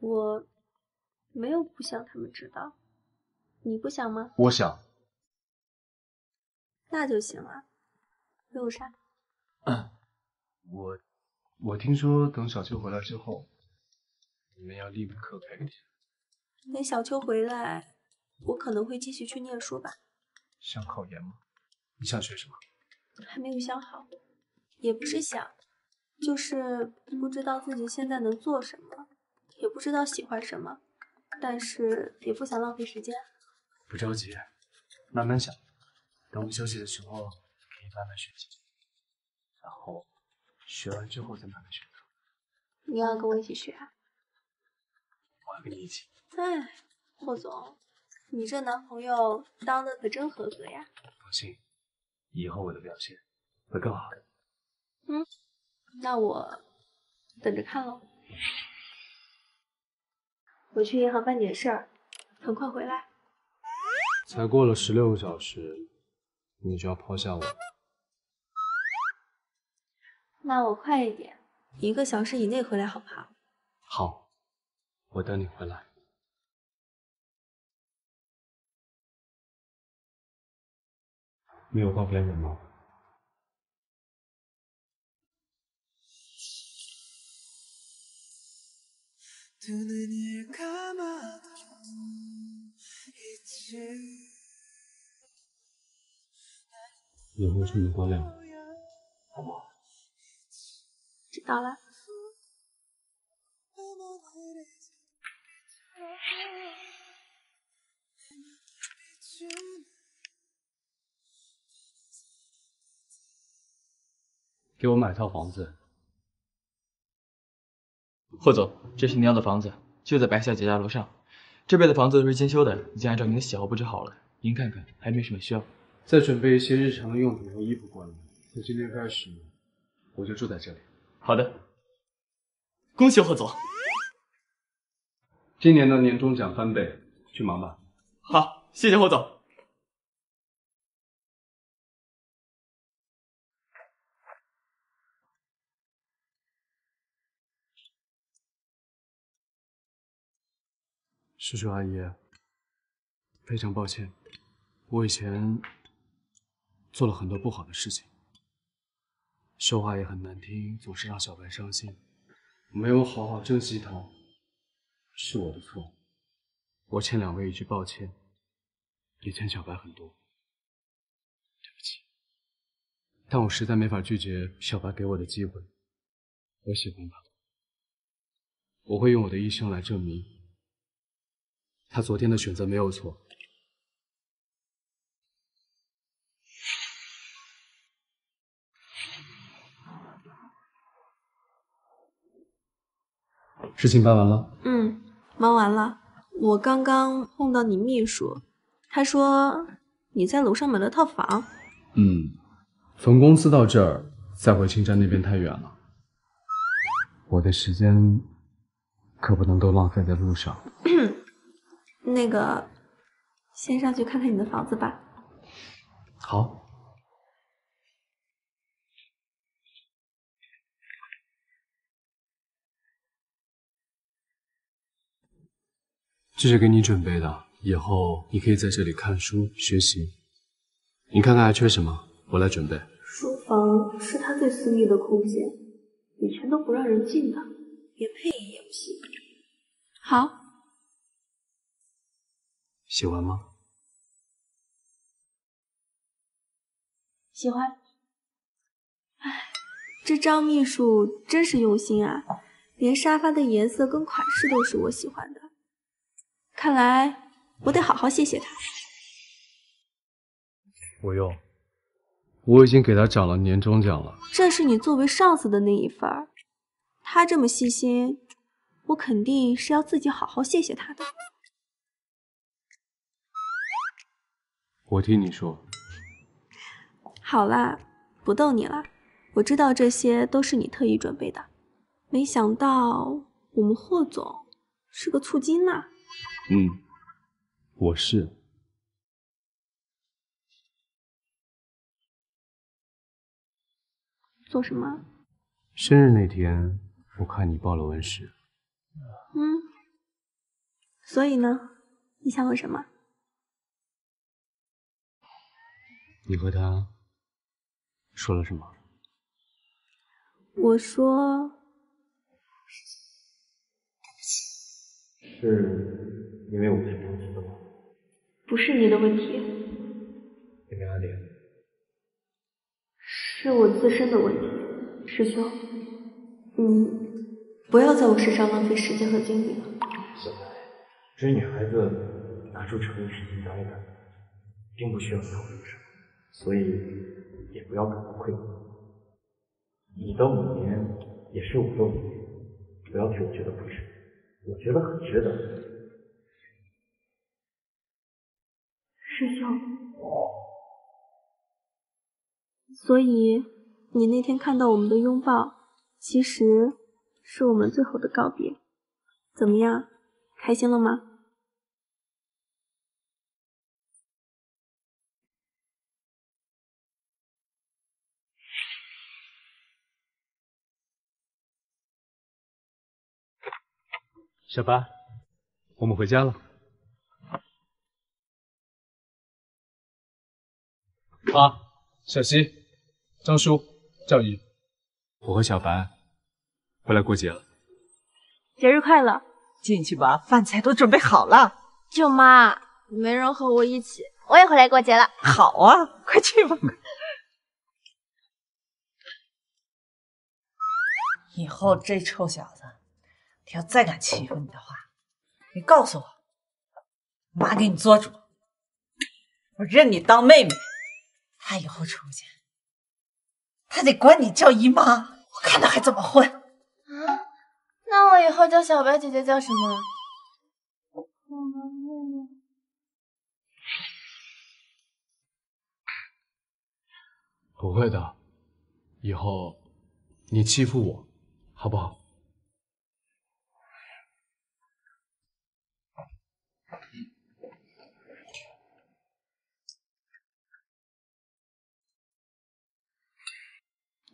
我没有不想他们知道，你不想吗？我想。那就行了。有啥？我我听说等小秋回来之后，你们要立刻开。等小秋回来，我可能会继续去念书吧。想考研吗？你想学什么？还没有想好，也不是想，就是不知道自己现在能做什么，也不知道喜欢什么，但是也不想浪费时间。不着急，慢慢想。等我休息的时候，可以慢慢学习，然后学完之后再慢慢选择。你要跟我一起学啊？跟你一起。哎，霍总，你这男朋友当的可真合格呀！放心，以后我的表现会更好的。嗯，那我等着看喽。我去银行办点事儿，很快回来。才过了十六个小时，你就要抛下我？那我快一点，一个小时以内回来好不好？好，我等你回来。没有告别人吗？以后出门光亮，好吗？知道了。买套房子。霍总，这是您要的房子，就在白小姐家楼上。这边的房子都是精修的，已经按照您的喜好布置好了。您看看，还没什么需要。再准备一些日常的用品和衣服过来。从今天开始，我就住在这里。好的，恭喜霍总，今年的年终奖翻倍，去忙吧。好，谢谢霍总。叔叔阿姨，非常抱歉，我以前做了很多不好的事情，说话也很难听，总是让小白伤心，没有好好珍惜他，是我的错，我欠两位一句抱歉，也欠小白很多，对不起，但我实在没法拒绝小白给我的机会，我喜欢他，我会用我的一生来证明。他昨天的选择没有错。事情办完了？嗯，忙完了。我刚刚碰到你秘书，他说你在楼上买了套房。嗯，从公司到这儿，再回青山那边太远了，我的时间可不能都浪费在路上。那个，先上去看看你的房子吧。好。这是给你准备的，以后你可以在这里看书学习。你看看还缺什么，我来准备。书房是他最私密的空间，以前都不让人进的，连配音也不行。好。喜欢吗？喜欢。哎，这张秘书真是用心啊，连沙发的颜色跟款式都是我喜欢的。看来我得好好谢谢他。不用，我已经给他涨了年终奖了。这是你作为上司的那一份儿，他这么细心，我肯定是要自己好好谢谢他的。我听你说。好啦，不逗你了。我知道这些都是你特意准备的，没想到我们霍总是个醋精呐。嗯，我是。做什么？生日那天，我看你报了文史。嗯，所以呢？你想问什么？你和他说了什么？我说，是因为我太着急了吗？不是你的问题，因为阿莲，是我自身的问题，师兄，你，不要在我身上浪费时间和精力了。小白，追女孩子拿出诚意是应该的，并不需要考虑什么，所以也不要感到愧疚。你的五年也是我的五年，不要替我觉得不值，我觉得很值得。师兄，所以你那天看到我们的拥抱，其实是我们最后的告别，怎么样？开心了吗？小白，我们回家了。妈，小西，张叔，赵姨，我和小白回来过节了。节日快乐！进去吧，饭菜都准备好了。舅妈，没人和我一起，我也回来过节了。好啊，快去吧。以后这臭小子，他要再敢欺负你的话，你告诉我，妈给你做主，我认你当妹妹。他以后出去，他得管你叫姨妈，我看他还怎么混。啊，那我以后叫小白姐姐叫什么？不会的，以后你欺负我，好不好？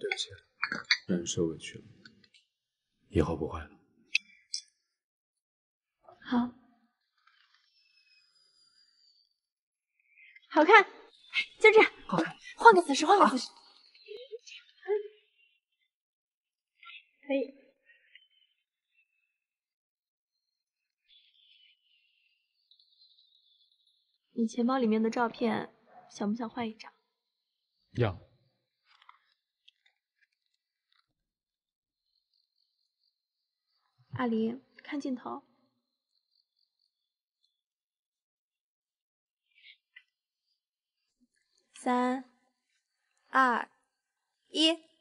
对不起，让你受委屈了，以后不会了。好，好看，就这样。好看，换个姿势，换个姿势。可以。你钱包里面的照片，想不想换一张？要。阿离，看镜头。三、二、一。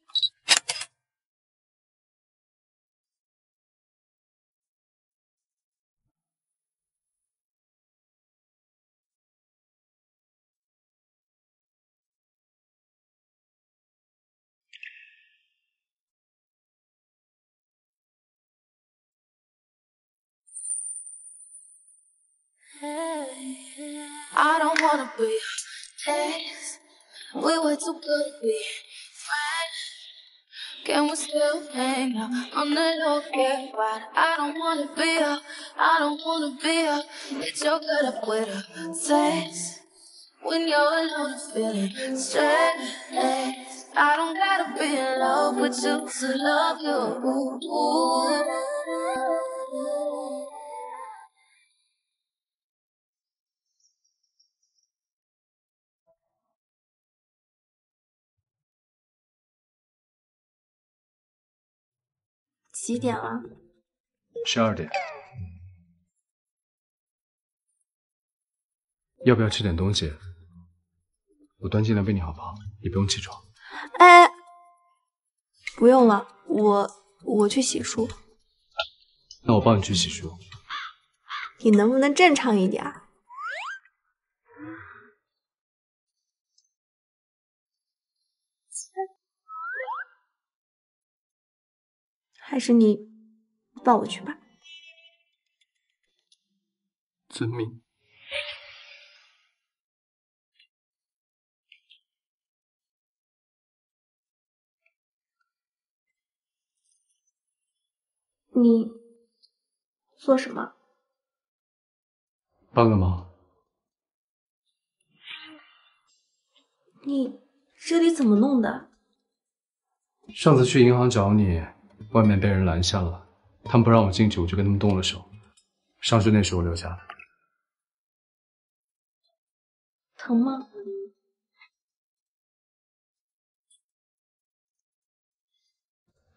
I don't wanna be ex. We were too good to be friends. Can we still hang out on the low get right? I don't wanna be a, I don't wanna be a. It's your good up with a sex. When you're alone feeling stressed. I don't gotta be in love with you to love you. Ooh, ooh. 几点了？十二点。要不要吃点东西？我端进来喂你好不好？你不用起床。哎，不用了，我我去洗漱。那我帮你去洗漱。你能不能正常一点？还是你抱我去吧。遵命。你做什么？帮个忙。你这里怎么弄的？上次去银行找你，外面被人拦下了，他们不让我进去，我就跟他们动了手。伤是那时候留下的。疼吗？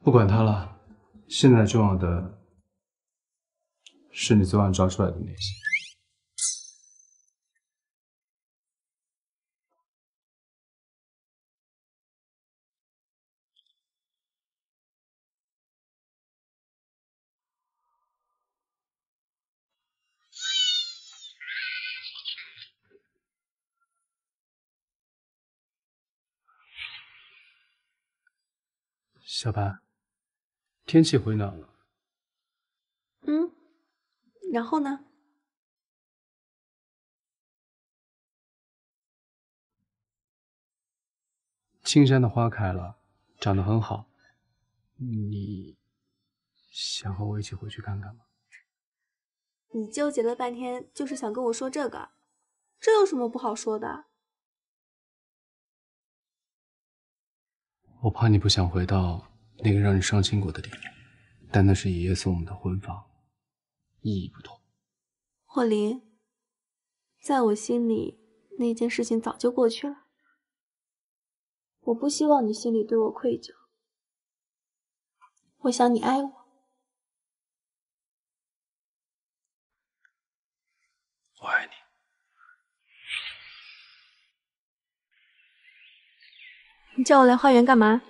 不管他了，现在重要的是你昨晚抓出来的那些。小白，天气回暖了，嗯，然后呢？青山的花开了，长得很好。你想和我一起回去看看吗？你纠结了半天，就是想跟我说这个，这有什么不好说的？我怕你不想回到那个让你伤心过的地方，但那是爷爷送我们的婚房，意义不同。霍林，在我心里，那件事情早就过去了。我不希望你心里对我愧疚。我想你爱我。我爱你。叫我来花园干嘛？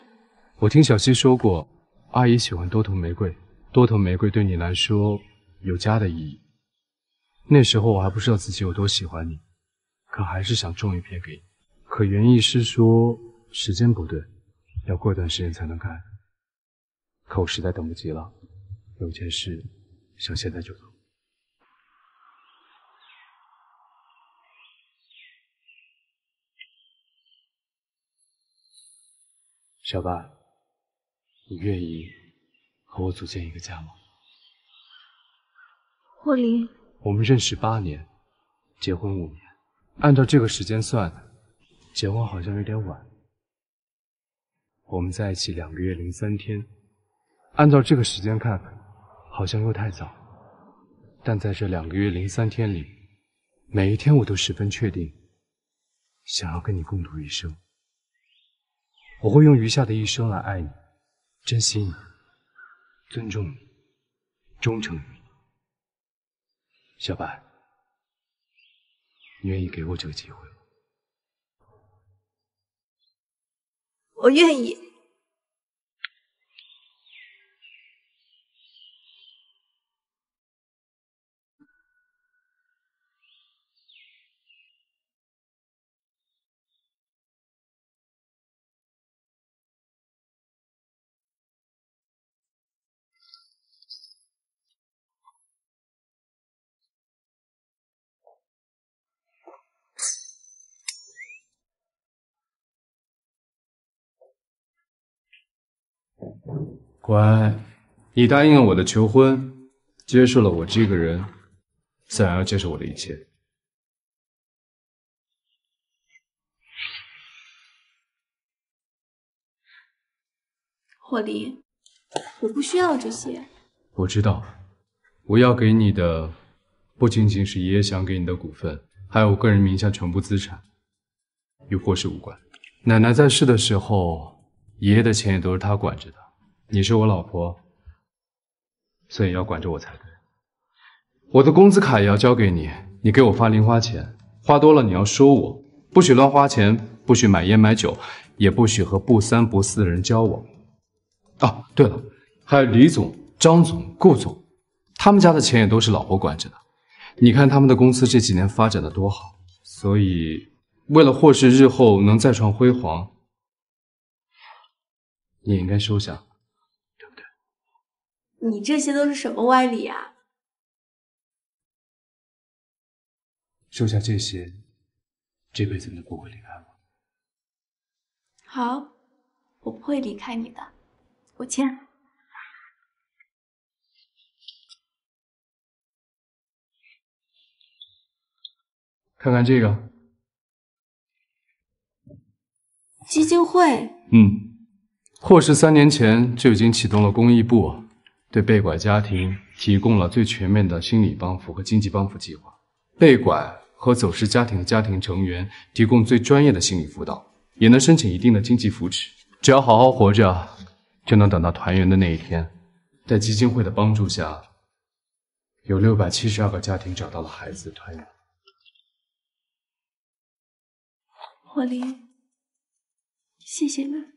我听小溪说过，阿姨喜欢多头玫瑰，多头玫瑰对你来说有家的意义。那时候我还不知道自己有多喜欢你，可还是想种一片给你。可园艺师说时间不对，要过一段时间才能开。可我实在等不及了，有件事想现在就做。小白，你愿意和我组建一个家吗？霍林，我们认识八年，结婚五年，按照这个时间算，结婚好像有点晚。我们在一起两个月零三天，按照这个时间看，好像又太早。但在这两个月零三天里，每一天我都十分确定，想要跟你共度一生。我会用余下的一生来爱你，珍惜你，尊重你，忠诚于你。小白，你愿意给我这个机会吗？我愿意。乖，你答应了我的求婚，接受了我这个人，自然要接受我的一切。霍离，我不需要这些。我知道，我要给你的不仅仅是爷爷想给你的股份，还有我个人名下全部资产，与霍氏无关。奶奶在世的时候，爷爷的钱也都是她管着的。你是我老婆，所以要管着我才对。我的工资卡也要交给你，你给我发零花钱，花多了你要收我，不许乱花钱，不许买烟买酒，也不许和不三不四的人交往。哦，对了，还有李总、张总、顾总，他们家的钱也都是老婆管着的。你看他们的公司这几年发展的多好，所以为了霍氏日后能再创辉煌，你应该收下。你这些都是什么歪理啊？收下这些，这辈子你都不会离开我。好，我不会离开你的，我签。看看这个，基金会，嗯，霍氏三年前就已经启动了公益部，对被拐家庭提供了最全面的心理帮扶和经济帮扶计划。被拐和走失家庭的家庭成员提供最专业的心理辅导，也能申请一定的经济扶持。只要好好活着，就能等到团圆的那一天。在基金会的帮助下，有六百七十二个家庭找到了孩子团圆。霍林，谢谢你。